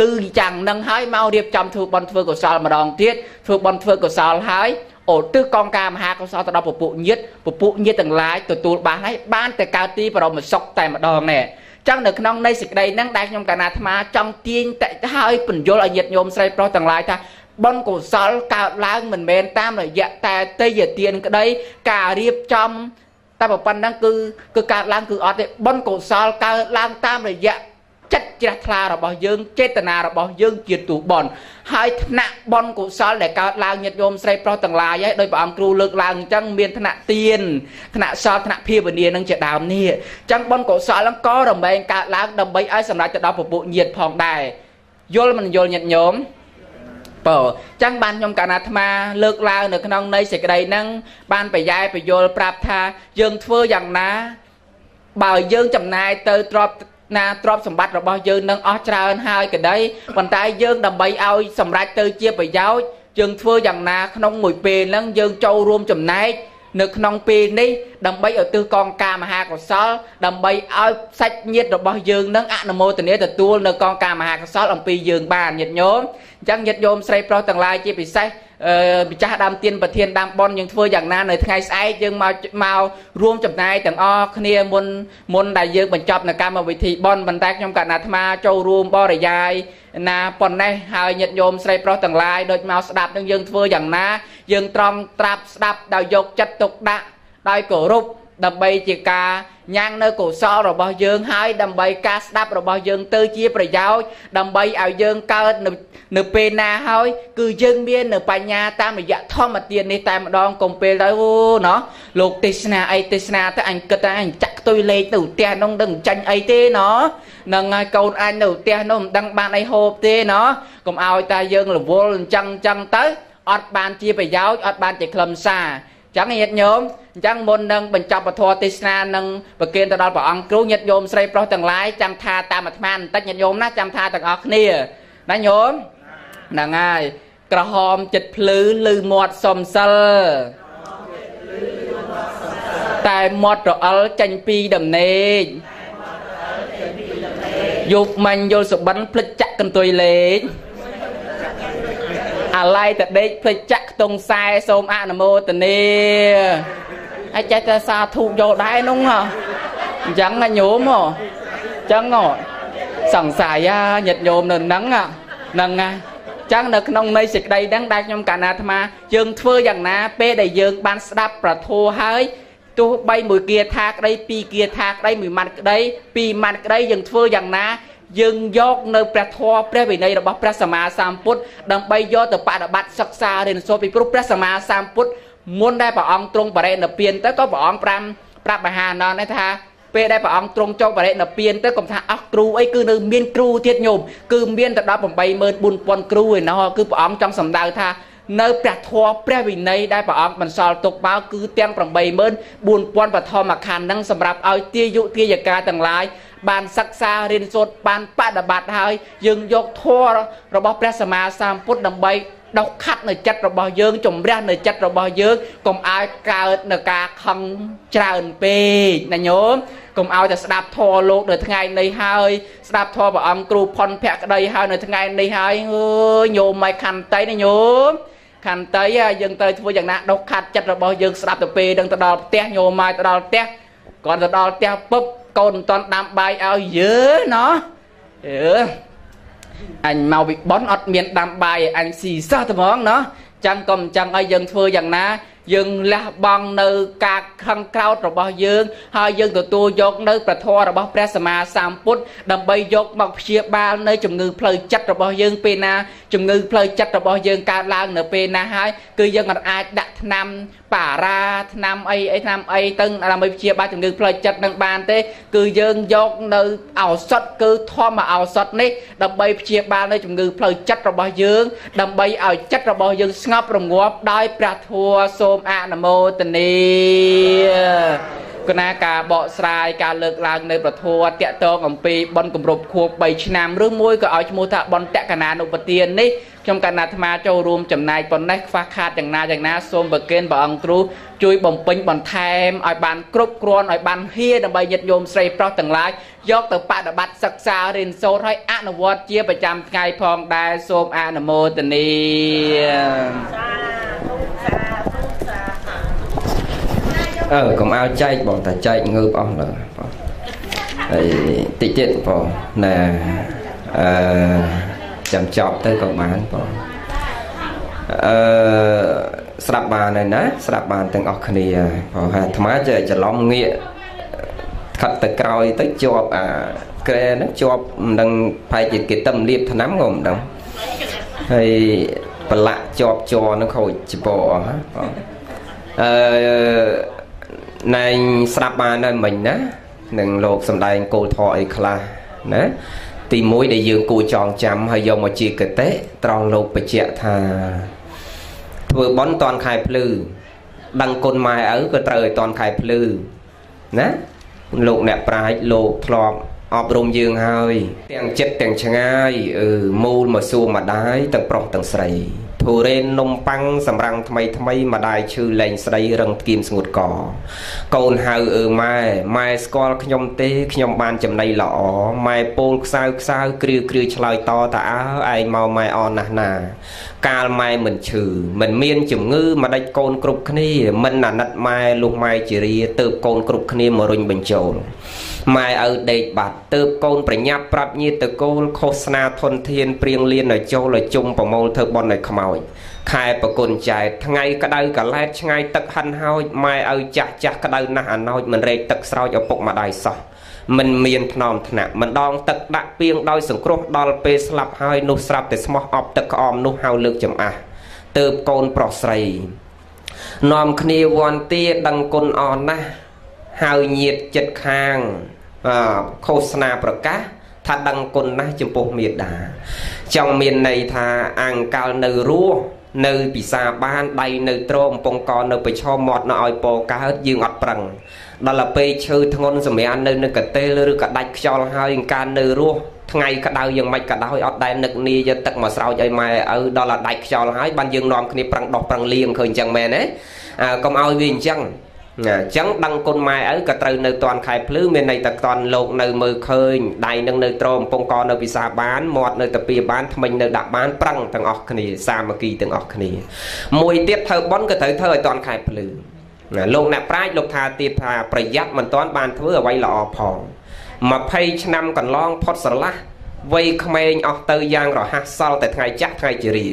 លឺយ៉ាងនឹងហើយមករៀបចំធ្វើបន់ធ្វើកុសលម្ដងទៀតធ្វើបន់ធ្វើកុសលហើយអូទិសកងការមហាកុសលទៅដល់ពពួកញាតពពួកញាតទាំងឡាយទទួលបានហើយបានតែកើតទីបរមសុខតែម្ដងនេះចឹងនៅក្នុងនៃសេចក្តីហ្នឹងដែលខ្ញុំកណាអាត្មាចង់ទាញតឲ្យពន្យល់ឲ្យញាតញោមស្រីប្រុសទាំងឡាយថា បុណ្យកុសលកើតឡើងមិនមែនតាមរយៈតែទេយទានក្តី ការរៀបចំតែប៉ុណ្ណឹងគឺគឺកើតឡើងគឺអត់ទេបុណ្យកុសលកើតឡើងតាមរយៈចិត្តជ្រះថ្លារបស់យើងចេតនារបស់យើងជាទូបនហើយថ្នាក់បនកុសលដែលកើតឡើងញាតិញោមស្រីប្រុសទាំងឡាយហើយដោយព្រះអង្គគ្រូលើកឡើងអញ្ចឹងមានថ្នាក់ទៀនថ្នាក់សលថ្នាក់ភាវនានឹងជាដើមនេះអញ្ចឹងបនកុសលហ្នឹងក៏រមែងកើតឡើងដើម្បីឲ្យសម្រេចទៅដល់ពពួកញាតិផងដែរយល់មិនយល់ញាតិញោម បើចឹងបានខ្ញុំកណាអាត្មាលើកឡើងនៅក្នុងនៃសេចក្តីហ្នឹងបានប្រយ៉ែប្រយល់ប្រាប់ថាយើងធ្វើយ៉ាងណា បើយើងចំណាយទៅទ្របណាទ្រព្យសម្បត្តិរបស់យើងនឹងអស់ច្រើនហើយក្តីប៉ុន្តែយើងដើម្បីឲ្យសម្រេចទៅជាប្រយោជន៍យើងធ្វើយ៉ាងណាក្នុងមួយពេលហ្នឹងយើងចូលរួមចំណែក នៅក្នុងពេលនេះដើម្បីឧទ្ទិសកងការមហាកុសល ដើម្បីឲ្យសាច់ញាតិរបស់យើងនឹងអនុមោទនាទទួលនៅកងការមហាកុសលអំពីយើងបានញាតិញោមអញ្ចឹងញាតិញោមស្រីប្រុសទាំងឡាយជាពិសេស ម្ចាស់ដើមទៀនប្រធានដើមប៉ុនយើងធ្វើយ៉ាងណានៅថ្ងៃស្អែកយើងមកមករួមចំណាយទាំងអស់គ្នាមុនមុនដែលយើងបញ្ចប់នៅកម្មវិធីប៉ុនប៉ុន្តែខ្ញុំកណ្ណាអាត្មាចូលរួមបរិយាយណាប៉ុណ្ណេះហើយញាតិញោមស្រីប្រុសទាំងឡាយដូចមកស្ដាប់នឹងយើងធ្វើយ៉ាងណា យើងត្រង់ត្រាប់ស្ដាប់ដោយយកចិត្តទុកដាក់ដោយគោរព ដើម្បីជាការញ៉ាំងនៅកុសលរបស់យើងហើយដើម្បីការស្ដាប់របស់យើងទៅជាប្រយោជន៍ដើម្បីឲ្យយើងកើតនៅនៅពេលណាហើយគឺយើងមាននៅបញ្ញាតាមរយៈធម្មទាននេះតែម្ដងកុំពេលទៅអូណោះលោកទេសនាអីទេសនាទៅអញគិតថាអញចាក់ខ្ទុយលេខទៅផ្ទះនោះដឹងចាញ់អីទេណោះនឹងហើយកូនអញនៅផ្ទះនោះមិនដឹងបានអីហូបទេណោះកុំឲ្យតែយើងរវល់អញ្ចឹងអញ្ចឹងទៅអត់បានជាប្រយោជន៍អត់បានជាខ្លឹមសារ ចឹងញាតិញោមអញ្ចឹងមុននឹងបញ្ចប់ពធទេសនានឹងប្រគិនទៅដល់ព្រះអង្គគ្រូញាតិញោមស្រីប្រុសទាំងឡាយចាំថាតាមអាត្មាបន្តិចញាតិញោមណាចាំថាទាំងអស់គ្នាណាញោមហ្នឹងហើយក្រហមចិត្តភ្លឺលឺមាត់សំសិលតែមាត់រអិលចេញពីដំណេកយកមាញ់យល់សបិនភ្លេចចាក់កន្ទុយលេខ អាឡ័យតដេកភ្លេចចាក់ខ្ទង់ខ្សែសូមអនុមោទនាហើយចេះតែសាធុយកដែរនោះអញ្ចឹងញោមអញ្ចឹងសង្ស័យញាតិញោមនៅហ្នឹងហ្នឹងណាចឹងនៅក្នុងនៃសេចក្តីហ្នឹងដែលខ្ញុំកាណាអាត្មាយើងធ្វើយ៉ាងណាពេលដែលយើងបានស្ដាប់ប្រធោហើយទោះបីមួយគាថាក្តីពីរគាថាក្តីមួយម៉ាត់ក្តីពីរម៉ាត់ក្តីយើងធ្វើយ៉ាងណា យើងយកនៅព្រះធម៌ព្រះវិន័យរបស់ព្រះសម្មាសម្ពុទ្ធដើម្បីយកទៅបដិបត្តិសិក្សារៀនសូត្រពីព្រោះព្រះសម្មាសម្ពុទ្ធមុនដែលព្រះអង្គទ្រង់បរិនិព្វានទៅក៏ព្រះអង្គប្រាំប្រាប់មហាអនន្តថាពេលដែលព្រះអង្គទ្រង់ចូលបរិនិព្វានទៅកុំថាអស់គ្រូអីគឺនៅមានគ្រូទៀតញោមគឺមានទៅដល់84000គ្រូឯណោះគឺព្រះអង្គចង់សម្ដៅថានៅព្រះធម៌ព្រះវិន័យដែលព្រះអង្គបន្សល់ទុកមកគឺទាំង84000បឋមខណ្ឌហ្នឹងសម្រាប់ឲ្យទាយុទាយកាទាំងឡាយ បានសិក្សារៀនសូត្របានបដិបត្តិហើយយើងយកធម៌របស់ព្រះសម្មាសម្ពុទ្ធដើម្បីដុសខាត់នៅចិត្តរបស់យើងជំរះនៅចិត្តរបស់យើងកុំឲ្យកើតនៅការខឹងច្រើនពេកណាញោមកុំឲ្យតែស្ដាប់ធម៌លោកនៅថ្ងៃនេះហើយស្ដាប់ធម៌ព្រះអង្គគ្រូផុនភក្តីហើយនៅថ្ងៃនេះហើយអើយញោមមកខន្តីណាញោមខន្តីយើងទៅធ្វើយ៉ាងណាដុសខាត់ចិត្តរបស់យើងស្ដាប់ទៅពេលនឹងទៅដល់ផ្ទះញោមមកទៅដល់ផ្ទះគាត់ទៅដល់ផ្ទះពឹប កូនមិនតន់ដាំបាយឲ្យយើណោះអឺអញមកវិបនអត់មានដាំបាយឲ្យអញស៊ីសោះត្មងណោះចឹងកុំចឹងឲ្យយើងធ្វើយ៉ាងណាយើងលះបង់នៅការខឹងក្រោធរបស់យើង ហើយយើងទទួលយកនៅប្រធមរបស់ព្រះសម្មាសម្ពុទ្ធដើម្បីយកមកព្យាបាលនៅជំងឺផ្លូវចិត្តរបស់យើងពេលណាជំងឺផ្លូវចិត្តរបស់យើងកើតឡើងនៅពេលណាហើយគឺយើងអាចដាក់ថ្នាំ បារាថ្នាំអីអីថ្នាំអីទៅដើម្បីព្យាបាលជំងឺផ្លូវចិត្តនឹងបានទេ គឺយើងយកនៅឱសថគឺធម្មឱសថនេះដើម្បីព្យាបាលនៅជំងឺផ្លូវចិត្តរបស់យើង ដើម្បីឲ្យចិត្តរបស់យើងស្ងប់រងាប់ដោយព្រះធម៌សូមអនុមោទនាគណៈការបកស្រាយការលើកឡើងនៅប្រធัวតកតងអំពីបនគម្រប់ខួប3ឆ្នាំឬមួយក៏ឲ្យឈ្មោះថាបនតកណានុបទាននេះ ខ្ញុំកណ្ណាអាត្មាចូលរួមចំណែកប៉ុណ្ណេះខ្វះខាតយ៉ាងណាយ៉ាងណាសូមប្រគេនព្រះអង្គគ្រូជួយបំពេញបន្ថែមឲ្យបានគ្រប់គ្រាន់ឲ្យបានហៀដើម្បីញាតិញោមស្រីប្រុសទាំងឡាយយកទៅបដិបត្តិសិក្សារៀនសូត្រឲ្យអនុវត្តជាប្រចាំថ្ងៃផងដែរសូមអនុមោទនាអឺកុំឲ្យចែកបងតែចែកងើបអស់លើបងហើយតិចទៀតបងណែអឺ ចាំចប់ទៅក៏បានបងអឺស្ដាប់បានហើយណាស្ដាប់បានទាំងអស់គ្នាព្រោះអាត្មាចេះច្រឡំងាកខិតទៅក្រោយទៅជាប់អាក្រែហ្នឹងជាប់មិនដឹងប្រហែលជាគេតឹមលៀបថ្នាំក៏មិនដឹងហើយប្រឡាក់ជាប់ជ័រហ្នឹងខូចច្បអស់បងអឺណែងស្ដាប់បានហើយមិញណានឹងលោកសំដែងគោលធរអីខ្លះណា ទី1ដែលយើងគួរចងចាំហើយយកមកជាកតេត្រង់លោកបញ្ជាក់ថា ធ្វើបន់តនខែភ្លឺដឹងគុណម៉ែឪក៏ត្រូវឲ្យតនខែភ្លឺណាលោកអ្នកប្រាជ្ញលោកធ្លាប់អប់រំយើងហើយ ទាំងចិត្តទាំងឆ្ងាយអឺមូលមកសួរម្ដាយទាំងប្រុសទាំងស្រី ធូរ៉េននំប៉័ងសម្រាំងថ្មីថ្មីម្ដាយឈឺលែងស្រីរឹងគៀមស្ងួតកកូនហៅអើម៉ែម៉ែស្គាល់ខ្ញុំទេខ្ញុំបានចំណៃល្អម៉ែពោលខ្សៅខ្សៅគ្រាគ្រាឆ្លើយតតាអើឯងមកម៉ែអនណាស់ណា កាលម៉ែមិនឈឺមិនមានជំងឺមកដេចកូនគ្រប់គ្នា មិនអាណិតម៉ែលុះម៉ែជារាទៅកូនគ្រប់គ្នាមករុញបញ្ចូល ម៉ែឪដេកបាត់ទៅកូនប្រញាប់ប្រាប់ញាតិតកូលខុសស្នាធនធានព្រៀងលៀនឲ្យចូលឲ្យជុំប្រមូលធ្វើបន់ឲ្យខ្មោចខែប្រគុណចែកថ្ងៃក្តៅកលែតឆ្ងាយទឹកហិនហោចម៉ែឪចាស់ចាស់ក្តៅណាស់អាណោចមិនរែកទឹកស្រោចឪពុកម្ដាយសោះមិនមានថ្នមថ្នាក់មិនដងទឹកដាក់ពីងដោយសង្គ្រោះដល់ពេលស្លាប់ហើយនោះស្រាប់តែស្មោះអប់ទឹកក្អមនោះហៅលើកចំអះទៅកូនប្រុសស្រីនាំគ្នាវ័នទាដឹងគុណអនណាស់ហៅញាតចិត្តខាង ឃោសនាប្រកាសថាដឹងគុណណាស់ចំពោះមេដា ចង់មានន័យថាអង្កលនៅរស់នៅពិសាបានដៃនៅត្រមពងកនៅប្រឈមមាត់នៅឲ្យពកើតយើងអត់ប្រឹងដល់ទៅពេលឈើធ្ងន់សម្រាននៅនឹងកតេលឬក៏ដាច់ខ្យល់ហើយការនៅរស់ថ្ងៃក្តៅយ៉ាងម៉េចក៏ដោយអត់ដែលនឹកនីយកទឹកមកស្រោចឲ្យម៉ែឪដល់ឲ្យដាច់ខ្យល់ហើយបានយើងនាំគ្នាប្រឹងដោះប្រឹងលៀងឃើញអញ្ចឹងមែនទេកុំឲ្យវាអញ្ចឹង អញ្ចឹងដឹងគុណម៉ែឪក៏ត្រូវនៅតាន់ខែភ្លឺមានន័យតែតាន់លោកនៅមើលឃើញដៃនឹងនៅត្រមពងកនៅពិសាបានមាត់នៅតាពីបានថ្មិញនៅដាក់បានប្រឹងទាំងអស់គ្នាសាមគ្គីទាំងអស់គ្នា មួយទៀតធ្វើបន់ក៏ត្រូវធ្វើឲ្យតាន់ខែភ្លឺណាលោកអ្នកប្រាជ្ញលោកថាទៀតថាប្រយ័ត្នមិនតាន់បានធ្វើអ្វីល្អផង20ឆ្នាំកន្លងផុតស្រឡះវ័យក្មេងអស់ទៅយ៉ាងរហ័សសល់តែថ្ងៃចាស់ថ្ងៃជារា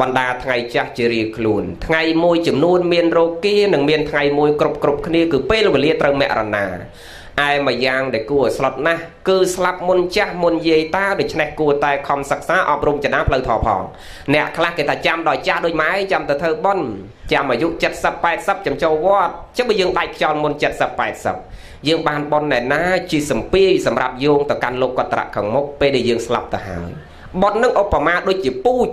បណ្ដាថ្ងៃចាស់ជារៀងខ្លួន ថ្ងៃមួយចំនួនមានរោគានិងមានថ្ងៃមួយគ្រប់គ្រប់គ្នាគឺពេលវេលាត្រូវមរណាឯមួយយ៉ាងដែលគួរឲ្យស្លុតណាស់គឺស្លាប់មុនចាស់មុនយាយតាដូច្នេះគួរតែខំសិក្សាអប់រំចំណាផ្លូវធម៌ផងអ្នកខ្លះគេថាចាំដល់ចាស់ដូចម៉ែចាំទៅធ្វើបុណ្យចាំអាយុ70 80ចាំចូលវត្តចឹងបើយើងដាច់ខ្យល់មុន70 80យើងបានបុណ្យណែណាជាសម្ពាយសម្រាប់យោងទៅកាន់លោកកត្រៈខាងមុខពេលដែលយើងស្លាប់ទៅហើយបុណ្យនឹងឧបមាដូចជាពូជ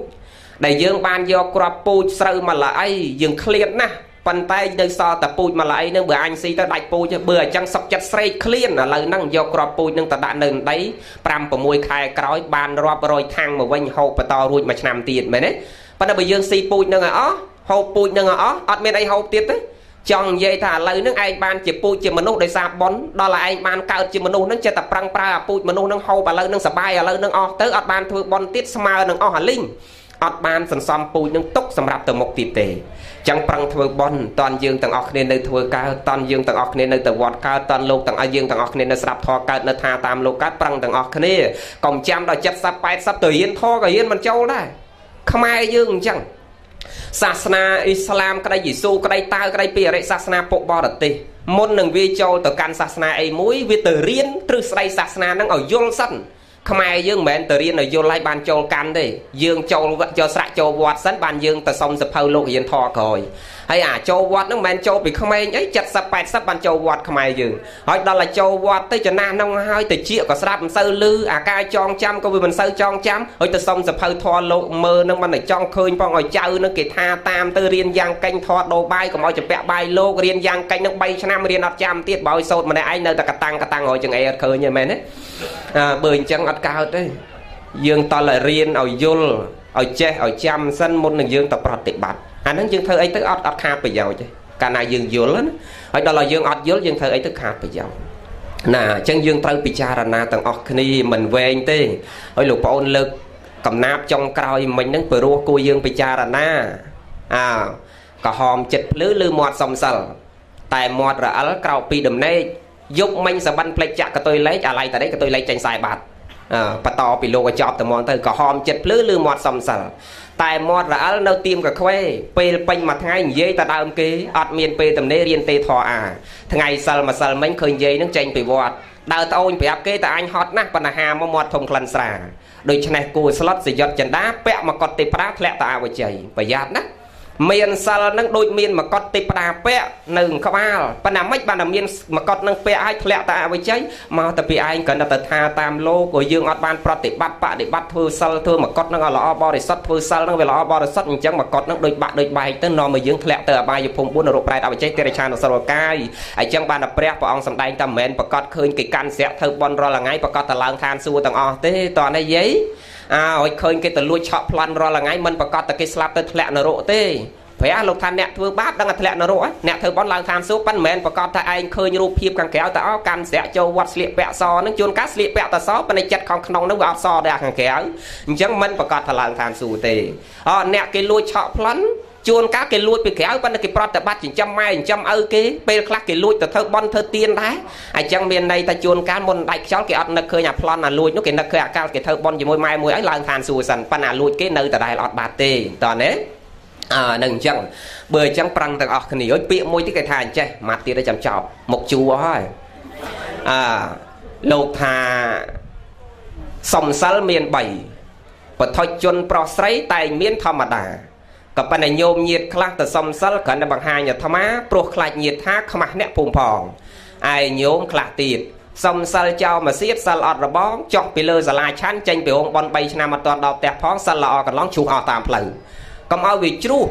ដែលយើងបានយកគ្រាប់ពូជស្រូវមកល្អីយើងឃ្លាតណាស់ប៉ុន្តែនៅសល់តែពូជមកល្អីនឹងបើអញស៊ីទៅដាច់ពូជបើអញ្ចឹងសុកចិត្តស្រេកឃ្លានឥឡូវហ្នឹងយកគ្រាប់ពូជនឹងទៅដាក់នៅដី5 6ខែក្រោយបានរាប់រយថាំងមកវិញហូបបន្តរួចមួយឆ្នាំទៀតមែនទេប៉ុន្តែបើយើងស៊ីពូជនឹងឲ្យអស់ហូបពូជនឹងឲ្យអស់អត់មានអីហូបទៀតទេចង់និយាយថាឥឡូវហ្នឹងឯងបានជាពូជជាមនុស្សដោយសារប៉ុនដល់ឯងបានកើតជាមនុស្សហ្នឹងចេះតែប្រឹងប្រើអាពូជមនុស្សហ្នឹងហូបឥឡូវហ្នឹងសបាយឥឡូវហ្នឹងអស់ទៅអត់បានធ្វើប៉ុនទៀតស្មើនឹងអស់អាលីង អត់បានសន្សំពូជនឹងទុកសម្រាប់ទៅមុខទៀតទេចឹងប្រឹងធ្វើបន់តនយើងទាំងអស់គ្នានៅធ្វើកើតតនយើងទាំងអស់គ្នានៅទៅវត្តកើតតនលោកទាំងអស់យើងទាំងអស់គ្នានៅស្រាប់ធរកើតនៅថាតាមលោកកើតប្រឹងទាំងអស់គ្នាកុំចាំដល់70 80ទៅរៀនធរក៏រៀនមិនចូលដែរខ្មែរយើងអញ្ចឹងសាសនាអ៊ីស្លាមក្តីយេស៊ូក្តីតើក្តីពីអរិយសាសនាពុកបរទេសមុននឹងវាចូលទៅកាន់សាសនាអីមួយវាទៅរៀនទ្រឹស្ដីសាសនាហ្នឹងឲ្យយល់សិន ខ្មែរយើងមិនមែនទៅរៀនឲ្យយល់ឲ្យបានចូលកាន់ទេយើងចូលចូលស្រាក់ចូលវត្តសិនបានយើងទៅសុំសភៅលោករៀនធរក្រោយ ហើយអាចូលវត្តហ្នឹងមិនមែនចូលពីក្មេងអី70 80បានចូលវត្តខ្មែរយើងហើយដល់តែចូលវត្តទៅចំណាស់ហ្នឹងហើយទៅជាក៏ស្ដាប់មិនសូវលឺអាការចងចាំក៏វាមិនសូវចងចាំហើយទៅសុំសភៅធរលោកមើលហ្នឹងមិនចង់ឃើញផងឲ្យចៅហ្នឹងគេថាតាមទៅរៀនយ៉ាងកេញធរដោបាយកុំឲ្យចម្ពាក់បាយលោករៀនយ៉ាងកេញហ្នឹង3ឆ្នាំរៀនអត់ចាំទៀតបើឲ្យសូត្រម្នាក់ឯងនៅតែកតាំងកតាំងរយចង្អេអត់ឃើញទេមែនទេអើបើអញ្ចឹងអត់កើតទេយើងតល់តែរៀនឲ្យយល់ឲ្យចេះឲ្យចាំសិនមុននឹងយើងទៅប្រតិបត្តិ អាហ្នឹងយើងធ្វើអីទៅអត់អត់ខាតប្រយោជន៍ទេកាលណាយើងយល់ណាហើយដល់ឲ្យយើងអត់យល់យើងធ្វើអីទៅខាតប្រយោជន៍ណាអញ្ចឹងយើងត្រូវពិចារណាទាំងអស់គ្នាមិនវែងទេហើយលោកប្អូនលើកកំណាបចុងក្រោយមិញហ្នឹងព្រោះគួរយើងពិចារណាអើក្រហមចិត្តភ្លឺឬមាត់សំសិលតែមាត់រអិលក្រោកពីដំណេកយកមិញសបិនផ្លេចចាក់កតុយលេខអាឡៃតដេកកតុយលេខចេញខ្សែបាត់បន្តពីលោកឲ្យចប់តែមកទៅក្រហមចិត្តភ្លឺឬមាត់សំសិល តែមាត់រអិលនៅទៀមកខ្វេពេលពេញមួយថ្ងៃនិយាយតែដើមគេអត់មានពេលទំនេររៀនទេធរអាថ្ងៃសិលម្សិលមិញឃើញនិយាយនឹងចេញពីវត្តដើរត្អូនប្រាប់គេតែអញហត់ណាស់បណ្ណាមកមាត់ធំក្លិនស្រាដូច្នេះគួរស្លុតសយុតចិន្តាពាក់មកកត់ទេប្រាធ្លាក់តាអវជ័យប្រយ័ត្នណា មានសិលនឹងដូចមានមកុដទេពតាពាក់នៅក្បាលប៉ុន្តែមិនបានតែមានមកុដនឹងពាក់ឲ្យធ្លាក់តាអវិជ័យមកតែពីឯងគ្រាន់តែទៅថាតាមលោកក៏យើងអត់បានប្រតិបត្តិបដិបត្តិធ្វើសិលធ្វើមកុដនឹងឲ្យល្អបរិសុទ្ធធ្វើសិលនឹងវាល្អបរិសុទ្ធអញ្ចឹងមកុដនឹងដូចបាក់ដូចបែកទៅនាំឲ្យយើងធ្លាក់ទៅអបាយភូមិ4នរកប្រែតអវិជ័យទេរឆានអសុរកាយអញ្ចឹងបានតែព្រះព្រះអង្គសម្ដែងតែមិនមែនប្រកាសឃើញគេកាន់ស្រាក់ធ្វើបន់រាល់ថ្ងៃប្រកាសតែឡើងឋានសួគ៌ទាំងអស់ទេតោះនេះយាយ អើឲ្យឃើញគេទៅលួចឆក់ប្លន់រាល់ថ្ងៃមិនប្រកាសតែគេស្លាប់ទៅធ្លាក់នរកទេព្រះលោកថាអ្នកធ្វើបាបដឹងតែធ្លាក់នរកអ្នកធ្វើបន់ឡើងឋានសួគ៌ប៉ុន្តែមិនមែនប្រកាសថាឯងឃើញរូបភាពខាងក្រៅតែអោកាន់ស្រាក់ចូលវត្តស្លៀកពាក់សនឹងជួនកាលស្លៀកពាក់តែសប៉ុន្តែចិត្តខាងក្នុងនឹងវាអត់សដែរខាងក្រៅអញ្ចឹងមិនប្រកាសថាឡើងឋានសួគ៌ទេអអ្នកគេលួចឆក់ប្លន់ ជួនកាលគេលួចពីក្រៅប៉ុន្តែគេប្រតិបត្តិចិញ្ចឹមម៉ែចិញ្ចឹមឪគេពេលខ្លះគេលួចទៅធ្វើបន់ធ្វើទៀនដែរអញ្ចឹងមានន័យថាជួនកាលមុនដាច់ខ្យល់គេអត់នឹកឃើញអាប្លន់អាលួចនោះគេនឹកឃើញអាកាលគេធ្វើបន់ជាមួយម៉ែមួយឲ្យឡើងឋានសួគ៌សិនប៉ុន្តែអាលួចគេនៅតែដែរអត់បាត់ទេតើណាអើនឹងអញ្ចឹងបើអញ្ចឹងប្រឹងទាំងអស់គ្នាឲ្យពាក្យមួយទៀតគេថាអញ្ចេះម៉ាត់ទៀតឲ្យចាំចប់មុខជួអស់ហើយអើលោកថាសំសិលមាន3បឋិជនប្រុសស្រីតែងមានធម្មតា ក៏ប៉ុន្តែញោមញាតខ្លះទៅសំសិលគ្រាន់តែបង្ហាញអាត្មាព្រោះខ្លាចញាតថាខ្មាស់អ្នកភូមិផងឯញោមខ្លះទៀតសំសិលចោលមកសៀតសិលអត់របងចុះពីលើសាលាឆាន់ចេញពីរោងបន3ឆ្នាំអត់ទាន់ដល់ផ្ទះផងសិលល្អកន្លងជ្រុះអស់តាមផ្លូវកុំឲ្យវាជ្រុះ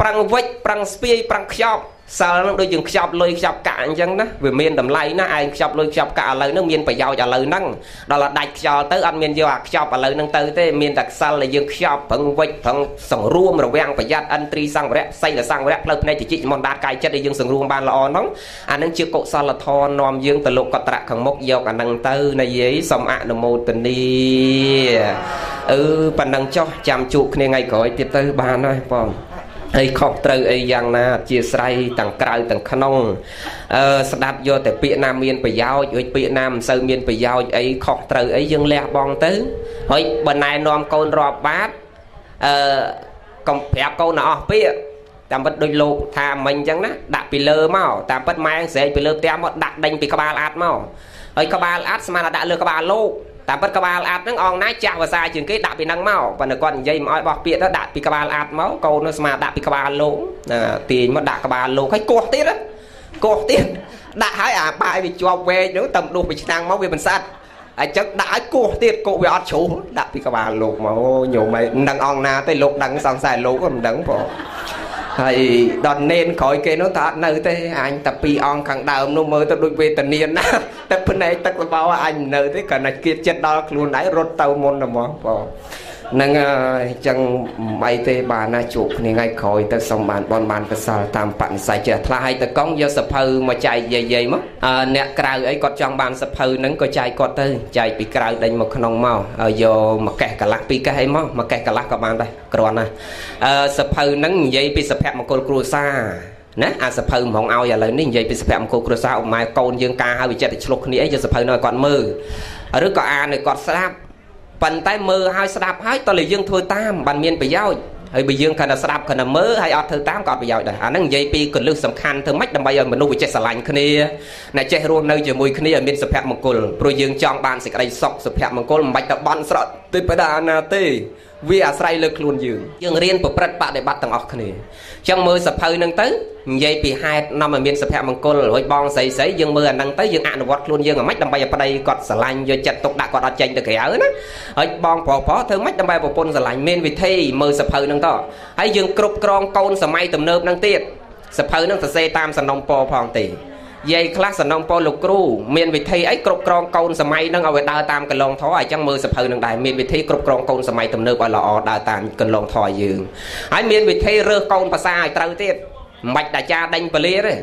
ប្រឹងវិចប្រឹងស្ពាយប្រឹងខ្ចប់ សិលនឹងដូចយើងខ្ចប់លុយខ្ចប់កាក់អញ្ចឹងណាវាមានតម្លៃណាឯងខ្ចប់លុយខ្ចប់កាក់ឥឡូវហ្នឹងមានប្រយោជន៍ឥឡូវហ្នឹងដល់ដាច់ខ្យល់ទៅអត់មានយកអាខ្ចប់ឥឡូវហ្នឹងទៅទេមានតែខ្សិលដែលយើងខ្ចប់ប្រឹងវិចប្រឹងសង្រួមរវាងប្រយ័ត្នអិនត្រីសង្វរៈសីលសង្វរៈផ្លូវភ្នែកតិចមន្តដាតកាយចិត្តដែលយើងសង្រួមបានល្អហ្នឹងអាហ្នឹងជាកុសលធម៌នាំយើងទៅលោកកត្រៈខាងមុខយកអាហ្នឹងទៅណាយាយសូមអនុមោទនីអឺប៉ណ្ណឹងចោះចាំជួបគ្នាថ្ងៃក្រោយទៀតទៅបានហើយបង ហើយខុសត្រូវអីយ៉ាងណាអធិស្ឋ័យទាំងក្រៅទាំងក្នុងអឺស្ដាប់យកតែពាក្យណាមានប្រយោជន៍រួចពាក្យណាមិនសូវមានប្រយោជន៍អីខុសត្រូវអីយើងលះបង់ទៅហើយបើណែនាំកូនរាប់បាតអឺកុំប្រាប់កូនឲ្យអស់ពាក្យតាមពិតដូចលោកថាមិញអញ្ចឹងណាដាក់ពីលើមកតាមពិតម៉ែស្រែកពីលើផ្ទះមកដាក់ដេញពីក្បាលអាត់មកហើយក្បាលអាត់ស្មានតែដាក់លើក្បាលលោក តាមពិតក្បាលអាត់ហ្នឹងអងណាចាស់ភាសាជាងគេដាក់ពីហ្នឹងមកប៉ុន្តែគាត់និយាយមកឲ្យបោះពាក្យទៅដាក់ពីក្បាលអាត់មកកូននោះស្មាដាក់ពីក្បាលលោកទាញមកដាក់ក្បាលលោកហើយកោះទៀតកោះទៀតដាក់ឲ្យអាបាយវាជាប់វែងនោះតែដួសពីឆ្នាំងមកវាមិនស្អាតហើយចឹងដាក់ឲ្យគោះទៀតគោះវាអត់ជ្រុះដាក់ពីក្បាលលោកមកញោមឯងមិនដឹងអង្គណាទេលោកដឹងសង្ស័យលោកក៏មិនដឹងផង ហើយដល់នេនក្រោយគេនោះតើអត់នៅទេអញតែពីរអង្គខាងដើមនោះមើលទៅដូចវេទនាណាតែភ្នែកទឹកសបោអញមិននៅទេគ្រាន់តែគៀតចិត្តដល់ខ្លួនដែររត់ទៅមុនហ្មងបង ហ្នឹងហើយអញ្ចឹងមិនអីទេបានណាជួបគ្នាថ្ងៃក្រោយទៅសូមបានបនបានកសលតាមបនិស័យចេះថ្លាឲ្យទៅកង់យកសភៅមកចែកយាយយាយមកអឺអ្នកក្រៅអីគាត់ចង់បានសភៅហ្នឹងក៏ចែកគាត់ទៅចែកពីក្រៅដេញមកក្នុងមកយកមកកេះកន្លះពីរកេះអីមកមកកេះកន្លះក៏បានដែរគ្រាន់ណាអឺសភៅហ្នឹងនិយាយពីសភៈមង្គលគ្រួសារណាអាសភៅហ្មងឲ្យឥឡូវនេះនិយាយពីសភៈមង្គលគ្រួសារអ៊ំម៉ែកូនយើងការឲ្យវាចិត្តតែឆ្លុះគ្នាអីយកសភៅនោះឲ្យគាត់មើលឬក៏អានឲ្យគាត់ស្ដាប់ ប៉ុន្តែមើលឲ្យស្ដាប់ហើយតើយើងធ្វើតាមបានមានប្រយោជន៍ហើយបើយើងគ្រាន់តែស្ដាប់គ្រាន់តែមើលហើយអត់ធ្វើតាមក៏អត់ប្រយោជន៍ដែរអាហ្នឹងនិយាយពីកលឹះសំខាន់ធ្វើម៉េចដើម្បីឲ្យមនុស្សវាចេះស្រឡាញ់គ្នាអ្នកចេះរស់នៅជាមួយគ្នាឲ្យមានសុភមង្គលព្រោះយើងចង់បានសេចក្តីសុខសុភមង្គលមិនបាច់តែបន់ស្រត់ទេបដាណាទេ វាអាស្រ័យលើខ្លួនយើងយើងរៀនប្រព្រឹត្តបដិបត្តិទាំងអស់គ្នាអញ្ចឹងមើលសភៅហ្នឹងទៅនិយាយពីហេតុនាំឲ្យមានសុភមង្គលរួចបងស្រីស្រីយើងមើលអាហ្នឹងទៅយើងអនុវត្តខ្លួនយើងឲ្យម៉េចដើម្បីឲ្យប្តីគាត់ស្រឡាញ់យកចិត្តទុកដាក់គាត់អត់ចេញទៅក្រៅណាហើយបងប្រុសប្រុសធ្វើម៉េចដើម្បីប្រពន្ធស្រឡាញ់មានវិធីមើលសភៅហ្នឹងតហើយយើងគ្រប់គ្រងកូនសម័យទំនើបហ្នឹងទៀតសភៅហ្នឹងសរសេរតាមសំណុំពរផងទេ យាយខ្លះសំណងពលលោកគ្រូមានវិធីអីគ្រប់គ្រងកូនសម័យនឹងឲ្យដើរតាមកន្លងធរអញ្ចឹងមើលសភៅនឹងដែរមានវិធីគ្រប់គ្រងកូនសម័យទំនើបឲ្យល្អដើរតាមកន្លងធរយើងហើយមានវិធីរើសកូនភាសាឲ្យត្រូវទៀតមិនបាច់តាចាដេញពលាទេ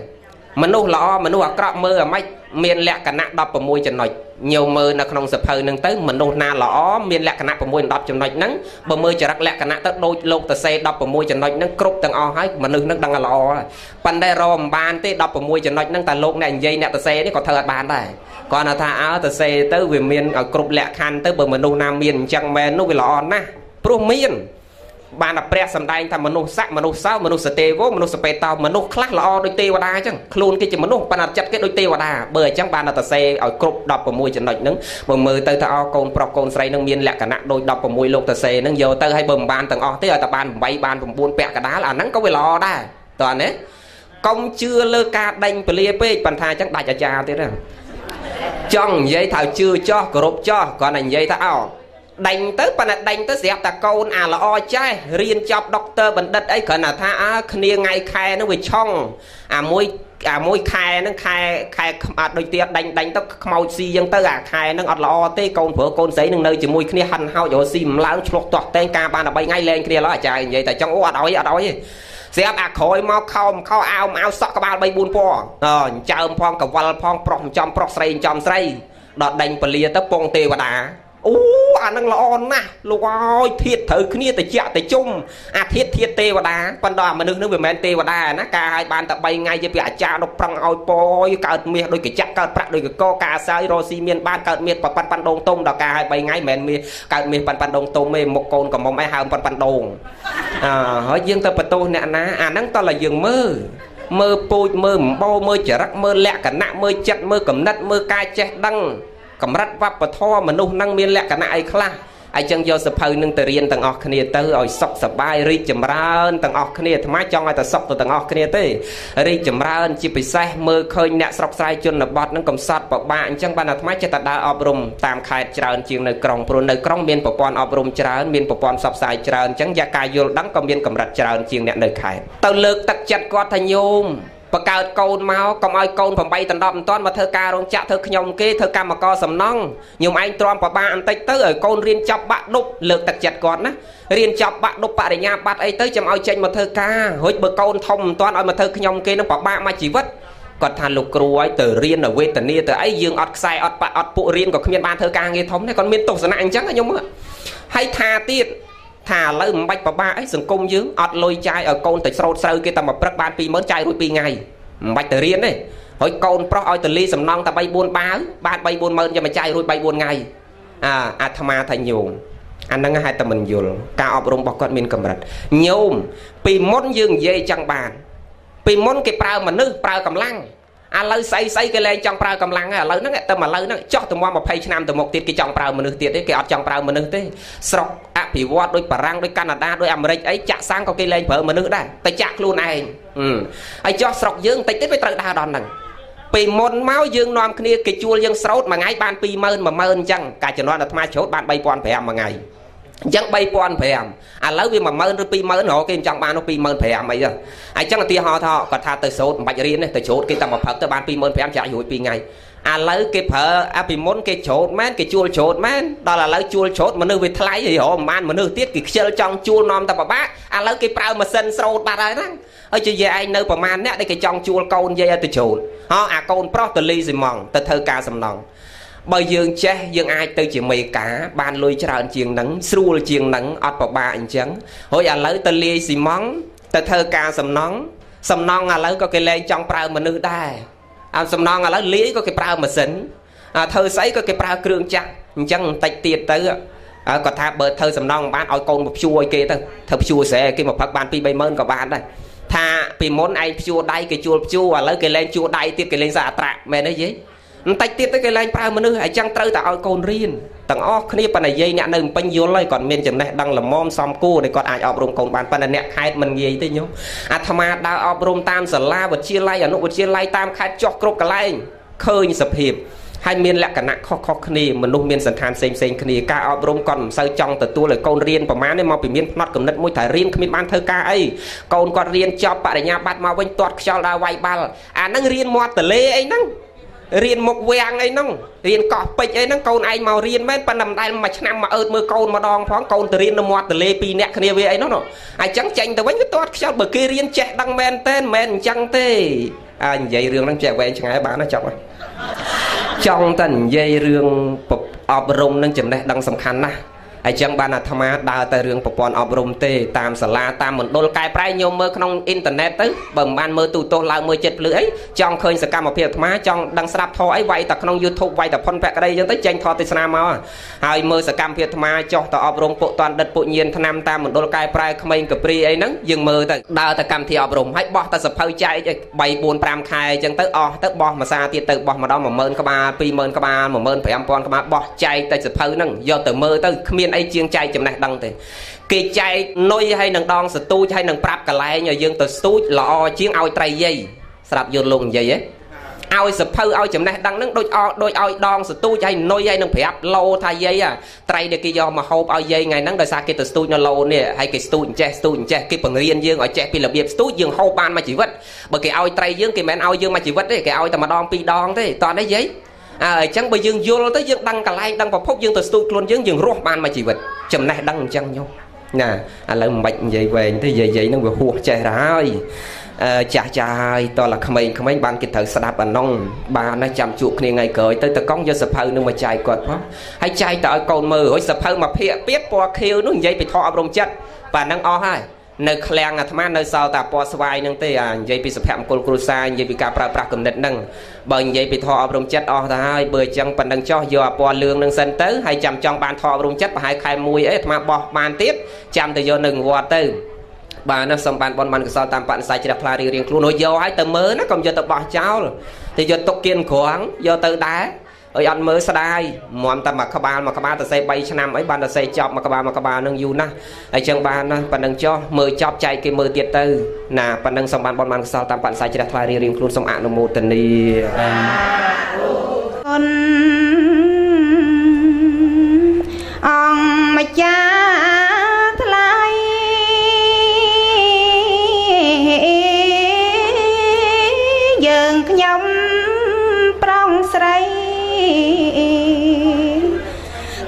មនុស្សល្អមនុស្សអាក្រក់មើលអាម៉េចមានលក្ខណៈ16ចំណុចញោមមើលនៅក្នុងសភៅហ្នឹងទៅមនុស្សណាល្អមានលក្ខណៈ6 10ចំណុចហ្នឹងបើមើលចរិតលក្ខណៈទៅដូចលោកតសេ16ចំណុចហ្នឹងគ្រប់ទាំងអស់ហើយមនុស្សហ្នឹងដឹងល្អហើយប៉ុន្តែរកមិនបានទេ16ចំណុចហ្នឹងតែលោកអ្នកនិយាយអ្នកតសេនេះក៏ធ្វើអត់បានដែរគាត់ថាអើតសេទៅវាមានឲ្យគ្រប់លក្ខខណ្ឌទៅបើមនុស្សណាមានអញ្ចឹងមែននោះវាល្អណាស់ព្រោះមាន បានតែព្រះសំដែងថាមនុស្សស័កមនុស្សសោមនុស្សសទេវមនុស្សសពេតោមនុស្សខ្លះល្អដូចទេវតាអញ្ចឹងខ្លួនគេជាមនុស្សប៉ុន្តែចិត្តគេដូចទេវតាបើអញ្ចឹងបានតែសរសេរឲ្យគ្រប់16ចំណុចហ្នឹងបើមើលទៅថាអកូនប្រុសកូនស្រីនឹងមានលក្ខណៈដូច16លោកតសេហ្នឹងយកទៅឲ្យបើមិនបានទាំងអស់ទេឲ្យតែបាន8បាន9ពាក់កដាលអាហ្នឹងក៏វាល្អដែរតើណាកុំជឿលើការដេញពលាពេកប៉ុន្តែអញ្ចឹងដាច់អាចារ្យទៀតចង់និយាយថាជឿចោះគោរពចោះគាត់តែនិយាយថាអោ ដេញទៅប៉ុន្តែដេញទៅស្រាប់តែកូនអាល្អចេះរៀនចប់ដុកទ័របណ្ឌិតអីគ្រាន់តែថាអើគ្នាថ្ងៃខែនឹងវាឆុងអាមួយអាមួយខែហ្នឹងខែខែអត់ដូចទៀតដេញដេញទៅខ្មោចស៊ីអញ្ចឹងទៅអាខែហ្នឹងអត់ល្អទេកូនព្រោះកូនស្រីនឹងនៅជាមួយគ្នាហាន់ហោចរស៊ីម្លងឆ្លុះទាស់តែងការបាន13ថ្ងៃលែងគ្នាឡើយអាចារ្យនិយាយតែចង់អូអត់អោយអត់អោយទេស្រាប់អាក្រោយមកខោមខោអាវអាវសក់ក្បាល3 4ពណ៌អឺចើមផងកវលផងប្រុសចំប្រុសស្រីចំស្រីដល់ដេញពលាទៅពងទេវតា អូអានឹងល្អណាស់លោកអើយធៀបត្រូវគ្នាតិចតិជុំអាធៀបធៀបទេវតាប៉ុន្តែអាមនុស្សនឹងវាមិនមែនទេវតាណាការឲ្យបានតែ3ថ្ងៃជាពីអាចារ្យនោះប្រឹងឲ្យពយកើតមាសដូចកញ្ចាក់កើតប្រាក់ដូចកកការសាយរស៊ីមានបានកើតមាសប៉ប៉ាន់ប៉ាន់ដងទុំដល់ការឲ្យ3ថ្ងៃមិនមែនមាសកើតមាសប៉ាន់ប៉ាន់ដងទុំទេមុខកូនកំមុំឯងហើមប៉ាន់ប៉ាន់ដងអើហើយយើងទៅបន្ទោសអ្នកណាអាហ្នឹងតោះតែយើងមើលមើលពូជមើលម្បោមើលចរិតមើលលក្ខណៈមើលចិត្តមើលកំណត់មើលការចេះដឹង កម្រិតវប្បធម៌មនុស្សនឹងមានលក្ខណៈអីខ្លះហើយចឹងយកសភៅនឹងទៅរៀនទាំងអស់គ្នាទៅឲ្យសុខសប្បាយរីកចម្រើនទាំងអស់គ្នាអាត្មាចង់ឲ្យតែសុខទៅទាំងអស់គ្នាទេរីកចម្រើនជាពិសេសមើលឃើញអ្នកស្រុកស្រែជនបទនឹងកំសត់ពិបាកអញ្ចឹងបានអាត្មាចិត្តតែដើរអប់រំតាមខេត្តច្រើនជាងនៅក្រុងព្រោះនៅក្រុងមានប្រព័ន្ធអប់រំច្រើនមានប្រព័ន្ធផ្សព្វផ្សាយច្រើនអញ្ចឹងយ៉ាការយល់ដឹងក៏មានកម្រិតច្រើនជាងអ្នកនៅខេត្តទៅលើកទឹកចិត្តគាត់ថាញោម បកើតកូនមកកុំឲ្យកូន8ដណ្ដប់មិនតាន់មកធ្វើការរោងចក្រធ្វើខ្ញុំគេធ្វើកម្មករសំណង់ខ្ញុំឯងទ្រាំប្របាបន្តិចទៅឲ្យកូនរៀនចប់បាក់ដប់លើកទឹកចិត្តគាត់ណារៀនចប់បាក់ដប់បរិញ្ញាបត្រអីទៅចាំឲ្យចេញមកធ្វើការរួចបើកូនធំមិនតាន់ឲ្យមកធ្វើខ្ញុំគេនឹងប្របាក់មកជីវិតគាត់ថាលោកគ្រូឲ្យទៅរៀននៅវេទនាទៅអីយើងអត់ខ្សែអត់បាក់អត់ពួករៀនក៏គ្មានបានធ្វើការងារធំដែរគាត់មានទស្សនៈអញ្ចឹងខ្ញុំមើលហើយថាទៀត ថាឥឡូវមិនបាច់ប្របាកអីសង្គមយើងអត់លុយចាយឲ្យកូនទៅស្រោតស្រូវគេតែមកព្រឹកបាន20000ចាយរួច2ថ្ងៃមិនបាច់ទៅរៀនទេហើយកូនប្រុសឲ្យទៅលីសំណងតែ3 4បាវបាន3 4ម៉ឺនយកមកចាយរួច3 4ថ្ងៃអាអាត្មាថាញោមអាហ្នឹងហេតុតែមិនយល់ការអប់រំរបស់គាត់មានកម្រិតញោមពីមុនយើងនិយាយចឹងបានពីមុនគេប្រើមនុស្សប្រើកម្លាំង ឥឡូវស្អីស្អីគេលែងចង់ប្រើកម្លាំងហើយឥឡូវហ្នឹងតែឥឡូវហ្នឹងចោះទៅមក20ឆ្នាំទៅមុខទៀតគេចង់ប្រើមនុស្សទៀតទេគេអត់ចង់ប្រើមនុស្សទេស្រុកអភិវឌ្ឍដោយបារាំងដោយកាណាដាដោយអាមេរិកអីចាក់សាំងក៏គេលែងប្រើមនុស្សដែរតែចាក់ខ្លួនឯងហើយចោះស្រុកយើងតិចទៀតវាត្រូវដើរដល់ហ្នឹងពីមុនមកយើងនាំគ្នាគេជួលយើងស្រោតមួយថ្ងៃបាន20000 10000អញ្ចឹងការជំនាន់អាត្មាច្រូតបាន3500មួយថ្ងៃ អញ្ចឹង3500ឥឡូវវា10000ឬ20000រកគេមិនចង់បាននោះ25000អីទៅអញ្ចឹងឧទាហរណ៍ថាគាត់ថាទៅសូត្រមិនបាច់រៀនទេទៅច្រូតគេតែមកផឹកទៅបាន25000ចាក់រួច2ថ្ងៃឥឡូវគេប្រើអភិមុនគេច្រូតមែនគេជួលច្រូតមែនដល់ឥឡូវជួលច្រូតមនុស្សវាថ្លៃហើយរកមិនបានមនុស្សទៀតគេខ្ជិលចង់ជួលនាំតែពិបាកឥឡូវគេប្រើម៉ាស៊ីនស្រោតបាត់ហើយហ្នឹងហើយជាយាយឯងនៅប្រមាណអ្នកដែលគេចង់ជួលកូនយាយឲ្យទៅច្រូតហោអាកូនប្រុសទៅលីស៊ីម៉ងទៅធ្វើការសំណង បើយើងចេះយើងអាចទៅជាមេការបានលុយច្រើនជាងនឹងស្រួលជាងនឹងអត់ពិបាកអញ្ចឹងហើយឥឡូវទៅលាយស៊ីម៉ង់ទៅធ្វើការសំណង់សំណង់ឥឡូវក៏គេលែងចង់ប្រើមនុស្សដែរអាសំណង់ឥឡូវលាយក៏គេប្រើម៉ាស៊ីនធ្វើស្អីក៏គេប្រើគ្រឿងចាក់អញ្ចឹងបន្តិចទៀតទៅអើគាត់ថាបើធ្វើសំណងបានឲ្យកូនមកព្យួរឲ្យគេទៅធ្វើព្យួរស្រែគេមកផឹកបាន2 30000ក៏បានដែរថាពីមុនឯងព្យួរដៃគេជួលព្យួរឥឡូវគេលែងជួលដៃទៀតគេលែងសារអត្រាមែនទេយាយ បន្តិចទៀតទៅគេលែងប្រើមនុស្សអញ្ចឹងត្រូវតែឲ្យកូនរៀនទាំងអស់គ្នាប៉ុន្តែយាយអ្នកនៅពេញយល់ហើយគាត់មានចំណេះដឹងល្មមសមគួរដែលគាត់អាចអប់រំកូនបានប៉ុន្តែអ្នកខេត្តមិនងាយទេញោមអាត្មាដើរអប់រំតាមសាលាវិទ្យាល័យអនុវិទ្យាល័យតាមខេត្តចុះគ្រប់កន្លែងឃើញសភាពហើយមានលក្ខណៈខុសៗគ្នាមនុស្សមានសន្តានផ្សេងផ្សេងគ្នាការអប់រំគាត់មិនសូវចង់ទទួលឲ្យកូនរៀនប្រមាណនេះមកពីមានផ្នត់កំណត់មួយថារៀនគ្មានបានធ្វើការអីកូនគាត់រៀនចប់បរិញ្ញាបត្រមកវិញទាត់ខ្យល់ដើរវាយបាល់អាហ្នឹងរៀនមាត់តលេអីហ្នឹង រៀនមុខវាំងអីហ្នឹងរៀនកោះពេជ្រអីហ្នឹងកូនឯងមករៀនមែនប៉ុន្តែមិនដែលមួយឆ្នាំមកអើតមើលកូនម្ដងផងកូនទៅរៀននៅមាត់ទលេពីរនាក់គ្នាវាអីហ្នឹងអញ្ចឹងចេញទៅវិញវាទាត់ខ្យល់បើគេរៀនចេះដឹងមែនទេមិនមែនអញ្ចឹងទេអានិយាយរឿងហ្នឹងចេះវែងឆ្ងាយបានណាចប់ហើយចង់តែនិយាយរឿងអប់រំនឹងចំណេះដឹងសំខាន់ណាស់ ហើយចឹងបានអាត្មាដើរទៅរឿងប្រព័ន្ធអប់រំទេតាមសាលាតាមមណ្ឌលកែប្រែញោមមើលក្នុងអ៊ីនធឺណិតទៅបើមិនបានមើលទូទស្សន៍ឡើងមើលចិត្តភ្លឺអីចង់ឃើញសកម្មភាពអាត្មាចង់ដឹងស្រាប់ធរអីវាយតែក្នុង YouTube វាយតែផុនភក្តីចឹងទៅចេញធរទេសនាមកហើយមើលសកម្មភាពអាត្មាចុះទៅអប់រំពុកតាន់ដិតពុញៀនឆ្នាំតាមមណ្ឌលកែប្រែក្មេងកព្រីអីហ្នឹងយើងមើលទៅដើរទៅកម្មវិធីអប់រំហើយបោះតែសភៅចែក3 4 5ខែចឹងទៅអស់ទៅបោះមួយសាទៀតទៅបោះម្ដង10000ក្បាល20000ក្បាល15000ក្បាលបោះចែកតែសភៅហ្នឹងយកទៅមើលទៅគ្មានអីជាងចែកចំណេះដឹងទេគេចែកនុយហើយនឹងដងសទូចហើយនឹងប្រាប់កលែងឲ្យយើងទៅស្ទូចល្អជាងឲ្យត្រីយាយស្រាប់យល់លោកនិយាយហ៎ឲ្យសភៅឲ្យចំណេះដឹងនឹងដូចអដូចឲ្យដងសទូចហើយនុយហើយនឹងប្រាប់លោថាយាយត្រីដែលគេយកមកហូបឲ្យយាយថ្ងៃហ្នឹងដោយសារគេទៅស្ទូចនៅលោនេះហើយគេស្ទូចអញ្ចេះស្ទូចអញ្ចេះគេបង្រៀនយើងឲ្យចេះពីរបៀបស្ទូចយើងហូបបានមួយជីវិតបើគេឲ្យត្រីយើងគេមិនឲ្យយើងមួយជីវិតទេគេឲ្យតែម្ដងពីរដងទេតោះនេះយាយ អើអញ្ចឹងបើយើងយល់ទៅយើងដឹងកន្លែងដឹងប្រភពយើងទៅស្ទូចខ្លួនយើងយើងរស់បានមួយជីវិតចំណេះដឹងអញ្ចឹងញោមណាឥឡូវមិនបាច់និយាយវែងទេនិយាយហ្នឹងវាហួសចេះហើយអឺចាស់ចាស់ហើយតោះតែក្មេងក្មេងបានគេត្រូវស្ដាប់អានុងបានណាចាំជួបគ្នាថ្ងៃក្រោយទៅតកង់យកសភៅនឹងមកចាយគាត់ផងហើយចាយទៅឲ្យកូនមើលរួចសភៅមកភាកពៀតពណ៌ខៀវនោះនិយាយពីធម៌អប់រំចិត្តបាទហ្នឹងអស់ហើយ នៅឃ្លាំងអាត្មានៅសល់តែពណ៌ស្វាយហ្នឹងទេអានិយាយពីសុភមង្គលគ្រួសារនិយាយពីការប្រើប្រាស់គំនិតហ្នឹងបើនិយាយពីធម៌អប់រំចិត្តអស់ទៅហើយបើអញ្ចឹងប៉ុណ្ណឹងចោះយកអាពណ៌លឿងហ្នឹងសិនទៅហើយចាំចង់បានធម៌អប់រំចិត្តប្រហែលខែ1អីអាត្មាបោះបានទៀតចាំទៅយកនៅវត្តទៅបាទណាសូមបានបនបានកសលតាមបនិស័យជ្រះថ្លារៀងៗខ្លួននោះយកឲ្យទៅមើលណាកុំយកទៅបោះចោលតែយកទុកគៀនក្រងយកទៅដែរ អើយអត់មើលស្ដាយមមតែមួយក្បាលមួយក្បាលទៅសេ3ឆ្នាំអីបានទៅសេចប់មួយក្បាលមួយក្បាលនឹងយូរណាស់ហើយចឹងបានណាប៉ណ្ណឹងចោះមើលចប់ចែកគេមើលទៀតទៅណាប៉ណ្ណឹងសូមបានបនបានកសលតាមបនិស័យជ្រះថ្លារៀងៗខ្លួនសូមអនុមោទនាគុណអង្គម្ចាស់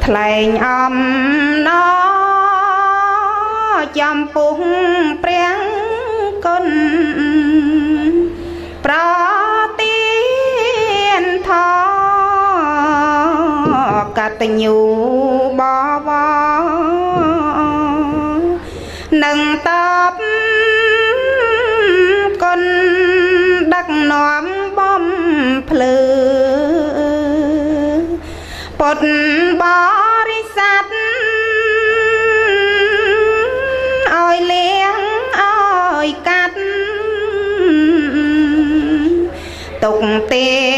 ថ្លែងអំណរចំពុះព្រះគុណប្រទានថកតញ្ញូបវនឹងតបគុណដឹកនាំបំភ្លឺ ពុទ្ធបរិស័ទឲ្យលៀងឲ្យកាត់ទុកទេ